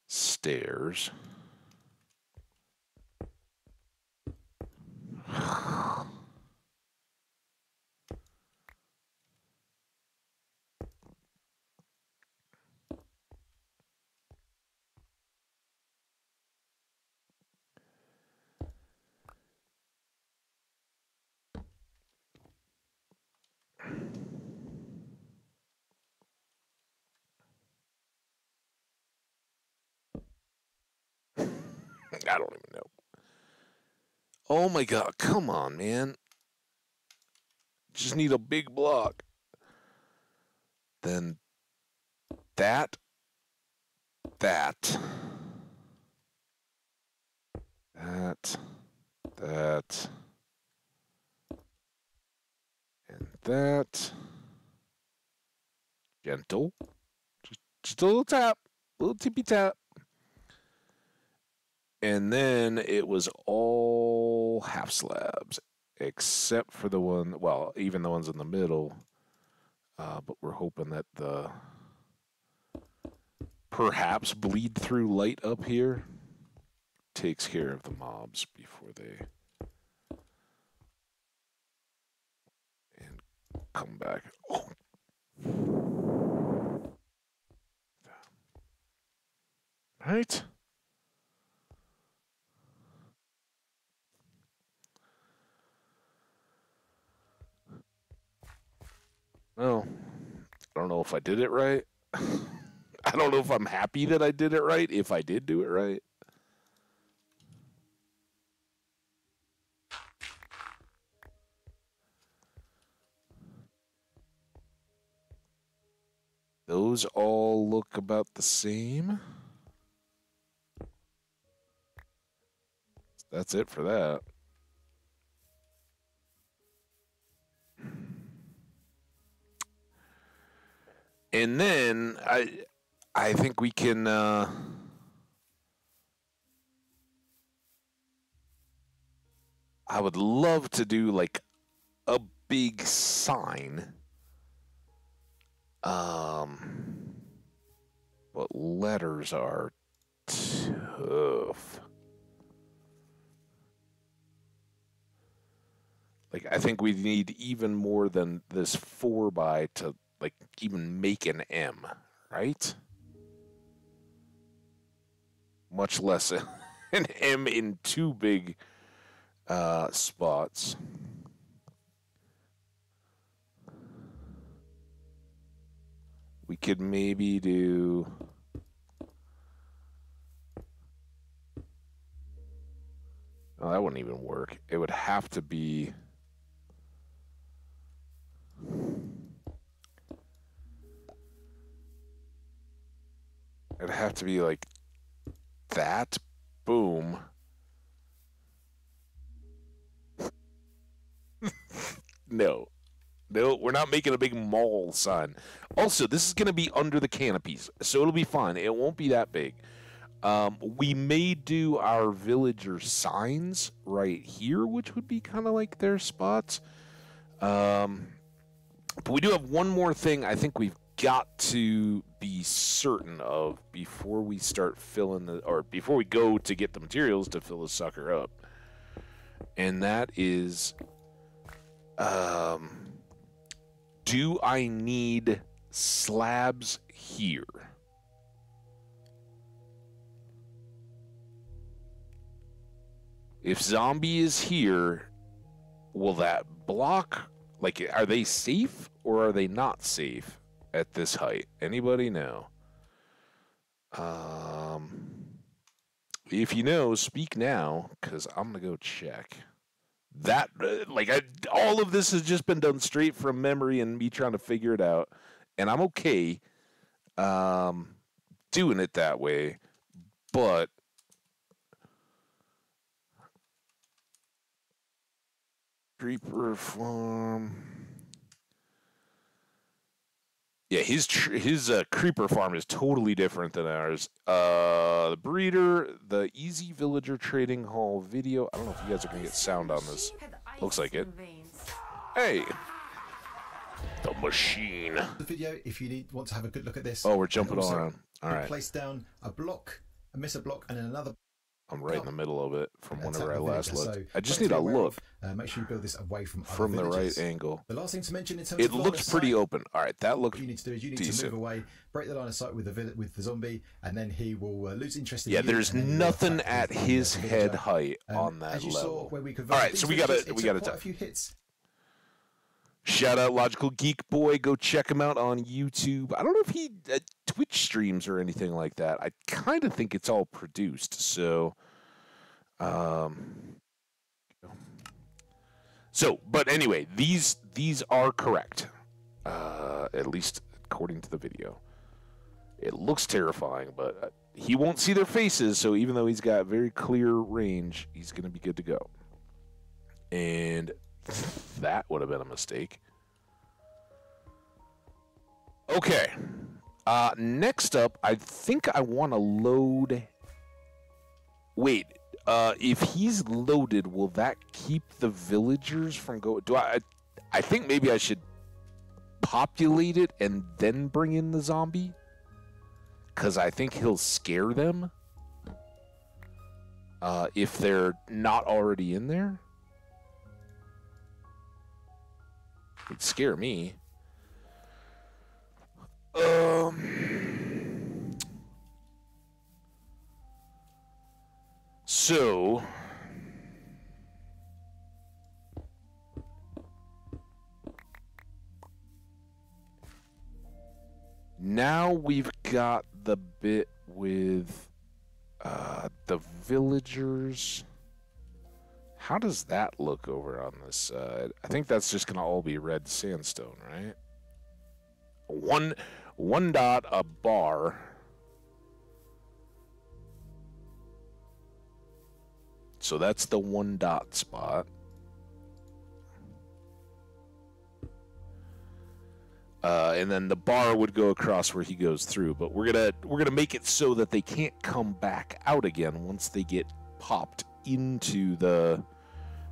stairs. I don't even know. Oh my god, come on, man. Just need a big block. Then that, that, that, that, and that. Gentle. Just, just a little tap, little tippy tap and then it was all half slabs except for the one well even the ones in the middle uh, but we're hoping that the perhaps bleed through light up here takes care of the mobs before they and come back oh. right Well, I don't know if I did it right. I don't know if I'm happy that I did it right, if I did do it right. Those all look about the same. That's it for that. And then I I think we can. Uh, I would love to do like a big sign. Um, but letters are tough. Like I think we need even more than this four by to like even make an M, right? Much less an M in two big uh, spots. We could maybe do. Oh, that wouldn't even work. It would have to be. It'd have to be like that. Boom. no. No, we're not making a big mall sign. Also, this is going to be under the canopies, so it'll be fine. It won't be that big. Um, we may do our villager signs right here, which would be kind of like their spots. Um, but we do have one more thing I think we've got to be certain of before we start filling the, or before we go to get the materials to fill the sucker up. And that is, um, do I need slabs here? If zombie is here, will that block? Like, are they safe or are they not safe at this height? Anybody know? Um, if you know, speak now, because I'm gonna go check. That uh, like I, all of this has just been done straight from memory and me trying to figure it out, and I'm okay, um, doing it that way, but Creeper farm. Yeah, his tr- his uh, creeper farm is totally different than ours. Uh, the breeder, the Easy Villager Trading Hall video. I don't know if you guys are gonna get sound on this. Looks like it. Hey, the machine. The video, if you need want to have a good look at this. Oh, we're jumping all around. All right. Place down a block, a miss a block, and then another. I'm right in the middle of it from attack whenever I last villager. looked. So I just need to a look of. Uh, make sure you build this away from from the right angle. The last thing to mention in terms It of looks pretty sight, open. All right, that looks What you need to do is you need to decent. move away, break the line of sight with the with the zombie, and then he will uh, lose interest in Yeah, you, there's and then he'll nothing at his head height Um, on that as you level. Saw where we All right, so we gotta- it we gotta quite a few hits. Shout out Logical Geek Boy. Go check him out on YouTube. I don't know if he uh, Twitch streams or anything like that. I kind of think it's all produced. So, um, so, but anyway, these these are correct. Uh, at least according to the video. It looks terrifying, but uh, he won't see their faces. So even though he's got very clear range, he's going to be good to go. And that would have been a mistake. Okay. Uh, next up, I think I want to load. Wait, uh, if he's loaded, will that keep the villagers from going? Do I? I think maybe I should populate it and then bring in the zombie, because I think he'll scare them. Uh, if they're not already in there. It'd scare me. Um. So. Now we've got the bit with uh, the villagers. How does that look over on this side? I think that's just going to all be red sandstone, right? One one dot a bar. So that's the one dot spot. Uh, and then the bar would go across where he goes through, but we're gonna we're gonna make it so that they can't come back out again once they get popped into the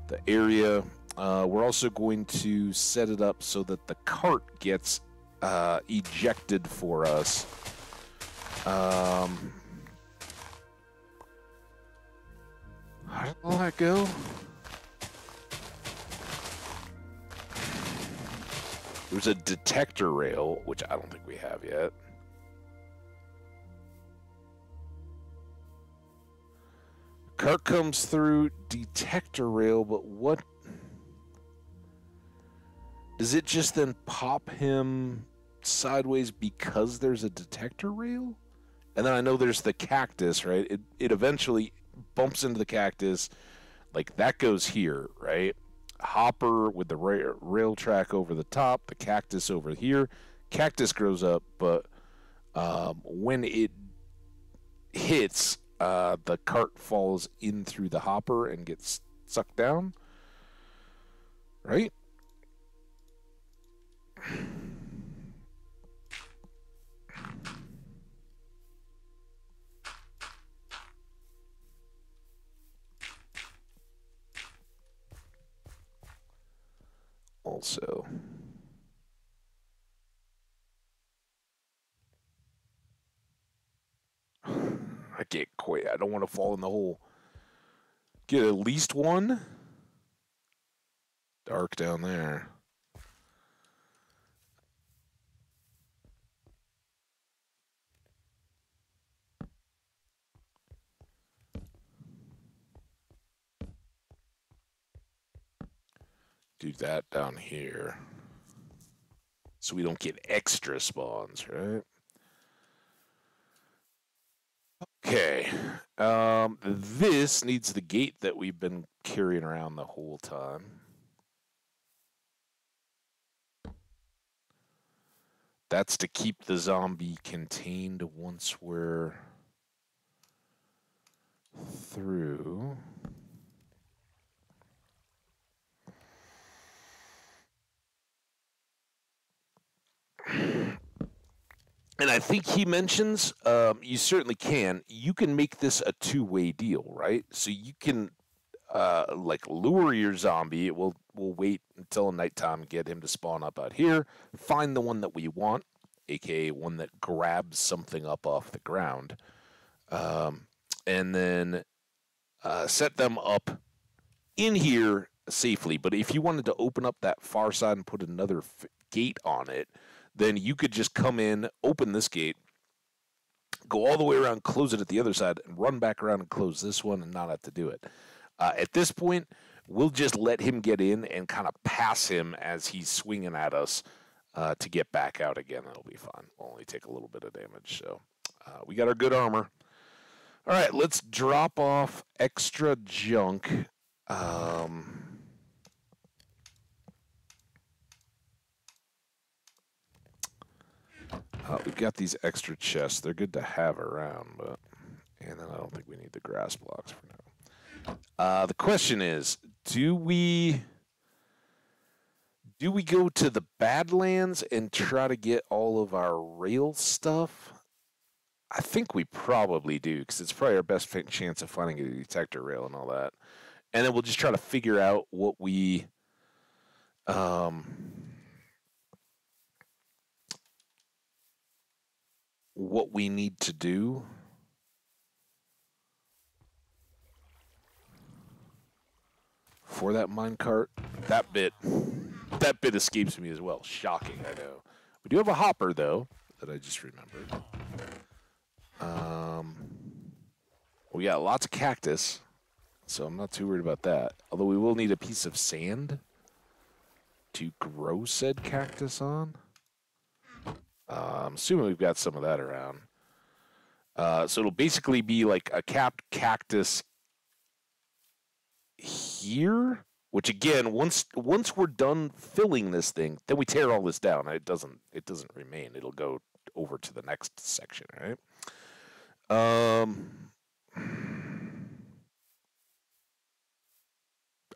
the area. Uh, we're also going to set it up so that the cart gets uh, ejected for us. Um, how did all that go? There's a detector rail, which I don't think we have yet. Cart comes through detector rail, but what does it just then pop him sideways because there's a detector rail. And then I know there's the cactus, right? It it eventually bumps into the cactus. Like that goes here, right? Hopper with the ra- rail track over the top, the cactus over here. Cactus grows up, but um, when it hits, uh, the cart falls in through the hopper and gets sucked down. Right? Also, I quit. I don't want to fall in the hole. Get at least one. Dark down there. Do that down here. So we don't get extra spawns, right? Okay. Um, this needs the gate that we've been carrying around the whole time. That's to keep the zombie contained once we're through. And I think he mentions um, you certainly can. You can make this a two-way deal, right? So you can uh, like lure your zombie. We'll we'll wait until nighttime, get him to spawn up out here. Find the one that we want, aka one that grabs something up off the ground, um, and then uh, set them up in here safely. But if you wanted to open up that far side and put another f- gate on it, then you could just come in, open this gate, go all the way around, close it at the other side, and run back around and close this one and not have to do it. Uh, at this point, we'll just let him get in and kind of pass him as he's swinging at us uh, to get back out again. That'll be fine. We'll only take a little bit of damage. So uh, we got our good armor. All right, let's drop off extra junk. Um, Uh, we've got these extra chests. They're good to have around, but and then I don't think we need the grass blocks for now. Uh, the question is, do we do we go to the Badlands and try to get all of our rail stuff? I think we probably do because it's probably our best chance of finding a detector rail and all that. And then we'll just try to figure out what we um what we need to do. For that minecart, that bit, that bit escapes me as well. Shocking, I know. We do have a hopper though that I just remembered. Um, we got lots of cactus, so I'm not too worried about that. Although we will need a piece of sand to grow said cactus on. Uh, I'm assuming we've got some of that around. Uh, so it'll basically be like a capped cactus here, which again, once once we're done filling this thing, then we tear all this down. It doesn't it doesn't remain. It'll go over to the next section, right? Um.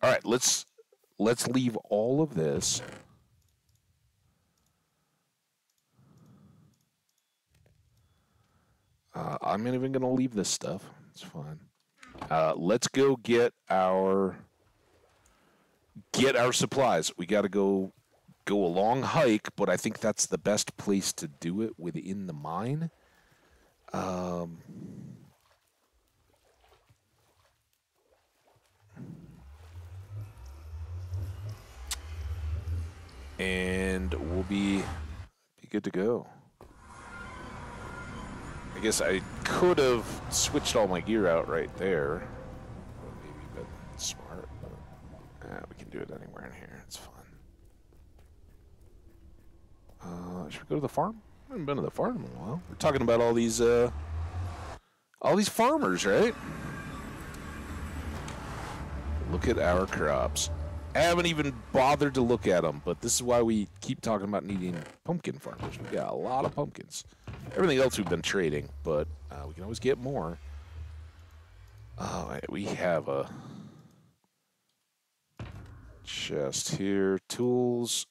All right, let's let's leave all of this. Uh, I'm not even going to leave this stuff. It's fine. Uh, let's go get our get our supplies. We got to go go a long hike, but I think that's the best place to do it within the mine. Um, and we'll be be good to go. I guess I could have switched all my gear out right there. Maybe bit smart, but yeah, we can do it anywhere in here. It's fun. Uh, should we go to the farm? I haven't been to the farm in a while. We're talking about all these, uh, all these farmers, right? Look at our crops. I haven't even bothered to look at them, but this is why we keep talking about needing pumpkin farmers. We got a lot of pumpkins. Everything else we've been trading, but uh, we can always get more. We have a chest here. Tools.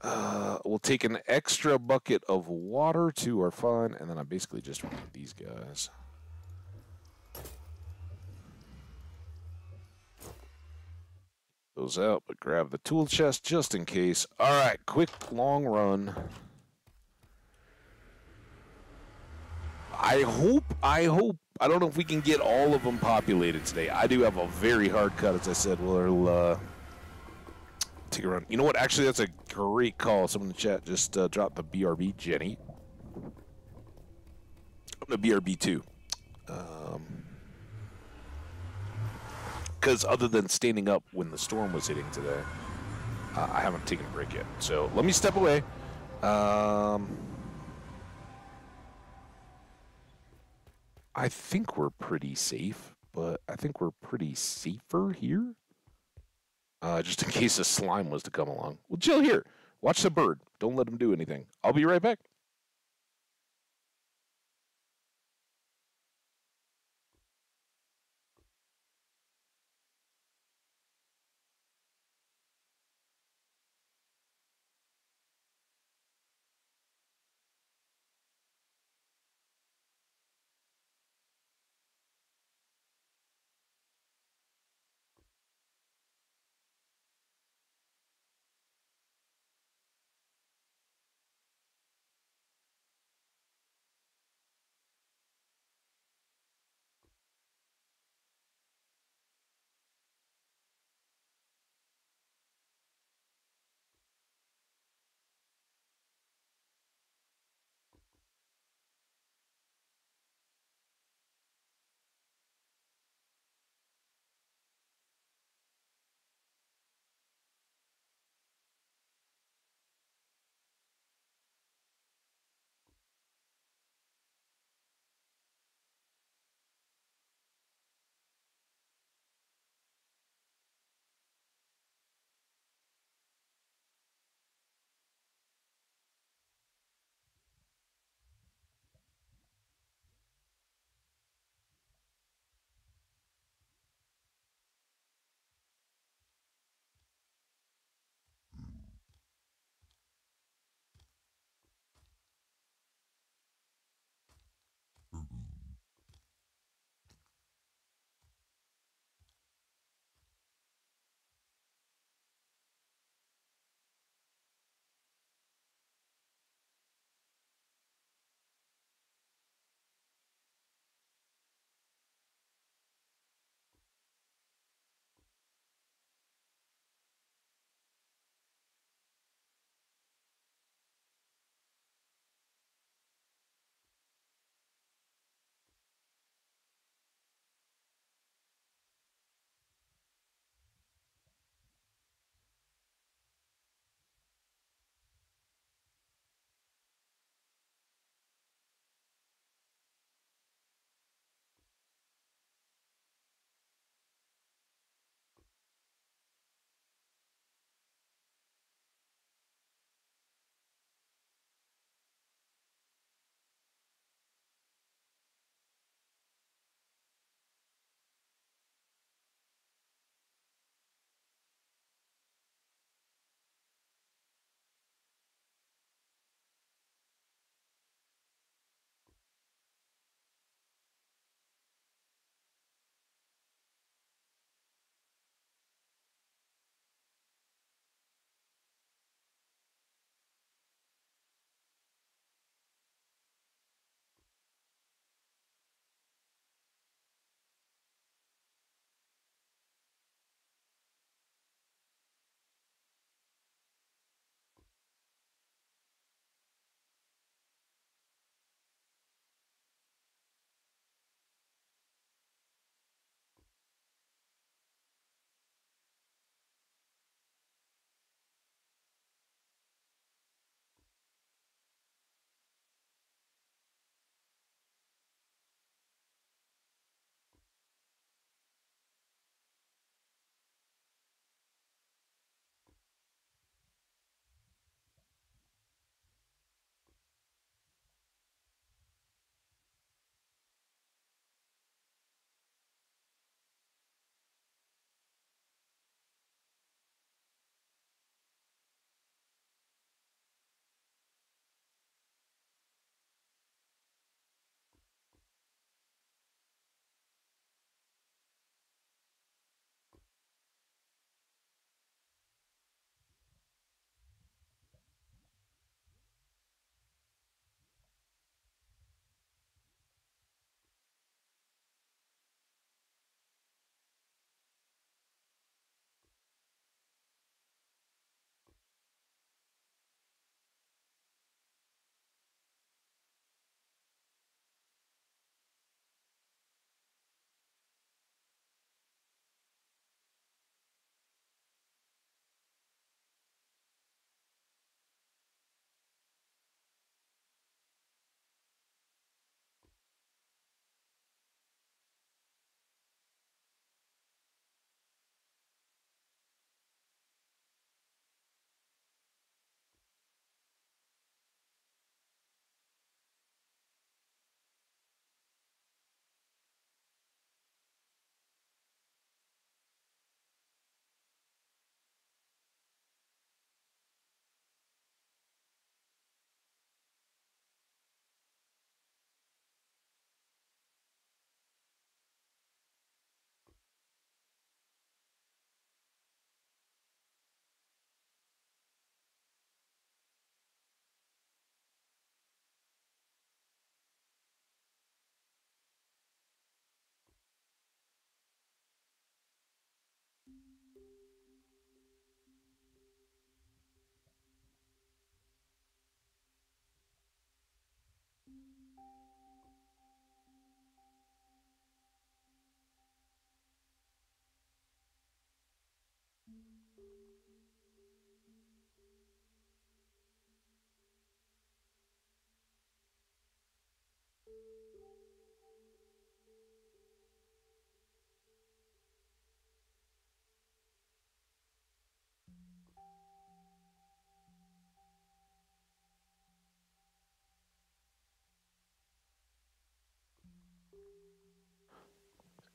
Uh, we'll take an extra bucket of water to our fun, and then I basically just want these guys. Those out, but grab the tool chest just in case. All right, quick long run. I hope, I hope, I don't know if we can get all of them populated today. I do have a very hard cut, as I said. We'll uh, take a run. You know what? Actually, that's a great call. Someone in the chat just uh, dropped the BRB, Jenny. I'm The BRB too. Because other than standing up when the storm was hitting today, uh, I haven't taken a break yet. So let me step away. Um, I think we're pretty safe, but I think we're pretty safer here. Uh, just in case a slime was to come along. Well, chill here. Watch the bird. Don't let him do anything. I'll be right back.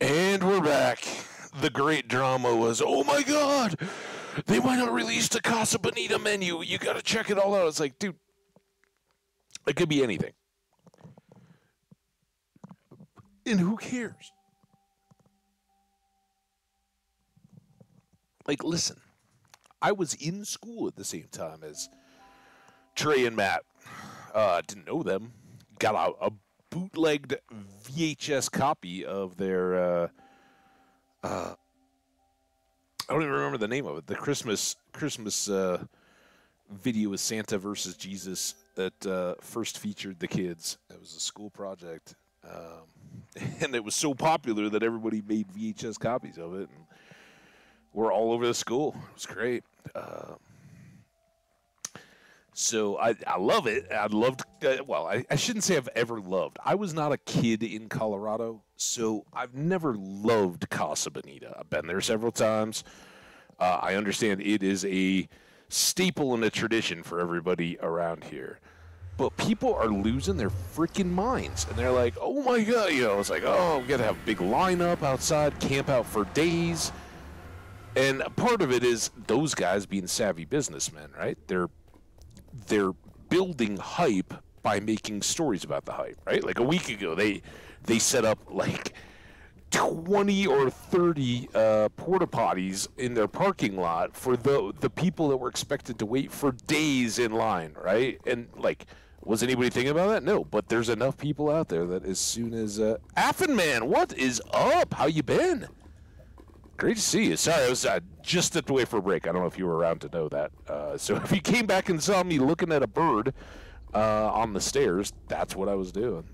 And we're back. The great drama was, oh my god, they might have released a Casa Bonita menu. You got to check it all out. It's like, dude, it could be anything. And who cares? Like, listen, I was in school at the same time as Trey and Matt. Uh, didn't know them. Got a, a bootlegged VHS copy of their. Uh, uh, I don't even remember the name of it. The Christmas Christmas uh, video with Santa versus Jesus that uh, first featured the kids. It was a school project, um, and it was so popular that everybody made VHS copies of it, and we're all over the school. It was great. Um, so I, I love it. I loved, uh, well, I, I shouldn't say I've ever loved. I was not a kid in Colorado, so I've never loved Casa Bonita. I've been there several times. Uh, I understand it is a staple and a tradition for everybody around here. But people are losing their freaking minds. And they're like, oh my God, you know, it's like, oh, we got to have a big lineup outside, camp out for days. And part of it is those guys being savvy businessmen, right? They're they're building hype by making stories about the hype, right? Like a week ago, they they set up like 20 or 30 uh, porta potties in their parking lot for the the people that were expected to wait for days in line, right? And like, was anybody thinking about that? No, but there's enough people out there that as soon as uh, Affin Man, what is up? How you been? Great to see you. Sorry, I was uh, just stepped away for a break. I don't know if you were around to know that. Uh, so if you came back and saw me looking at a bird uh, on the stairs, that's what I was doing.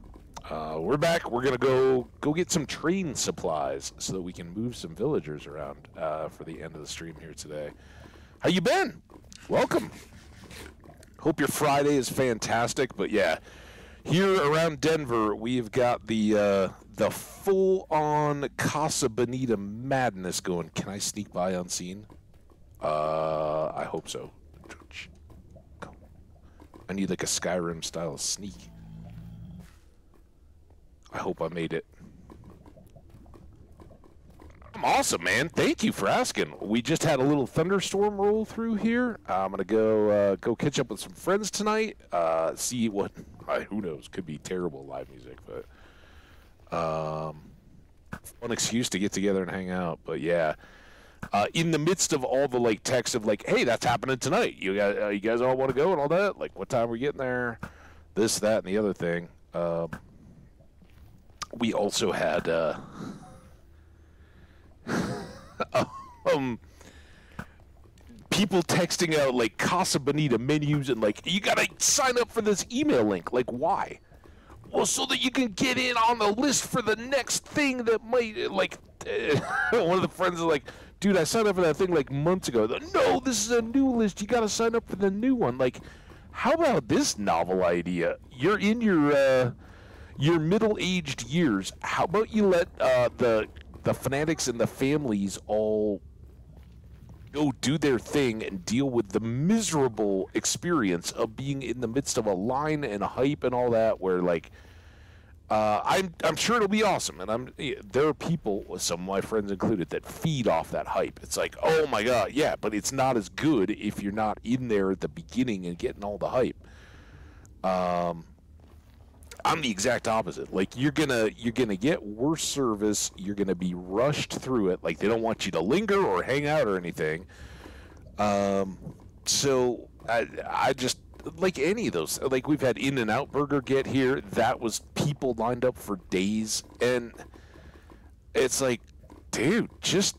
Uh, we're back. We're gonna go go get some train supplies so that we can move some villagers around uh, for the end of the stream here today. How you been? Welcome. Hope your Friday is fantastic. But yeah, here around Denver, we've got the uh, the full on Casa Bonita madness going. Can I sneak by unseen? Uh, I hope so. I need like a Skyrim style sneak. I hope I made it. I'm awesome, man. Thank you for asking. We just had a little thunderstorm roll through here. I'm gonna go uh, go catch up with some friends tonight. Uh, see what who knows could be terrible live music, but um, fun excuse to get together and hang out. But yeah, uh, in the midst of all the like text of like, hey, that's happening tonight. You guys, uh, you guys all want to go and all that. Like, what time are we getting there? This, that, and the other thing. Um, we also had uh, um people texting out like Casa Bonita menus and like you gotta sign up for this email link. Like why? Well, so that you can get in on the list for the next thing that might like. one of the friends is like, dude, I signed up for that thing like months ago. No, this is a new list. You gotta sign up for the new one. Like, how about this novel idea? You're in your uh, your middle-aged years. How about you let uh, the the fanatics and the families all go do their thing and deal with the miserable experience of being in the midst of a line and a hype and all that where like uh, I'm I'm sure it'll be awesome, and I'm there are people, some of my friends included, that feed off that hype. It's like, oh my god, yeah, but it's not as good if you're not in there at the beginning and getting all the hype. Um, I'm the exact opposite. Like you're gonna you're gonna get worse service. You're gonna be rushed through it. Like they don't want you to linger or hang out or anything. Um, so I I just like any of those. Like we've had In and Out Burger get here. That was people lined up for days, and it's like, dude, just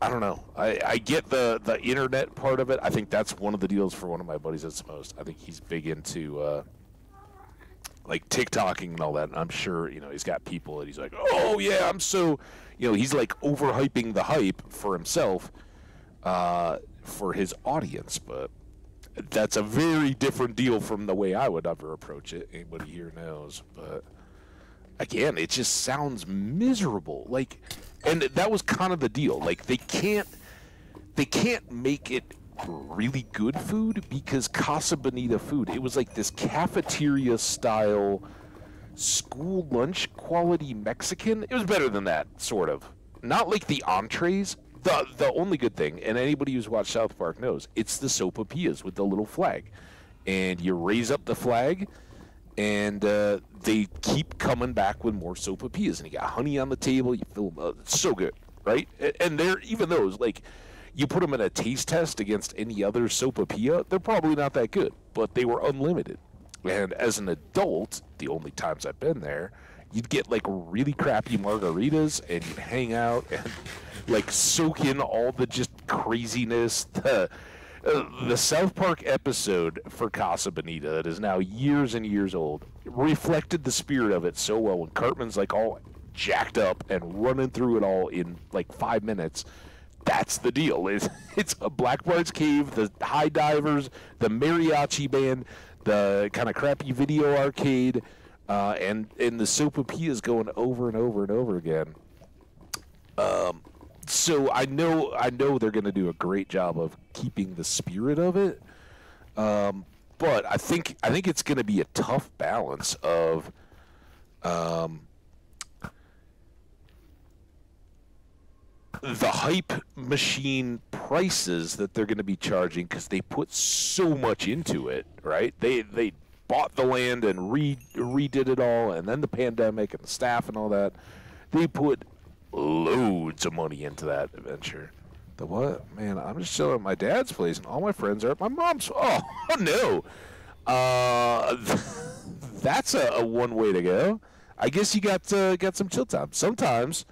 I don't know. I, I get the the internet part of it. I think that's one of the deals for one of my buddies that's most. I think he's big into. Uh, like TikToking and all that. And I'm sure you know he's got people that he's like, oh yeah, I'm so, you know, he's like overhyping the hype for himself, uh, for his audience. But that's a very different deal from the way I would ever approach it. Anybody here knows, but again, it just sounds miserable. Like, and that was kind of the deal. Like they can't, they can't make it really good food because Casa Bonita food. It was like this cafeteria style school lunch quality Mexican. It was better than that, sort of. Not like the entrees. The the only good thing, and anybody who's watched South Park knows, it's the sopapillas with the little flag, and you raise up the flag, and uh, they keep coming back with more sopapillas, and you got honey on the table. You them, uh, so good, right? And they're even those like you put them in a taste test against any other sopapilla, they're probably not that good, but they were unlimited. And as an adult, the only times I've been there, you'd get like really crappy margaritas and you'd hang out and like soak in all the just craziness. The, uh, the South Park episode for Casa Bonita that is now years and years old reflected the spirit of it so well when Cartman's like all jacked up and running through it all in like five minutes that's the deal. It's, it's a Black Bart's Cave, the high divers, the mariachi band, the kind of crappy video arcade, uh, and and the sopapillas going over and over and over again. Um, so I know I know they're going to do a great job of keeping the spirit of it. Um, but I think I think it's going to be a tough balance of um, the hype machine prices that they're going to be charging because they put so much into it, right? They they bought the land and re redid it all, and then the pandemic and the staff and all that. They put loads of money into that adventure. The what? Man, I'm just chilling at my dad's place, and all my friends are at my mom's. Oh, oh no. Uh, that's a, a, one way to go. I guess you got uh, got some chill time. Sometimes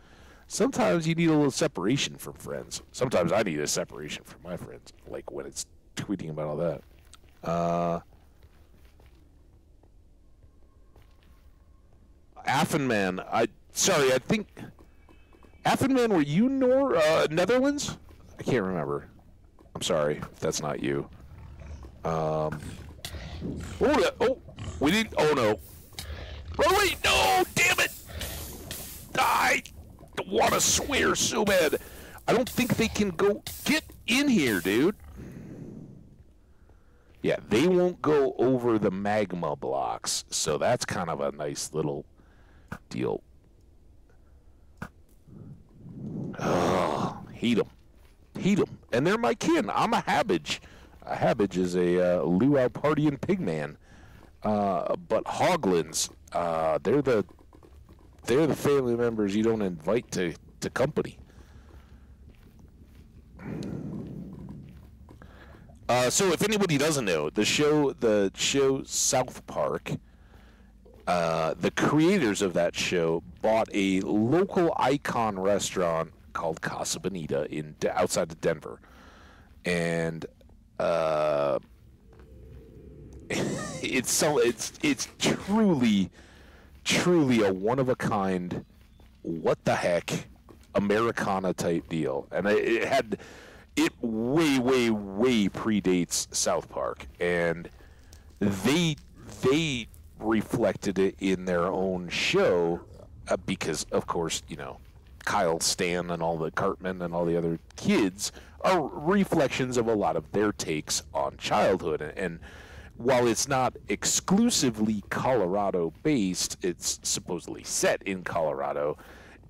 sometimes you need a little separation from friends. Sometimes I need a separation from my friends, like when it's tweeting about all that. Uh, Affenman, I sorry, I think Affenman, were you nor uh, Netherlands? I can't remember. I'm sorry if that's not you. Um, oh, oh, we need. Oh no! Oh wait, no! Damn it! Die! Want to swear so bad. I don't think they can go get in here, dude. Yeah, they won't go over the magma blocks, so that's kind of a nice little deal. Hate them. Hate them. And they're my kin. I'm a Hambbage. A Hambbage is a uh, luau partying pigman. Uh, but Hoglins, uh, they're the they're the family members you don't invite to, to company. Uh, so if anybody doesn't know, the show the show South Park, uh, the creators of that show bought a local icon restaurant called Casa Bonita in outside of Denver, and uh, it's so it's it's truly truly a one of a kind, what the heck, Americana type deal, and it had it way, way, way predates South Park, and they they reflected it in their own show uh, because, of course, you know, Kyle Stan and all the Cartman and all the other kids are reflections of a lot of their takes on childhood. And, and while it's not exclusively Colorado based, it's supposedly set in Colorado,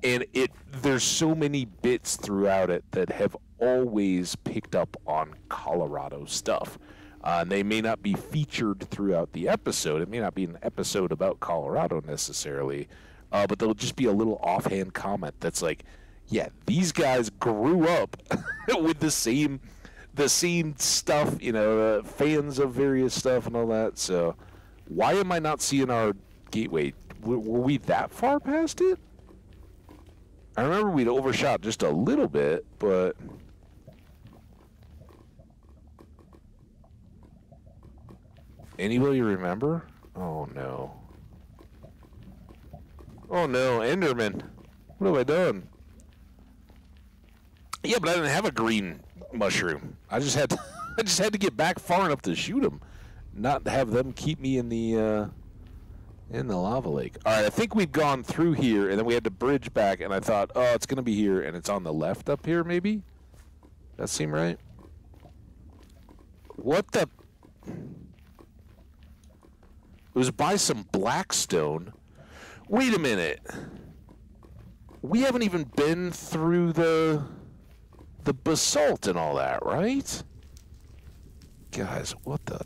and it there's so many bits throughout it that have always picked up on Colorado stuff. Uh, and they may not be featured throughout the episode. It may not be an episode about Colorado necessarily, uh, but there'll just be a little offhand comment that's like, "Yeah, these guys grew up with the same." The same stuff, you know, uh, fans of various stuff and all that. So, why am I not seeing our gateway? Were we that far past it? I remember we'd overshot just a little bit, but. Anybody remember? Oh no. Oh no, Enderman. What have I done? Yeah, but I didn't have a green mushroom. I just had to, I just had to get back far enough to shoot them, not have them keep me in the uh, in the lava lake. All right, I think we've gone through here, and then we had to bridge back, and I thought, oh, it's gonna be here, and it's on the left up here, maybe. That seem right? What the? It was by some blackstone. Wait a minute. We haven't even been through the the basalt and all that, right? Guys, what the?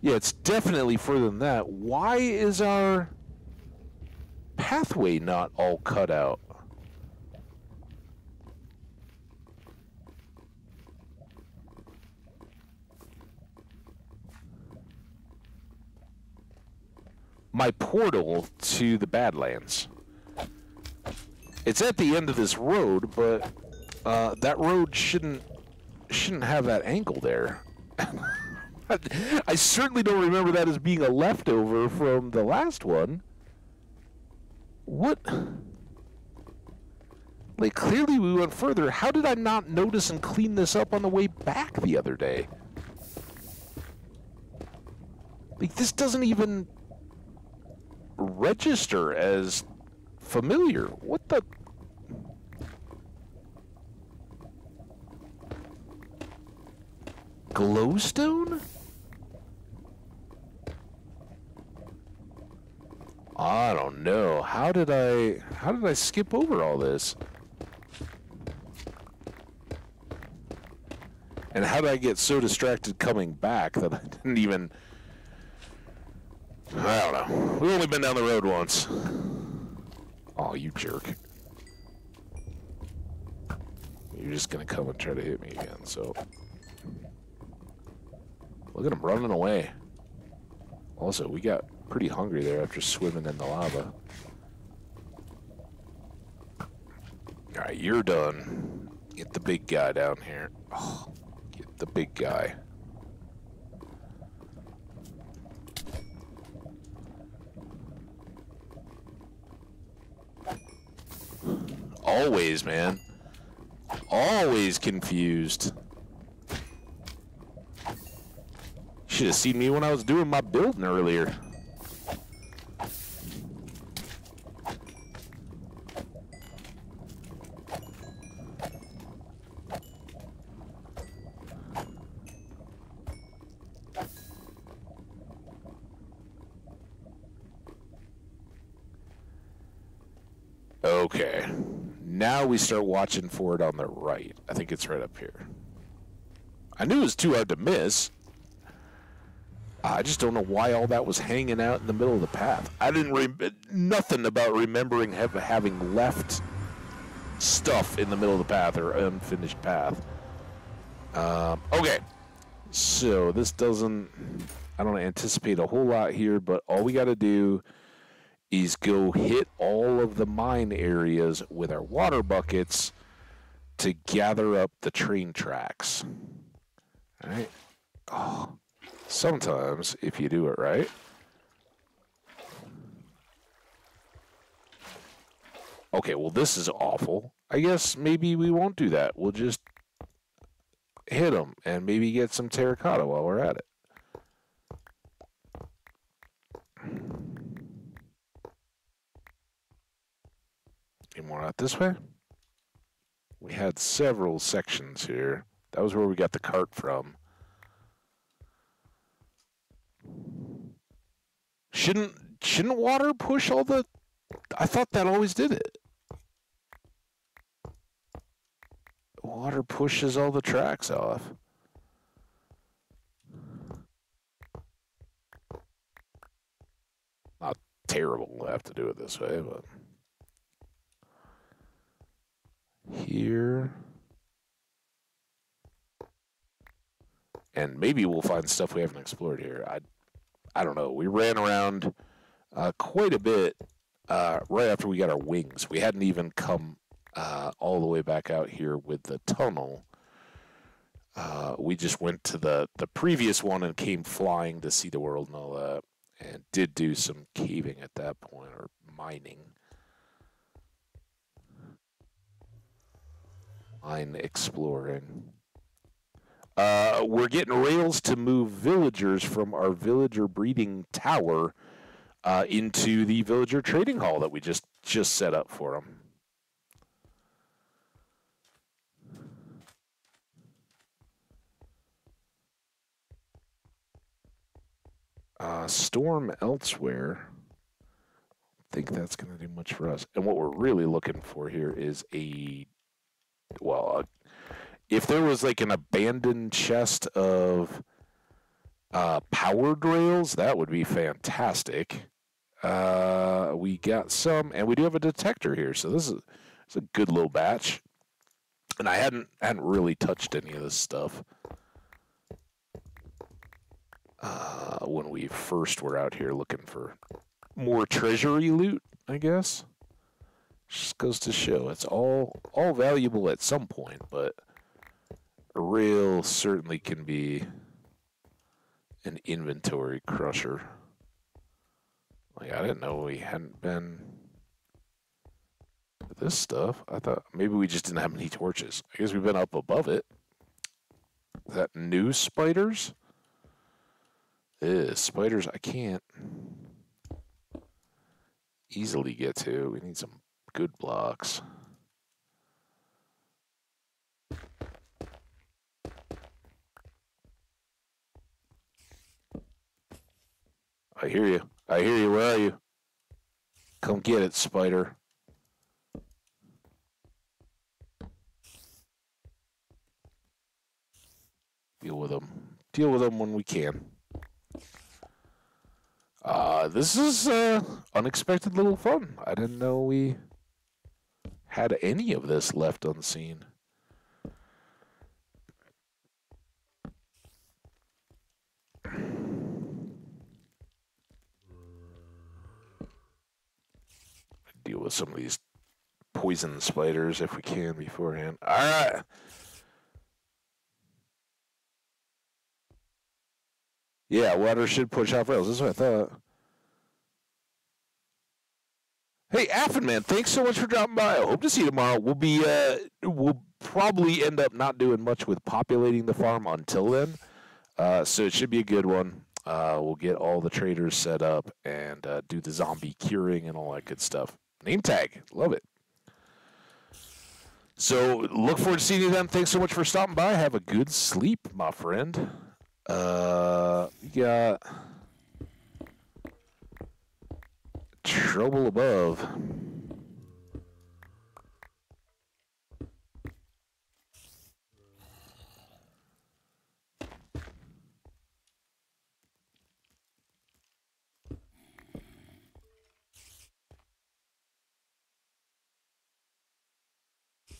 Yeah, it's definitely further than that. Why is our pathway not all cut out? My portal to the Badlands. It's at the end of this road, but uh, that road shouldn't shouldn't have that angle there. I certainly don't remember that as being a leftover from the last one. What? Like, clearly we went further. How did I not notice and clean this up on the way back the other day? Like, this doesn't even register as familiar. What the? Glowstone? I don't know. How did I how did I skip over all this? And how did I get so distracted coming back that I didn't even I don't know. We've only been down the road once. Oh, you jerk. You're just gonna come and try to hit me again, so Look at him running away. Also, we got pretty hungry there after swimming in the lava. Alright, you're done. Get the big guy down here. Oh, get the big guy. Always, man. Always confused. Should have seen me when I was doing my building earlier. Okay. Now we start watching for it on the right. I think it's right up here. I knew it was too hard to miss. I just don't know why all that was hanging out in the middle of the path. I didn't re- nothing about remembering have, having left stuff in the middle of the path or unfinished path. Um, okay, so this doesn't. I don't anticipate a whole lot here, but all we got to do is go hit all of the mine areas with our water buckets to gather up the train tracks. All right. Oh. Sometimes, if you do it right. Okay, well, this is awful. I guess maybe we won't do that. We'll just hit them and maybe get some terracotta while we're at it. Any more out this way? We had several sections here. That was where we got the cart from. Shouldn't shouldn't water push all the I thought that always did it. Water pushes all the tracks off. Not terrible to have to do it this way, but here and maybe we'll find stuff we haven't explored here. I I don't know. We ran around uh, quite a bit uh, right after we got our wings. We hadn't even come uh, all the way back out here with the tunnel. Uh, we just went to the, the previous one and came flying to see the world and all that. And and did do some caving at that point or mining. Mine exploring. Uh, we're getting rails to move villagers from our villager breeding tower uh, into the villager trading hall that we just just set up for them. Uh, storm elsewhere. Think that's going to do much for us. And what we're really looking for here is a, well, if there was like an abandoned chest of uh, powered rails, that would be fantastic. Uh, we got some, and we do have a detector here, so this is it's a good little batch. And I hadn't hadn't really touched any of this stuff uh, when we first were out here looking for more treasury loot, I guess. Just goes to show it's all all valuable at some point, but rail certainly can be an inventory crusher. Like I didn't know we hadn't been this stuff. I thought maybe we just didn't have any torches. I guess we've been up above it. Is that new spiders? Ew, spiders I can't easily get to. We need some good blocks. I hear you. I hear you. Where are you? Come get it, spider. Deal with them. Deal with them when we can. Uh, this is uh, unexpected little fun. I didn't know we had any of this left unseen. Deal with some of these poison spiders if we can beforehand. All right. Yeah, water should push off rails. That's what I thought. Hey, Affin man, thanks so much for dropping by. I hope to see you tomorrow. We'll be uh, we'll probably end up not doing much with populating the farm until then. Uh, so it should be a good one. Uh, we'll get all the traders set up and uh, do the zombie curing and all that good stuff. Name tag, love it. So look forward to seeing you then. Thanks so much for stopping by. Have a good sleep, my friend. Uh, we got trouble above.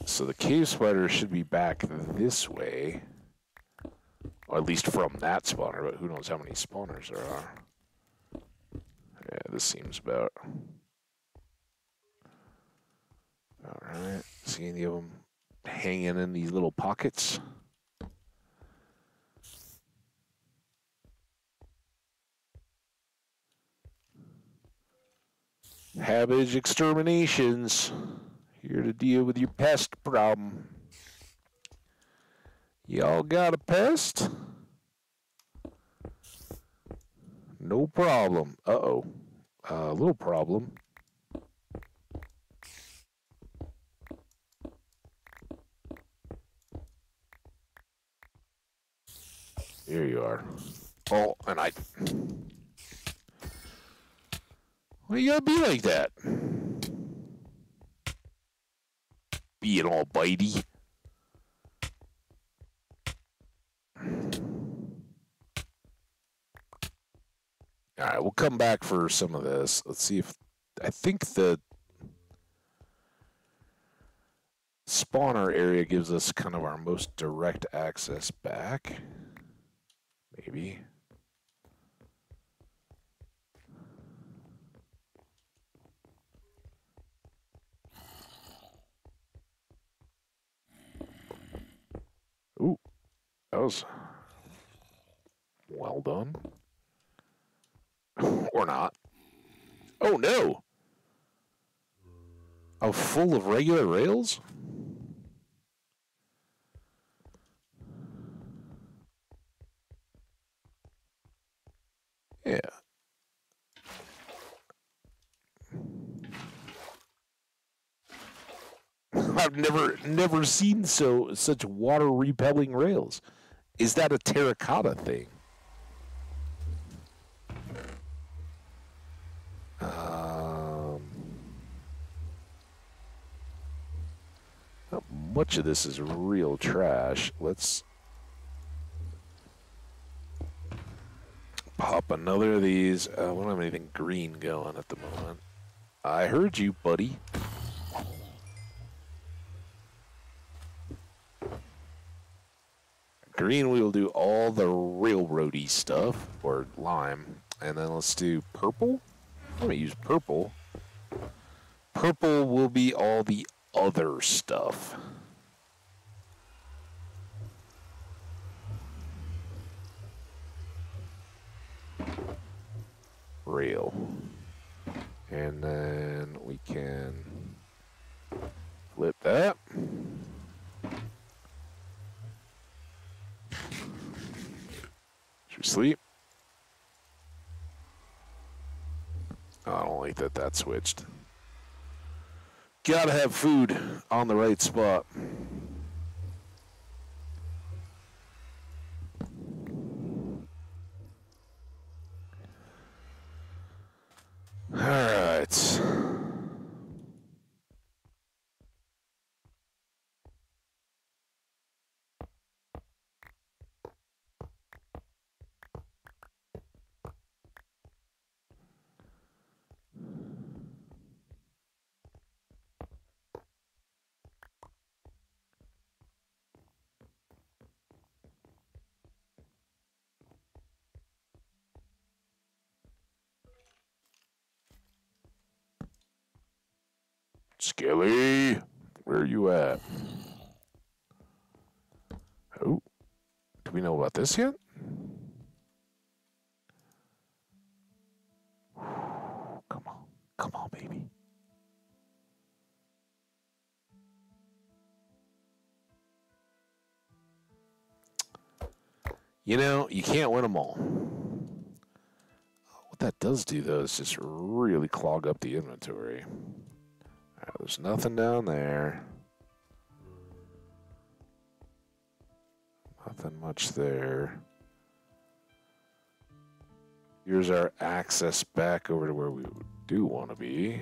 So the cave spider should be back this way. Or at least from that spawner, but who knows how many spawners there are. Yeah, this seems about... Alright, see any of them hanging in these little pockets? Hambbage exterminations. Here to deal with your pest problem. Y'all got a pest? No problem. Uh-oh. A uh, little problem. Here you are. Oh, and I... Why you gotta be like that? Being all bitey. All right, we'll come back for some of this. Let's see if I think the spawner area gives us kind of our most direct access back. Maybe. Ooh, well done. Or not. Oh no! Oh, full of regular rails? Yeah. I've never never seen so such water repelling rails. Is that a terracotta thing? Um, much of this is real trash. Let's pop another of these. Uh, we don't have anything green going at the moment. I heard you, buddy. Green, we will do all the railroady stuff, or lime. And then let's do purple. I'm going to use purple. Purple will be all the other stuff. Rail. And then we can flip that. We sleep? I don't like that that switched. Gotta have food on the right spot. All right. Skilly, where are you at? Oh, do we know about this yet? Come on, come on, baby. You know, you can't win them all. What that does do, though, is just really clog up the inventory. Right, there's nothing down there. Nothing much there. Here's our access back over to where we do want to be.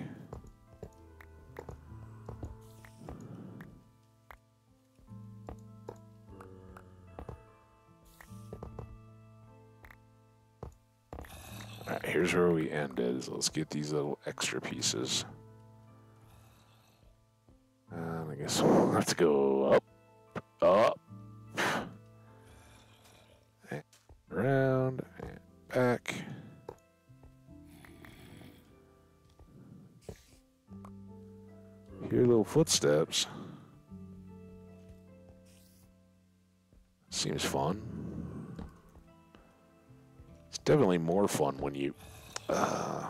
Alright, here's where we ended. So let's get these little extra pieces. To go up, up, and around, and back. Hear little footsteps. Seems fun. It's definitely more fun when you uh,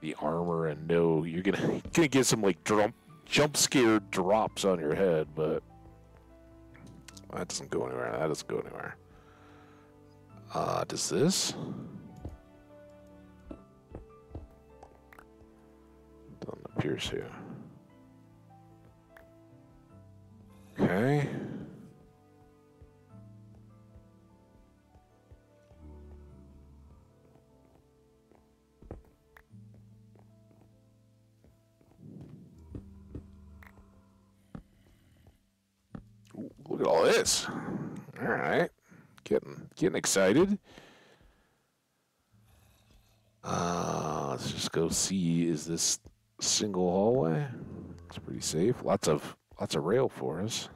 the armor and know you're gonna gonna get some like jump jump scare drops on your head, but that doesn't go anywhere. That doesn't go anywhere. Uh, does this? Doesn't appear to. Okay. This. All right. Getting getting excited. Uh, let's just go see is this single hallway? It's pretty safe. Lots of lots of rail for us.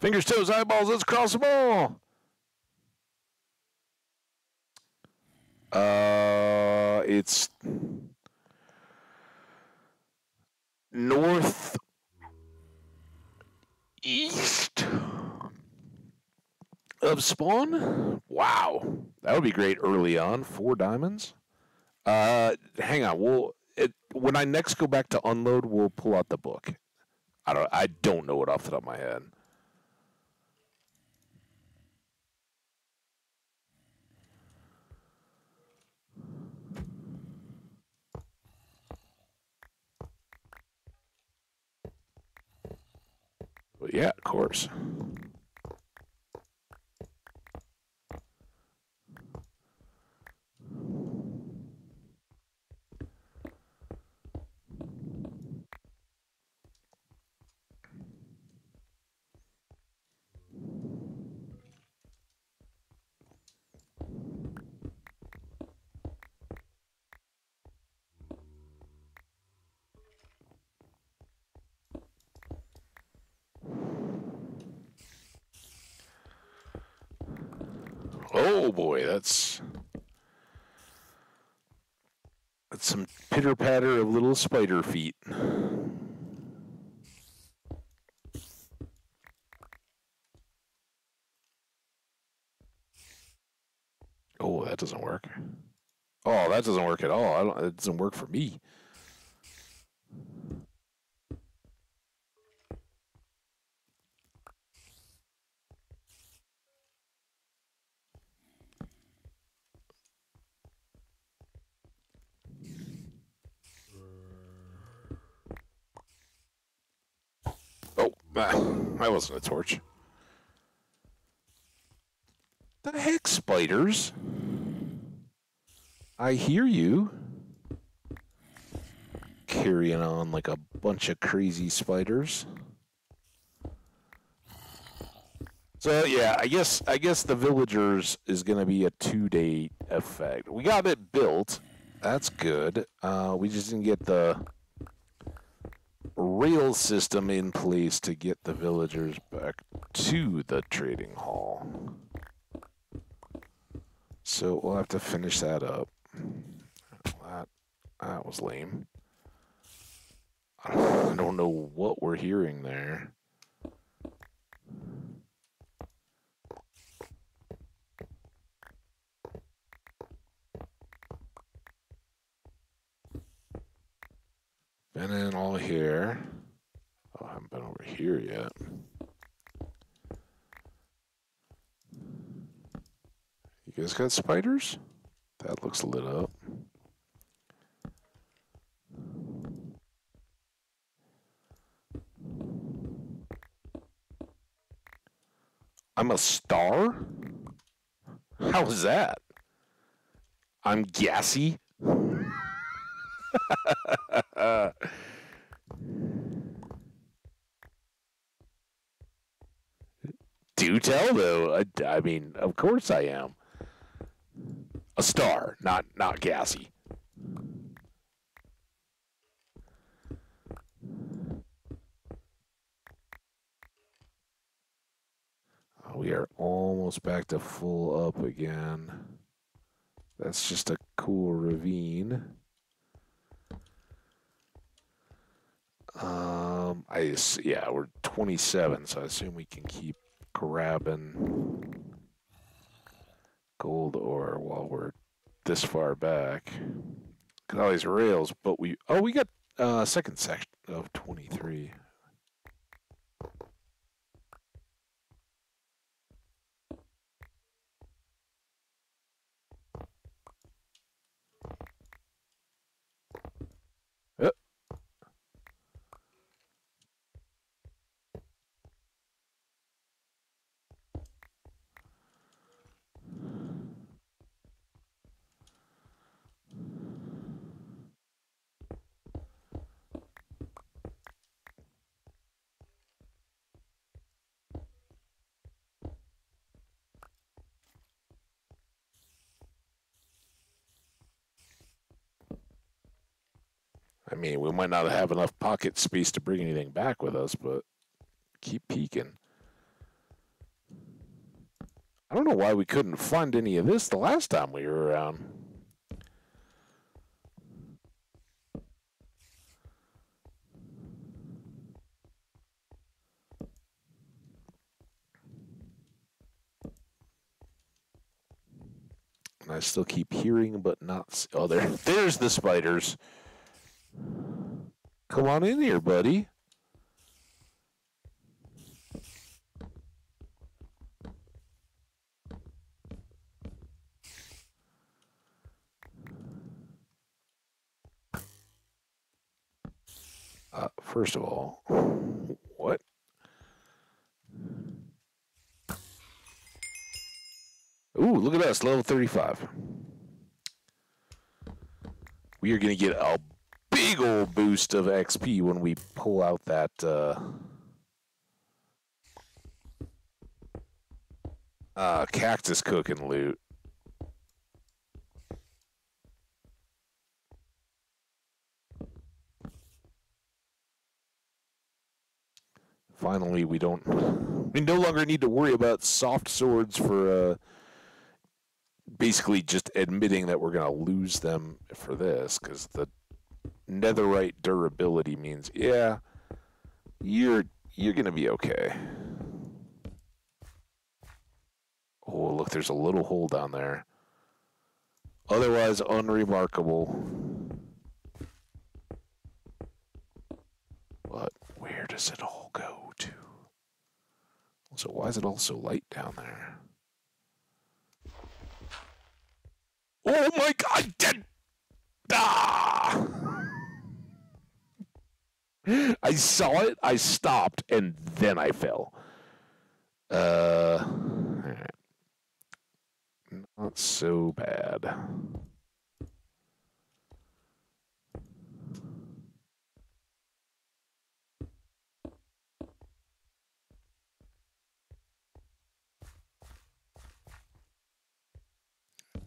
Fingers, toes, eyeballs, let's cross them all. Uh it's north east of spawn Wow, that would be great early on. Four diamonds. Uh, hang on. We'll it, when I next go back to unload, we'll pull out the book. I don't. I don't know it off the top of my head. But yeah, of course. Oh boy, that's that's some pitter patter of little spider feet. Oh, that doesn't work. Oh, that doesn't work at all. I don't. It doesn't work for me. That wasn't a torch. The heck, spiders? I hear you. Carrying on like a bunch of crazy spiders. So yeah, I guess I guess the villagers is gonna be a two day effect. We got it built. That's good. Uh, we just didn't get the rail system in place to get the villagers back to the trading hall. So we'll have to finish that up. That, that was lame. I don't know what we're hearing there. Been then all here. Oh, I haven't been over here yet. You guys got spiders? That looks lit up. I'm a star? How is that? I'm gassy? Do tell, though. I, I mean, of course I am. A star, not not gassy. Oh, we are almost back to full up again. That's just a cool ravine. Um, I yeah, we're 27, so I assume we can keep grabbing gold ore while we're this far back. Got all these rails, but we oh we got uh second section of 23. I mean, we might not have enough pocket space to bring anything back with us, but keep peeking. I don't know why we couldn't fund any of this the last time we were around. And I still keep hearing, but not. Oh, there. There's the spiders. Come on in here, buddy. Uh, first of all, what? Ooh, look at us, level 35. We are going to get a old boost of XP when we pull out that. Uh, uh, cactus cooking loot. Finally, we don't. We no longer need to worry about soft swords for. Uh, basically just admitting that we're going to lose them for this because the netherite durability means yeah you're you're to be okay. Oh look there's a little hole down there. Otherwise unremarkable. But where does it all go to? So why is it all so light down there? Oh my god. Ah! I saw it, I stopped, and then I fell. Uh, not so bad.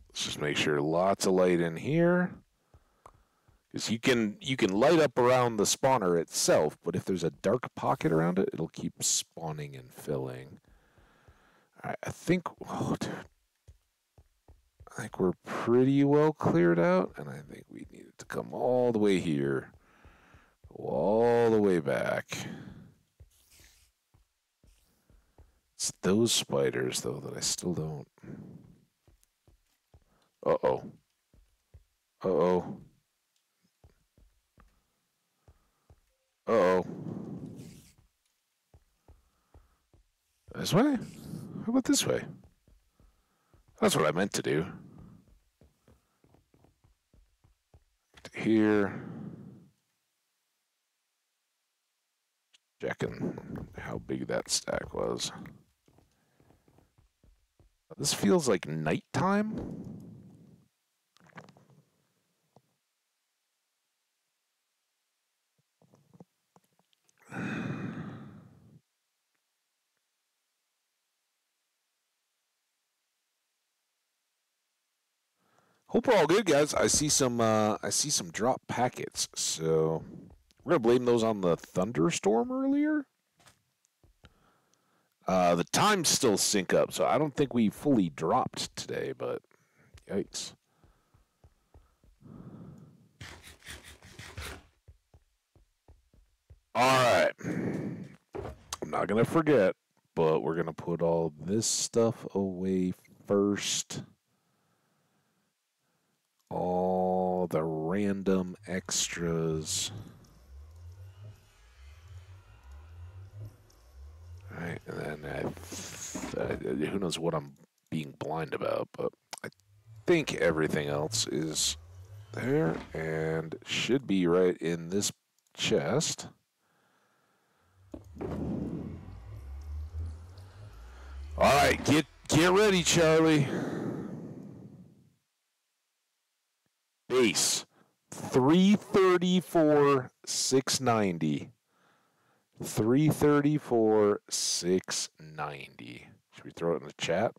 Let's just make sure lots of light in here. Because you can you can light up around the spawner itself, but if there's a dark pocket around it, it'll keep spawning and filling. Alright, I think oh dude. I think we're pretty well cleared out, and I think we needed to come all the way here. All the way back. It's those spiders though that I still don't. Uh-oh. Uh oh. Uh oh. This way? How about this way? That's what I meant to do. Here. Checking how big that stack was. This feels like nighttime. Hope we're all good, guys. I see some. Uh, I see some drop packets. So we're gonna blame those on the thunderstorm earlier. Uh, the times still sync up, so I don't think we fully dropped today. But yikes! All right. I'm not gonna forget, but we're gonna put all this stuff away first all the random extras. Right, and then I, uh, who knows what I'm being blind about, but I think everything else is there and should be right in this chest. All right, get get ready, Charlie. Base 334 690. 334 690. Should we throw it in the chat?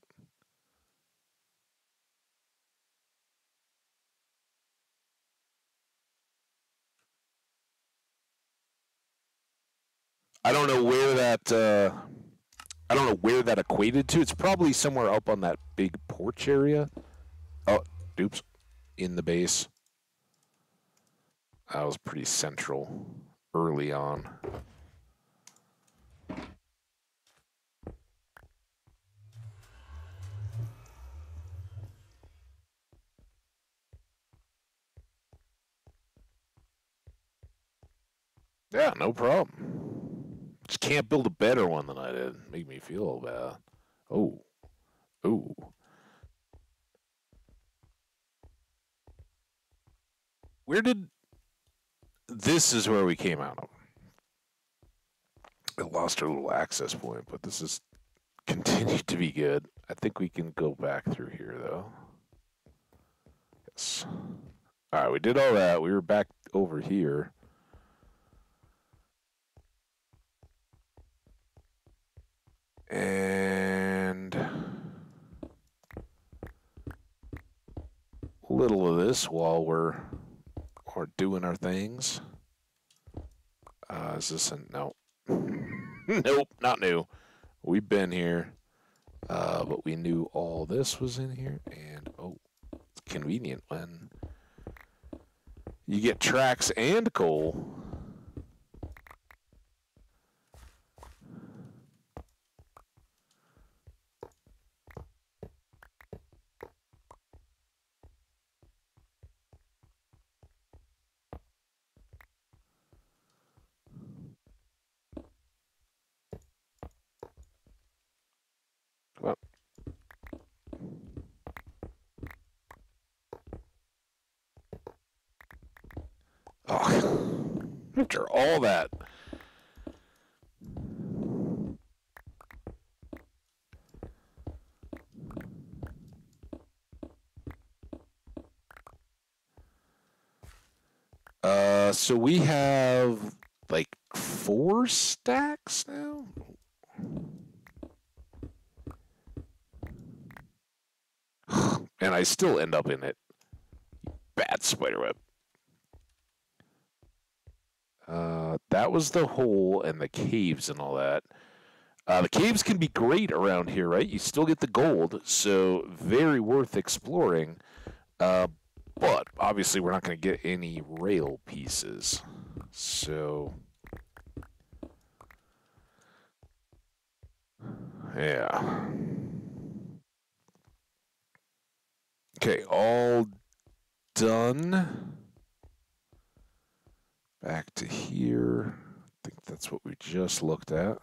I don't know where that uh, I don't know where that equated to. It's probably somewhere up on that big porch area. Oh, oops in the base. That was pretty central early on. Yeah, no problem. Just can't build a better one than I did. Make me feel bad. Oh. Ooh. Where did this is where we came out of. I lost our little access point, but this is continued to be good. I think we can go back through here though. Yes. All right, we did all that. We were back over here. And a little of this while we're we're doing our things. Uh, is this a no? nope, not new. We've been here, uh, but we knew all this was in here, and oh, it's convenient when you get tracks and coal. After all that. Uh, so we have like four stacks now. and I still end up in it. Bad spiderweb. Uh, that was the hole and the caves and all that. Uh, the caves can be great around here, right? You still get the gold, so very worth exploring. Uh, but obviously, we're not going to get any rail pieces. So, yeah. Okay, all done. Back to here. I think that's what we just looked at.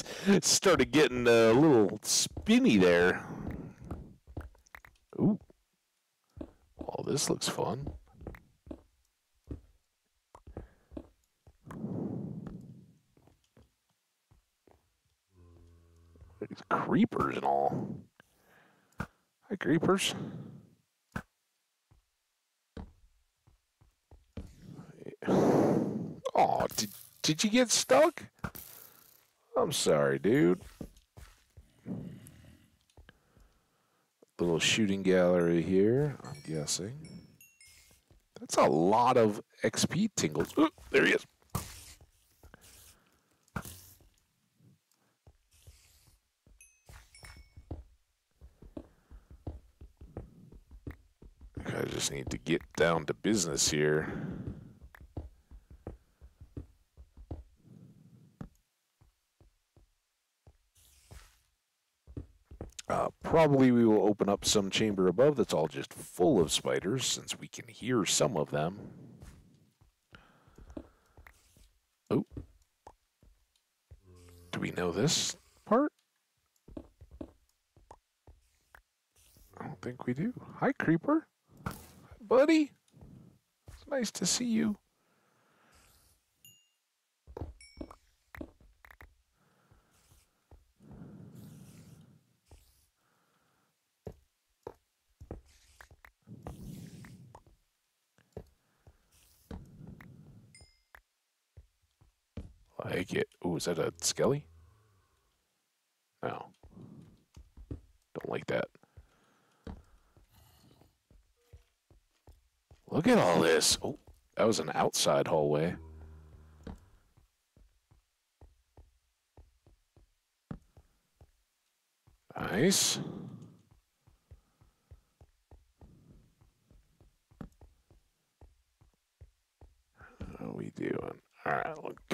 It's it started getting a little spinny there. Ooh. Oh, this looks fun. These creepers and all. Hi, creepers. Oh, did, did you get stuck? I'm sorry, dude. Little shooting gallery here, I'm guessing. That's a lot of XP tingles. Ooh, there he is. I just need to get down to business here. Uh, probably we will open up some chamber above that's all just full of spiders since we can hear some of them. Oh. Do we know this part? I don't think we do. Hi, Creeper. Hi, buddy. It's nice to see you. Ooh, is that a skelly? No. Don't like that. Look at all this. Oh, that was an outside hallway. Nice.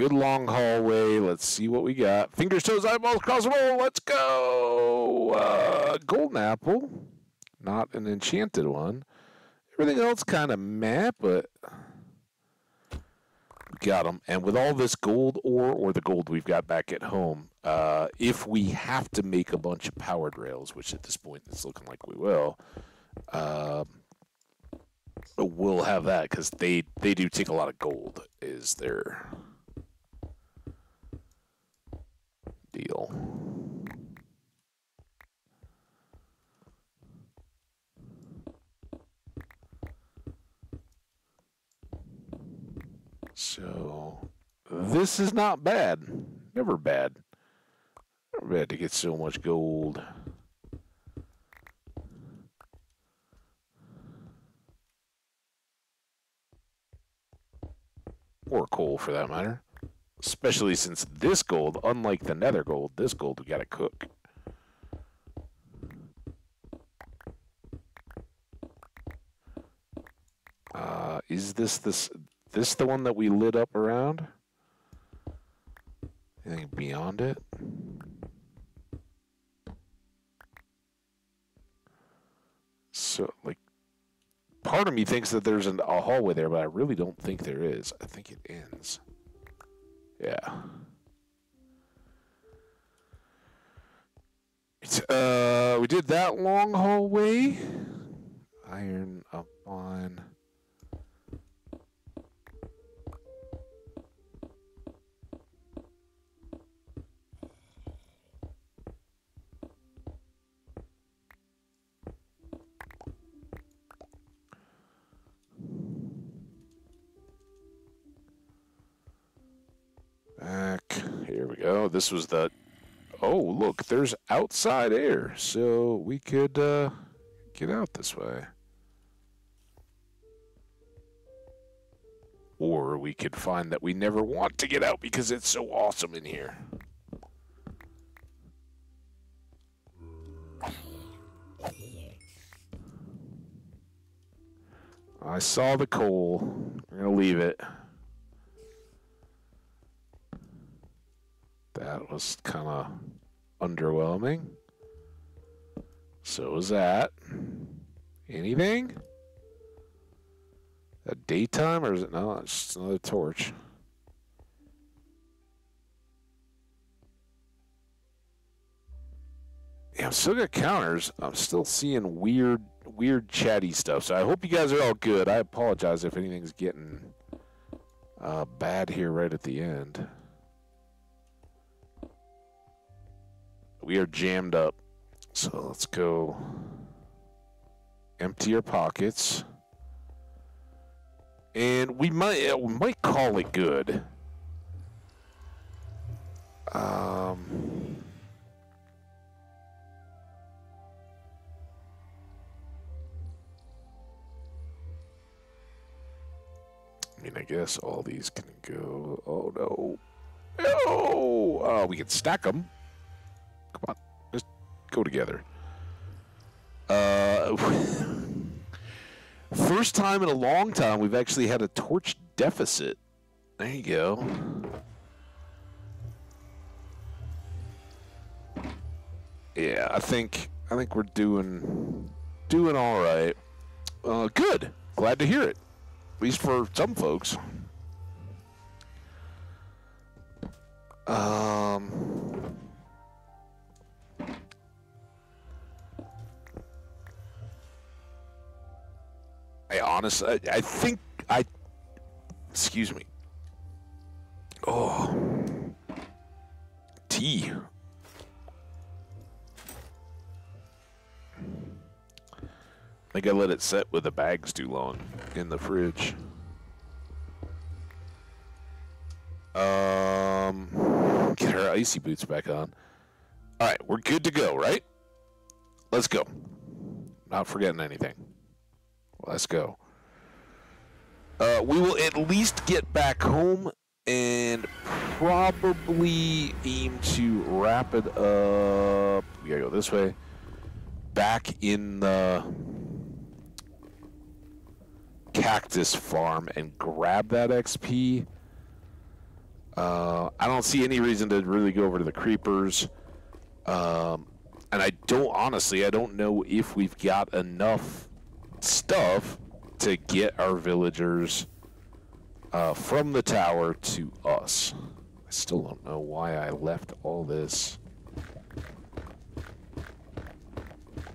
Good long hallway. Let's see what we got. Fingers, toes, eyeballs, cross roll. Let's go. Uh, golden apple, not an enchanted one. Everything else kind of meh, but got them. And with all this gold ore or the gold we've got back at home, uh, if we have to make a bunch of powered rails, which at this point it's looking like we will, uh, we'll have that because they they do take a lot of gold. Is their deal? So this is not bad. Never bad. Never bad to get so much gold. Or coal for that matter. Especially since this gold, unlike the nether gold, this gold we gotta cook. Uh, is this this this the one that we lit up around? Anything beyond it? So, like, part of me thinks that there's an, a hallway there, but I really don't think there is. I think it ends. Yeah. It's, uh, we did that long hallway. Iron up on. Back. Here we go. This was the. Oh, look, there's outside air, so we could uh, get out this way. Or we could find that we never want to get out because it's so awesome in here. I saw the coal. We're going to leave it. That was kind of underwhelming. So was that. Anything? A daytime or is it no? It's just another torch. Yeah, I'm still got counters. I'm still seeing weird, weird chatty stuff. So I hope you guys are all good. I apologize if anything's getting uh, bad here right at the end. We are jammed up. So let's go empty your pockets. And we might we might call it good. Um I mean, I guess all these can go. Oh no. No! Oh, we can stack them. Come on, just go together. Uh, first time in a long time we've actually had a torch deficit. There you go. Yeah, I think I think we're doing doing all right. Uh, good. Glad to hear it. At least for some folks. Um. I honestly, I, I think I. Excuse me. Oh. Tea. I think I let it set with the bags too long in the fridge. Um. Get our icy boots back on. All right, we're good to go, right? Let's go. Not forgetting anything. Let's go. Uh, we will at least get back home and probably aim to wrap it up. We gotta go this way. Back in the cactus farm and grab that XP. Uh, I don't see any reason to really go over to the creepers. Um, and I don't, honestly, I don't know if we've got enough stuff to get our villagers uh, from the tower to us. I still don't know why I left all this.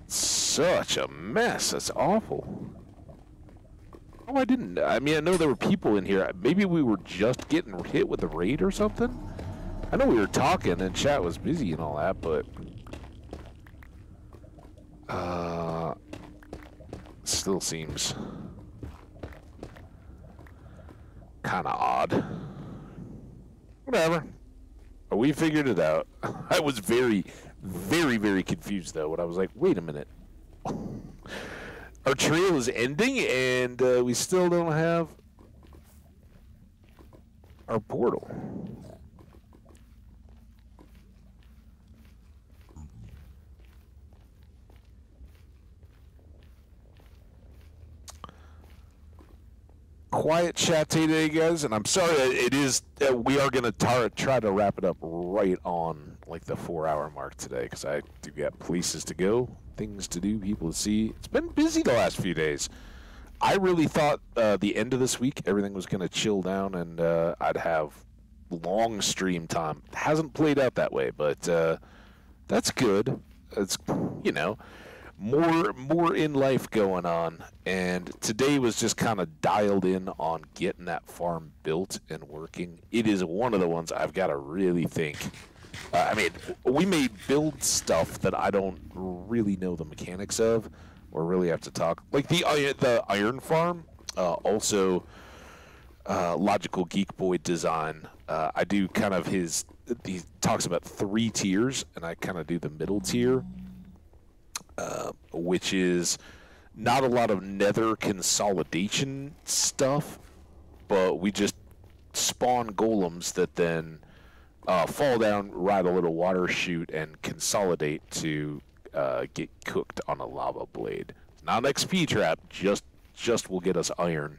Such a mess. That's awful. Oh, I didn't. I mean, I know there were people in here. Maybe we were just getting hit with a raid or something. I know we were talking and chat was busy and all that, but uh, still seems kind of odd. Whatever. We figured it out. I was very, very, very confused though when I was like, "Wait a minute." our trail is ending and uh, we still don't have our portal. Quiet chat today, guys, and I'm sorry. It is uh, we are gonna tar- try to wrap it up right on like the four-hour mark today because I do got places to go things to do, people to see. It's been busy the last few days. I really thought uh, the end of this week everything was going to chill down and uh, I'd have long stream time. Hasn't played out that way, but uh, that's good. It's you know more more in life going on, and today was just kind of dialed in on getting that farm built and working. It is one of the ones I've got to really think uh, I mean, we may build stuff that I don't really know the mechanics of, or really have to talk. Like the the Iron Farm, uh, also uh, Logical Geek Boy design. Uh, I do kind of his. He talks about three tiers, and I kind of do the middle tier, uh, which is not a lot of Nether consolidation stuff, but we just spawn golems that then uh, fall down, ride a little water chute, and consolidate to uh, get cooked on a lava blade. Not an XP trap, just just will get us iron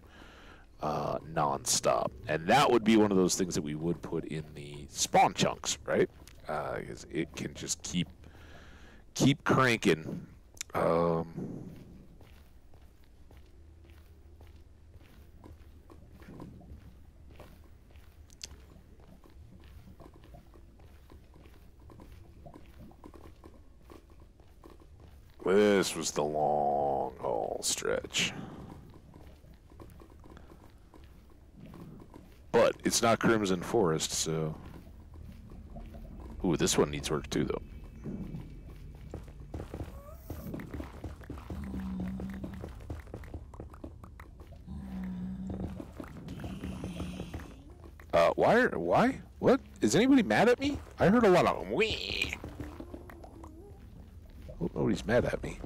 uh, non-stop. And that would be one of those things that we would put in the spawn chunks, right? Because uh, it can just keep keep cranking. Um, This was the long haul stretch. But it's not Crimson Forest, so... Ooh, this one needs work too, though. Uh, why? Why? What? Is anybody mad at me? I heard a lot of wee. Nobody's mad at me.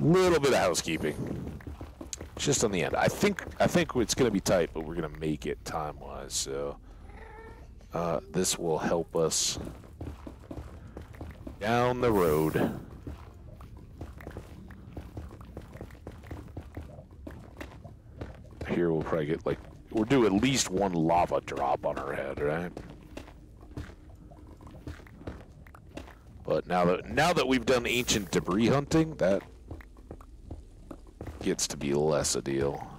Little bit of housekeeping, just on the end. I think I think it's going to be tight, but we're going to make it time wise. So uh, this will help us down the road. here, we'll probably get like, we'll do at least one lava drop on our head, right? But now that now that we've done ancient debris hunting, that gets to be less a deal.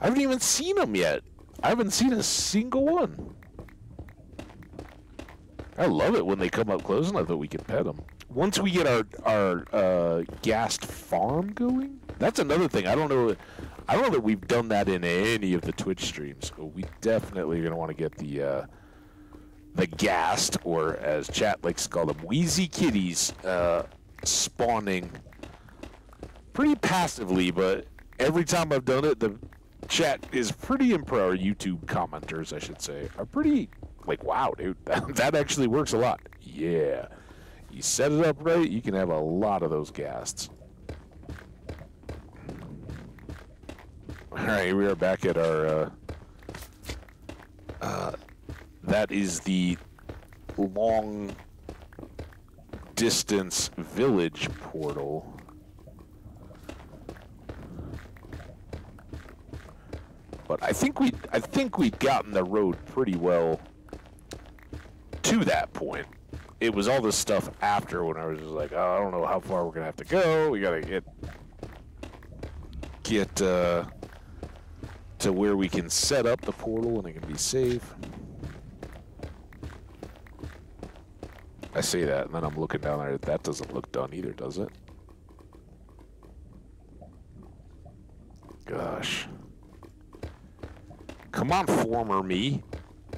I haven't even seen them yet. I haven't seen a single one. I love it when they come up close enough that we can pet them. Once we get our our uh, ghast farm going, that's another thing. I don't know. I don't know that we've done that in any of the Twitch streams. But we definitely are gonna want to get the uh, the ghast, or as chat likes to call them, wheezy kitties, uh, spawning pretty passively. But every time I've done it, the chat is pretty impressed. Or YouTube commenters, I should say, are pretty like, wow, dude, that, that actually works a lot. Yeah. You set it up right, you can have a lot of those ghasts. Alright, we are back at our, uh, uh, that is the long distance village portal. But I think we I think we'd gotten the road pretty well to that point. It was all this stuff after when I was just like, oh, I don't know how far we're gonna have to go. We gotta get get uh, to where we can set up the portal and it can be safe. I say that, and then I'm looking down there. That doesn't look done either, does it? Gosh. Come on, former me.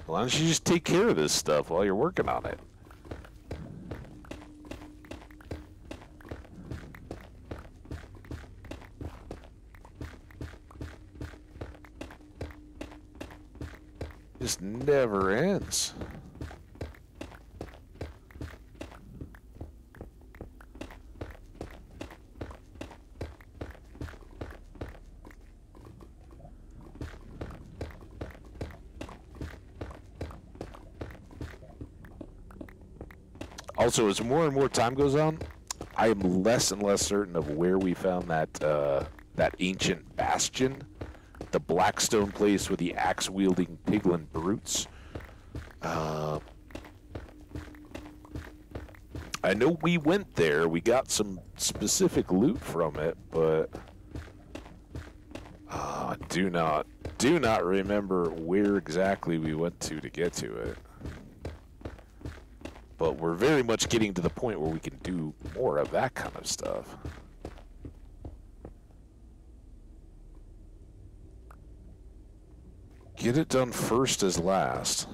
Why don't you just take care of this stuff while you're working on it? Just never ends. Also, as more and more time goes on, I am less and less certain of where we found that uh, that ancient bastion, the Blackstone place with the axe-wielding piglin brutes. Uh, I know we went there. We got some specific loot from it, but uh, do not do not remember where exactly we went to to get to it but we're very much getting to the point where we can do more of that kind of stuff. Get it done first as last.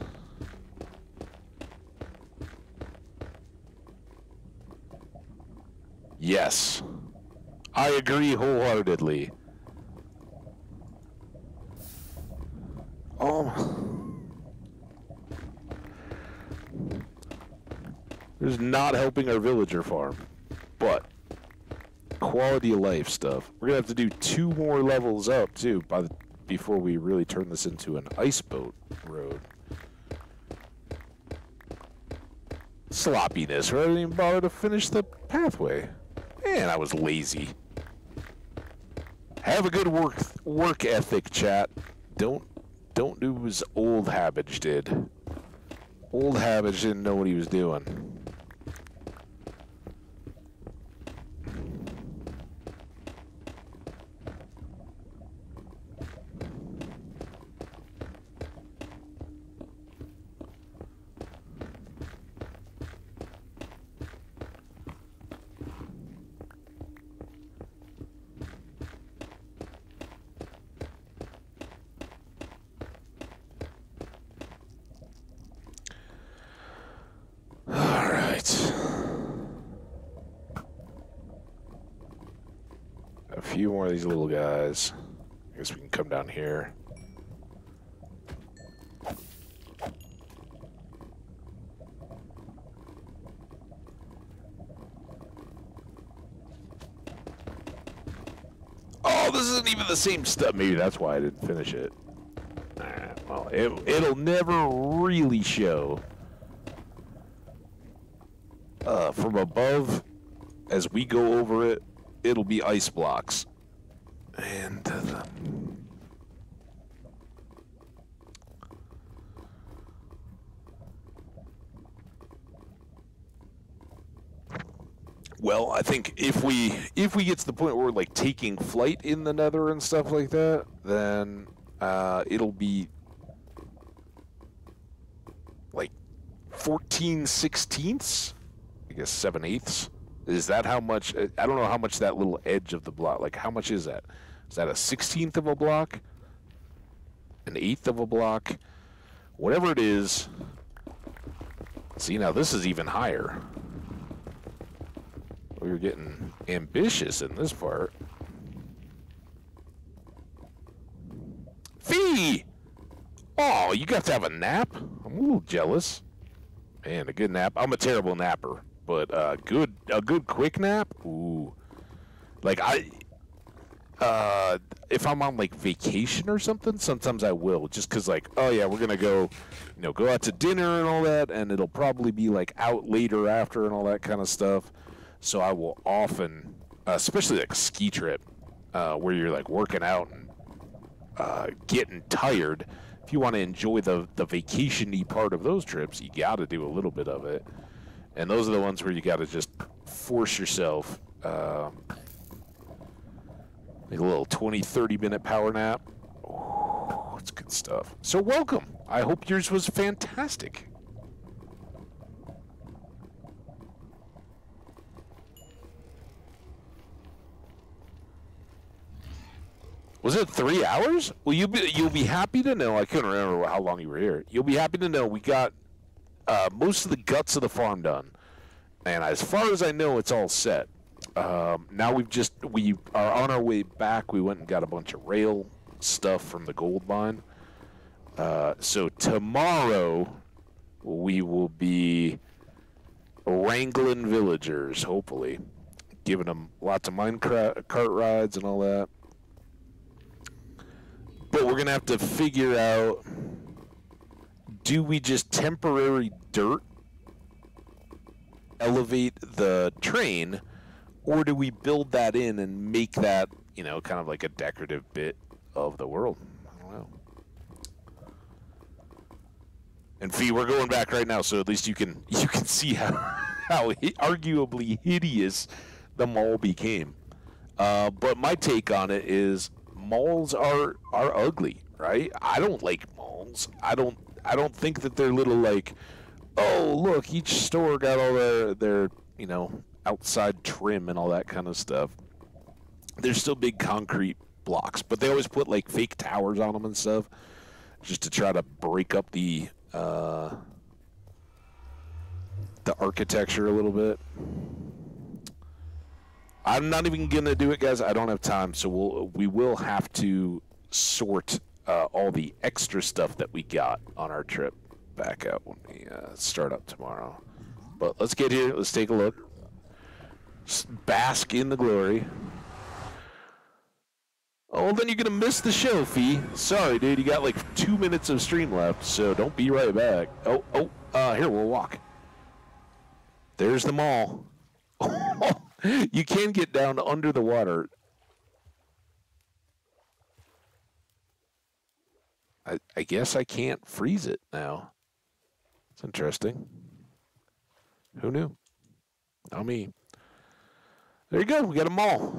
Yes. I agree wholeheartedly. Oh. There's not helping our villager farm. But quality of life stuff. We're gonna have to do two more levels up too by the, before we really turn this into an ice boat road. Sloppiness, right? I didn't even bother to finish the pathway. Man, I was lazy. Have a good work work ethic, chat. Don't don't do as old Hambbage did. Old Hambbage didn't know what he was doing. few more of these little guys. I guess we can come down here. Oh, this isn't even the same stuff. Maybe that's why I didn't finish it. Well, it, it'll never really show. Uh, from above, as we go over it, it'll be ice blocks. And uh, Well, I think if we if we get to the point where we're like taking flight in the Nether and stuff like that, then uh, it'll be like 14 sixteenths. I guess seven eighths. Is that how much? I don't know how much that little edge of the block. Like how much is that? Is that a sixteenth of a block? An eighth of a block? Whatever it is. See now this is even higher. We're getting ambitious in this part. Fee! Oh, you got to have a nap? I'm a little jealous. Man, a good nap. I'm a terrible napper, but uh, good a good quick nap. Ooh, like I, uh, if I'm on like vacation or something, sometimes I will just because like oh yeah, we're gonna go, you know, go out to dinner and all that, and it'll probably be like out later after and all that kind of stuff. So I will often, uh, especially like ski trip, uh, where you're like working out and uh, getting tired if you want to enjoy the the vacationy part of those trips, you got to do a little bit of it. And those are the ones where you got to just force yourself. Uh, like a little 20, 30 minute power nap. Oh, it's good stuff. So welcome. I hope yours was fantastic. Was it three hours? Well, you'll be you'll be happy to know. I couldn't remember how long you were here. You'll be happy to know we got uh, most of the guts of the farm done, and as far as I know, it's all set. Um, now we've just we are on our way back. We went and got a bunch of rail stuff from the gold mine. Uh, so tomorrow we will be wrangling villagers, hopefully, giving them lots of mine cart rides and all that. But we're going to have to figure out do we just temporary dirt elevate the train or do we build that in and make that, you know, kind of like a decorative bit of the world? I don't know. And Fee, we're going back right now, so at least you can you can see how how arguably hideous the mall became. Uh, but my take on it is malls are are ugly, right? I don't like malls. I don't I don't think that they're little like, oh look, each store got all their their you know outside trim and all that kind of stuff. They're still big concrete blocks, but they always put like fake towers on them and stuff, just to try to break up the uh, the architecture a little bit. I'm not even gonna do it, guys. I don't have time, so we'll we will have to sort uh, all the extra stuff that we got on our trip back out when we uh, start up tomorrow. But let's get here. Let's take a look. bask in the glory. Oh, then you're gonna miss the show, Fee. Sorry, dude. You got like two minutes of stream left, so don't be right back. Oh, oh. Uh, here we'll walk. There's the mall. you can get down under the water. I, I guess I can't freeze it now. It's interesting. Who knew? Not me. There you go. We got a mall.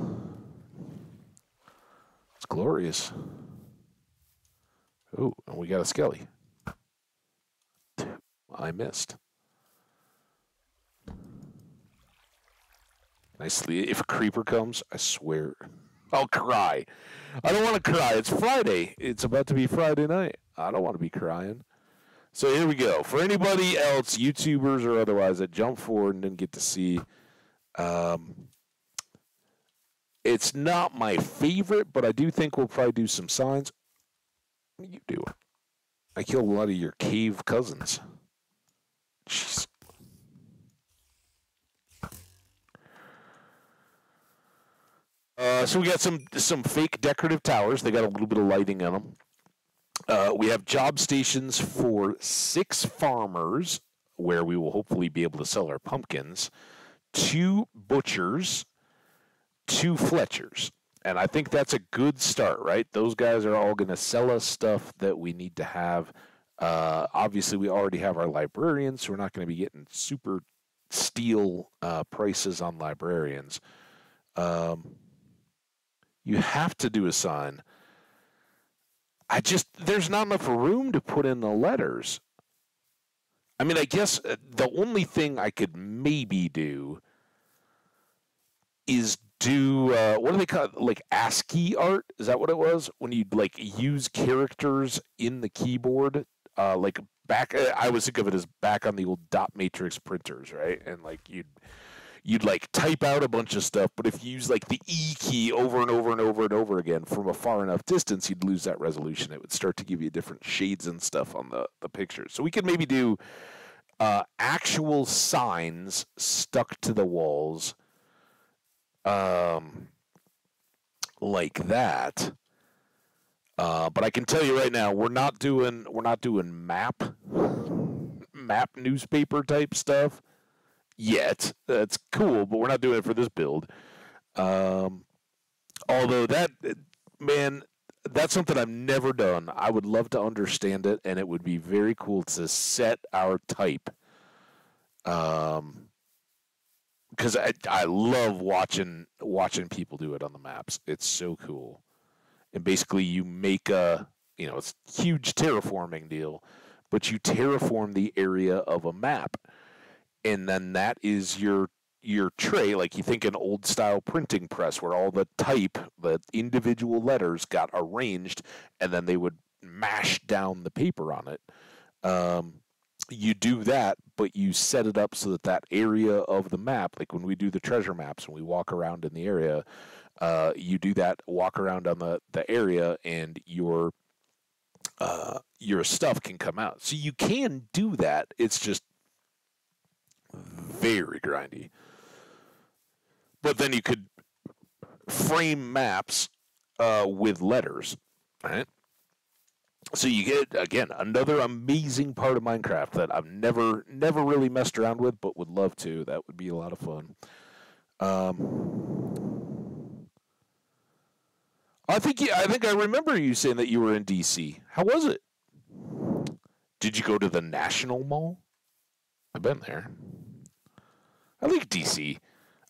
It's glorious. Oh, and we got a skelly. I missed. Nicely. If a creeper comes, I swear, I'll cry. I don't want to cry. It's Friday. It's about to be Friday night. I don't want to be crying. So here we go. For anybody else, YouTubers or otherwise, that jumped forward and didn't get to see, um, it's not my favorite, but I do think we'll probably do some signs. What are you doing? I killed a lot of your cave cousins. Jeez. Uh, so we got some some fake decorative towers. They got a little bit of lighting on them. Uh, we have job stations for six farmers, where we will hopefully be able to sell our pumpkins. Two butchers, two Fletchers, and I think that's a good start, right? Those guys are all going to sell us stuff that we need to have. Uh, obviously, we already have our librarians, so we're not going to be getting super steal uh, prices on librarians. Um, you have to do a sign. I just there's not enough room to put in the letters. I mean, I guess uh, the only thing I could maybe do is do uh, what do they call it? Like ASCII art? Is that what it was? When you like use characters in the keyboard, uh, like back. uh, I always think of it as back on the old dot matrix printers, right? And like you'd you'd like type out a bunch of stuff, but if you use like the E key over and over and over and over again from a far enough distance, you'd lose that resolution. It would start to give you different shades and stuff on the the pictures. So we could maybe do uh, actual signs stuck to the walls um, like that. Uh, but I can tell you right now, we're not doing we're not doing map map newspaper type stuff yet. That's cool, but we're not doing it for this build. Um, although that man, that's something I've never done. I would love to understand it, and it would be very cool to set our type. Um, because I I love watching watching people do it on the maps. It's so cool. And basically, you make a you know it's huge terraforming deal, but you terraform the area of a map, and then that is your your tray. Like you think an old style printing press where all the type, the individual letters got arranged, and then they would mash down the paper on it. Um, you do that, but you set it up so that that area of the map, like when we do the treasure maps and we walk around in the area, uh, you do that, walk around on the, the area, and your uh, your stuff can come out. So you can do that. It's just very grindy. But then you could frame maps uh, with letters, right? so you get again another amazing part of Minecraft that I've never never really messed around with, but would love to. That would be a lot of fun. Um, I think yeah, I think I remember you saying that you were in DC. How was it? Did you go to the National Mall? I've been there. I like DC.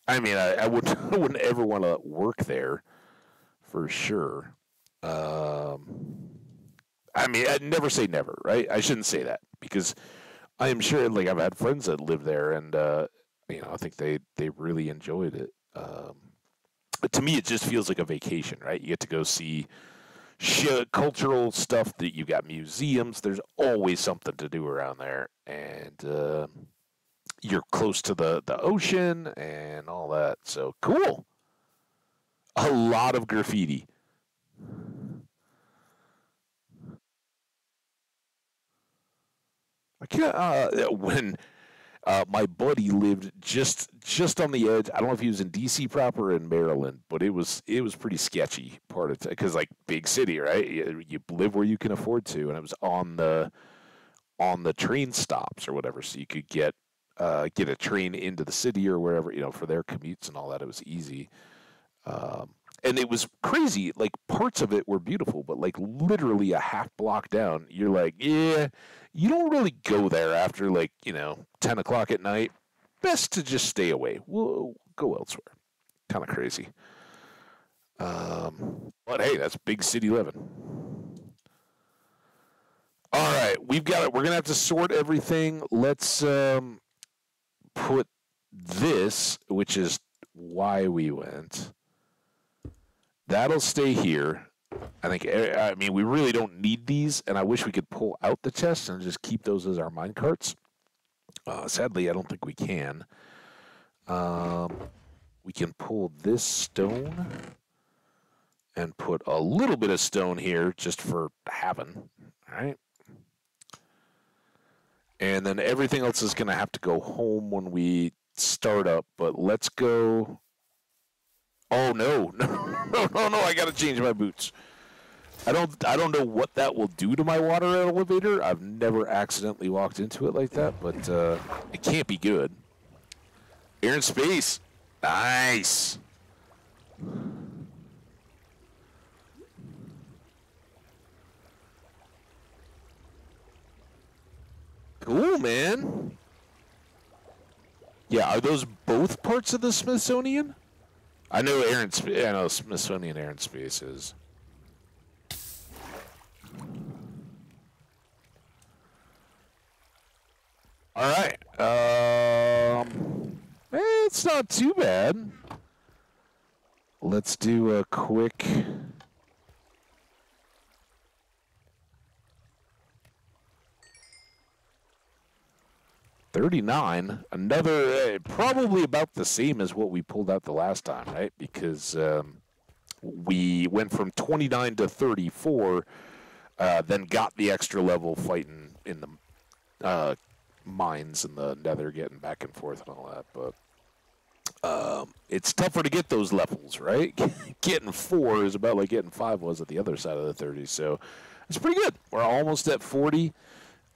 I mean, I, I wouldn't I wouldn't ever want to work there, for sure. Um, I mean, I'd never say never, right? I shouldn't say that because I am sure, like, I've had friends that live there, and uh, you know, I think they they really enjoyed it. Um, but to me, it just feels like a vacation, right? You get to go see sh- cultural stuff. That you got museums. There's always something to do around there, and uh, you're close to the the ocean and all that. So cool. A lot of graffiti. I can't. Uh, when uh, my buddy lived just just on the edge. I don't know if he was in D.C. proper or in Maryland, but it was it was pretty sketchy part of because like big city, right? You, you live where you can afford to, and it was on the on the train stops or whatever, so you could get uh, get a train into the city or wherever you know for their commutes and all that. It was easy. Um, and it was crazy. Like parts of it were beautiful, but like literally a half block down, you're like, yeah, you don't really go there after like you know ten o'clock at night. Best to just stay away. We'll go elsewhere. Kind of crazy. Um, but hey, that's big city living. All right, we've got it. We're gonna have to sort everything. Let's um, put this, which is why we went. That'll stay here. I think. eh, I mean, we really don't need these, and I wish we could pull out the chests and just keep those as our mine carts. Uh, sadly, I don't think we can. Um, we can pull this stone and put a little bit of stone here just for having. All right. And then everything else is going to have to go home when we start up. But let's go. Oh no, no, no, no, no! I got to change my boots. I don't, I don't know what that will do to my water elevator. I've never accidentally walked into it like that, but uh, it can't be good. Air and Space, nice. Cool, man. Yeah, are those both parts of the Smithsonian? I know Air and. Sp- I know Smithsonian Air and Space is. All right. Um, eh, it's not too bad. Let's do a quick. Thirty-nine. Another, uh, probably about the same as what we pulled out the last time, right? Because um, we went from twenty-nine to thirty-four, uh, then got the extra level fighting in the uh, mines and the nether, getting back and forth and all that. But um, it's tougher to get those levels, right? getting four is about like getting five was at the other side of the 30. So it's pretty good. We're almost at 40.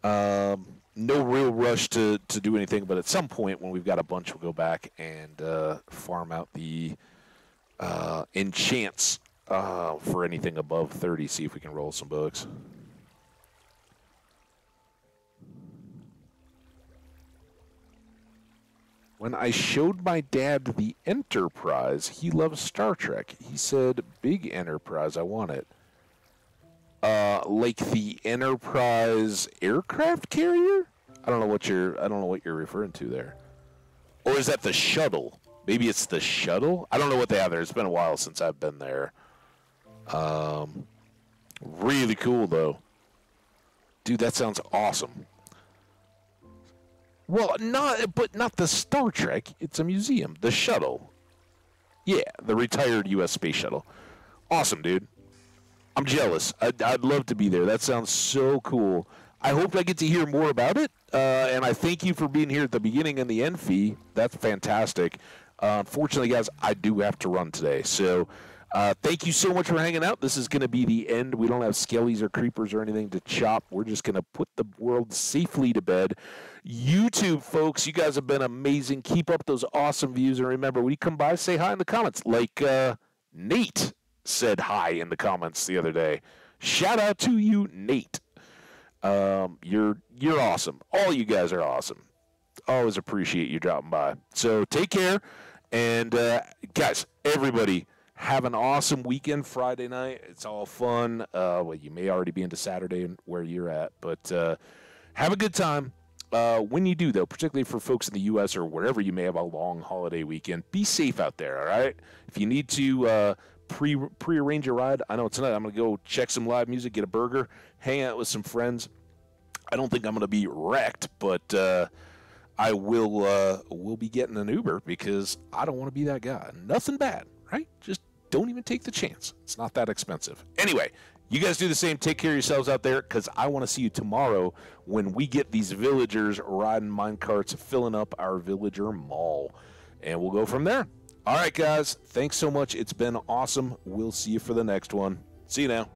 Um, no real rush to, to do anything, but at some point when we've got a bunch, we'll go back and uh, farm out the uh, enchants uh, for anything above 30, see if we can roll some books. When I showed my dad the Enterprise, he loves Star Trek. He said, "Big Enterprise, I want it." Uh, like the Enterprise aircraft carrier? I don't know what you're. I don't know what you're referring to there. Or is that the shuttle? Maybe it's the shuttle. I don't know what they have there. It's been a while since I've been there. Um, really cool though, dude. That sounds awesome. Well, not but not the Star Trek. It's a museum. The shuttle. Yeah, the retired U.S. space shuttle. Awesome, dude. I'm jealous. I'd, I'd love to be there. That sounds so cool. I hope I get to hear more about it. Uh, and I thank you for being here at the beginning and the end fee. That's fantastic. Uh, unfortunately, guys, I do have to run today. So uh, thank you so much for hanging out. This is going to be the end. We don't have skellies or creepers or anything to chop. We're just going to put the world safely to bed. YouTube folks, you guys have been amazing. Keep up those awesome views. And remember, when you come by, say hi in the comments. Like uh, Nate said hi in the comments the other day. Shout out to you, Nate. Um, you're you're awesome. All you guys are awesome. Always appreciate you dropping by. So take care, and uh, guys, everybody have an awesome weekend Friday night. It's all fun. Uh, well, you may already be into Saturday and where you're at, but uh, have a good time. Uh, when you do, though, particularly for folks in the U.S. or wherever you may have a long holiday weekend, be safe out there. All right. If you need to uh, pre prearrange a ride, I know tonight I'm going to go check some live music, get a burger, hang out with some friends. I don't think I'm going to be wrecked, but uh, I will uh, will be getting an Uber because I don't want to be that guy. Nothing bad, right? Just don't even take the chance. It's not that expensive. Anyway, you guys do the same. Take care of yourselves out there because I want to see you tomorrow when we get these villagers riding mine carts, filling up our villager mall. And we'll go from there. All right, guys. Thanks so much. It's been awesome. We'll see you for the next one. See you now.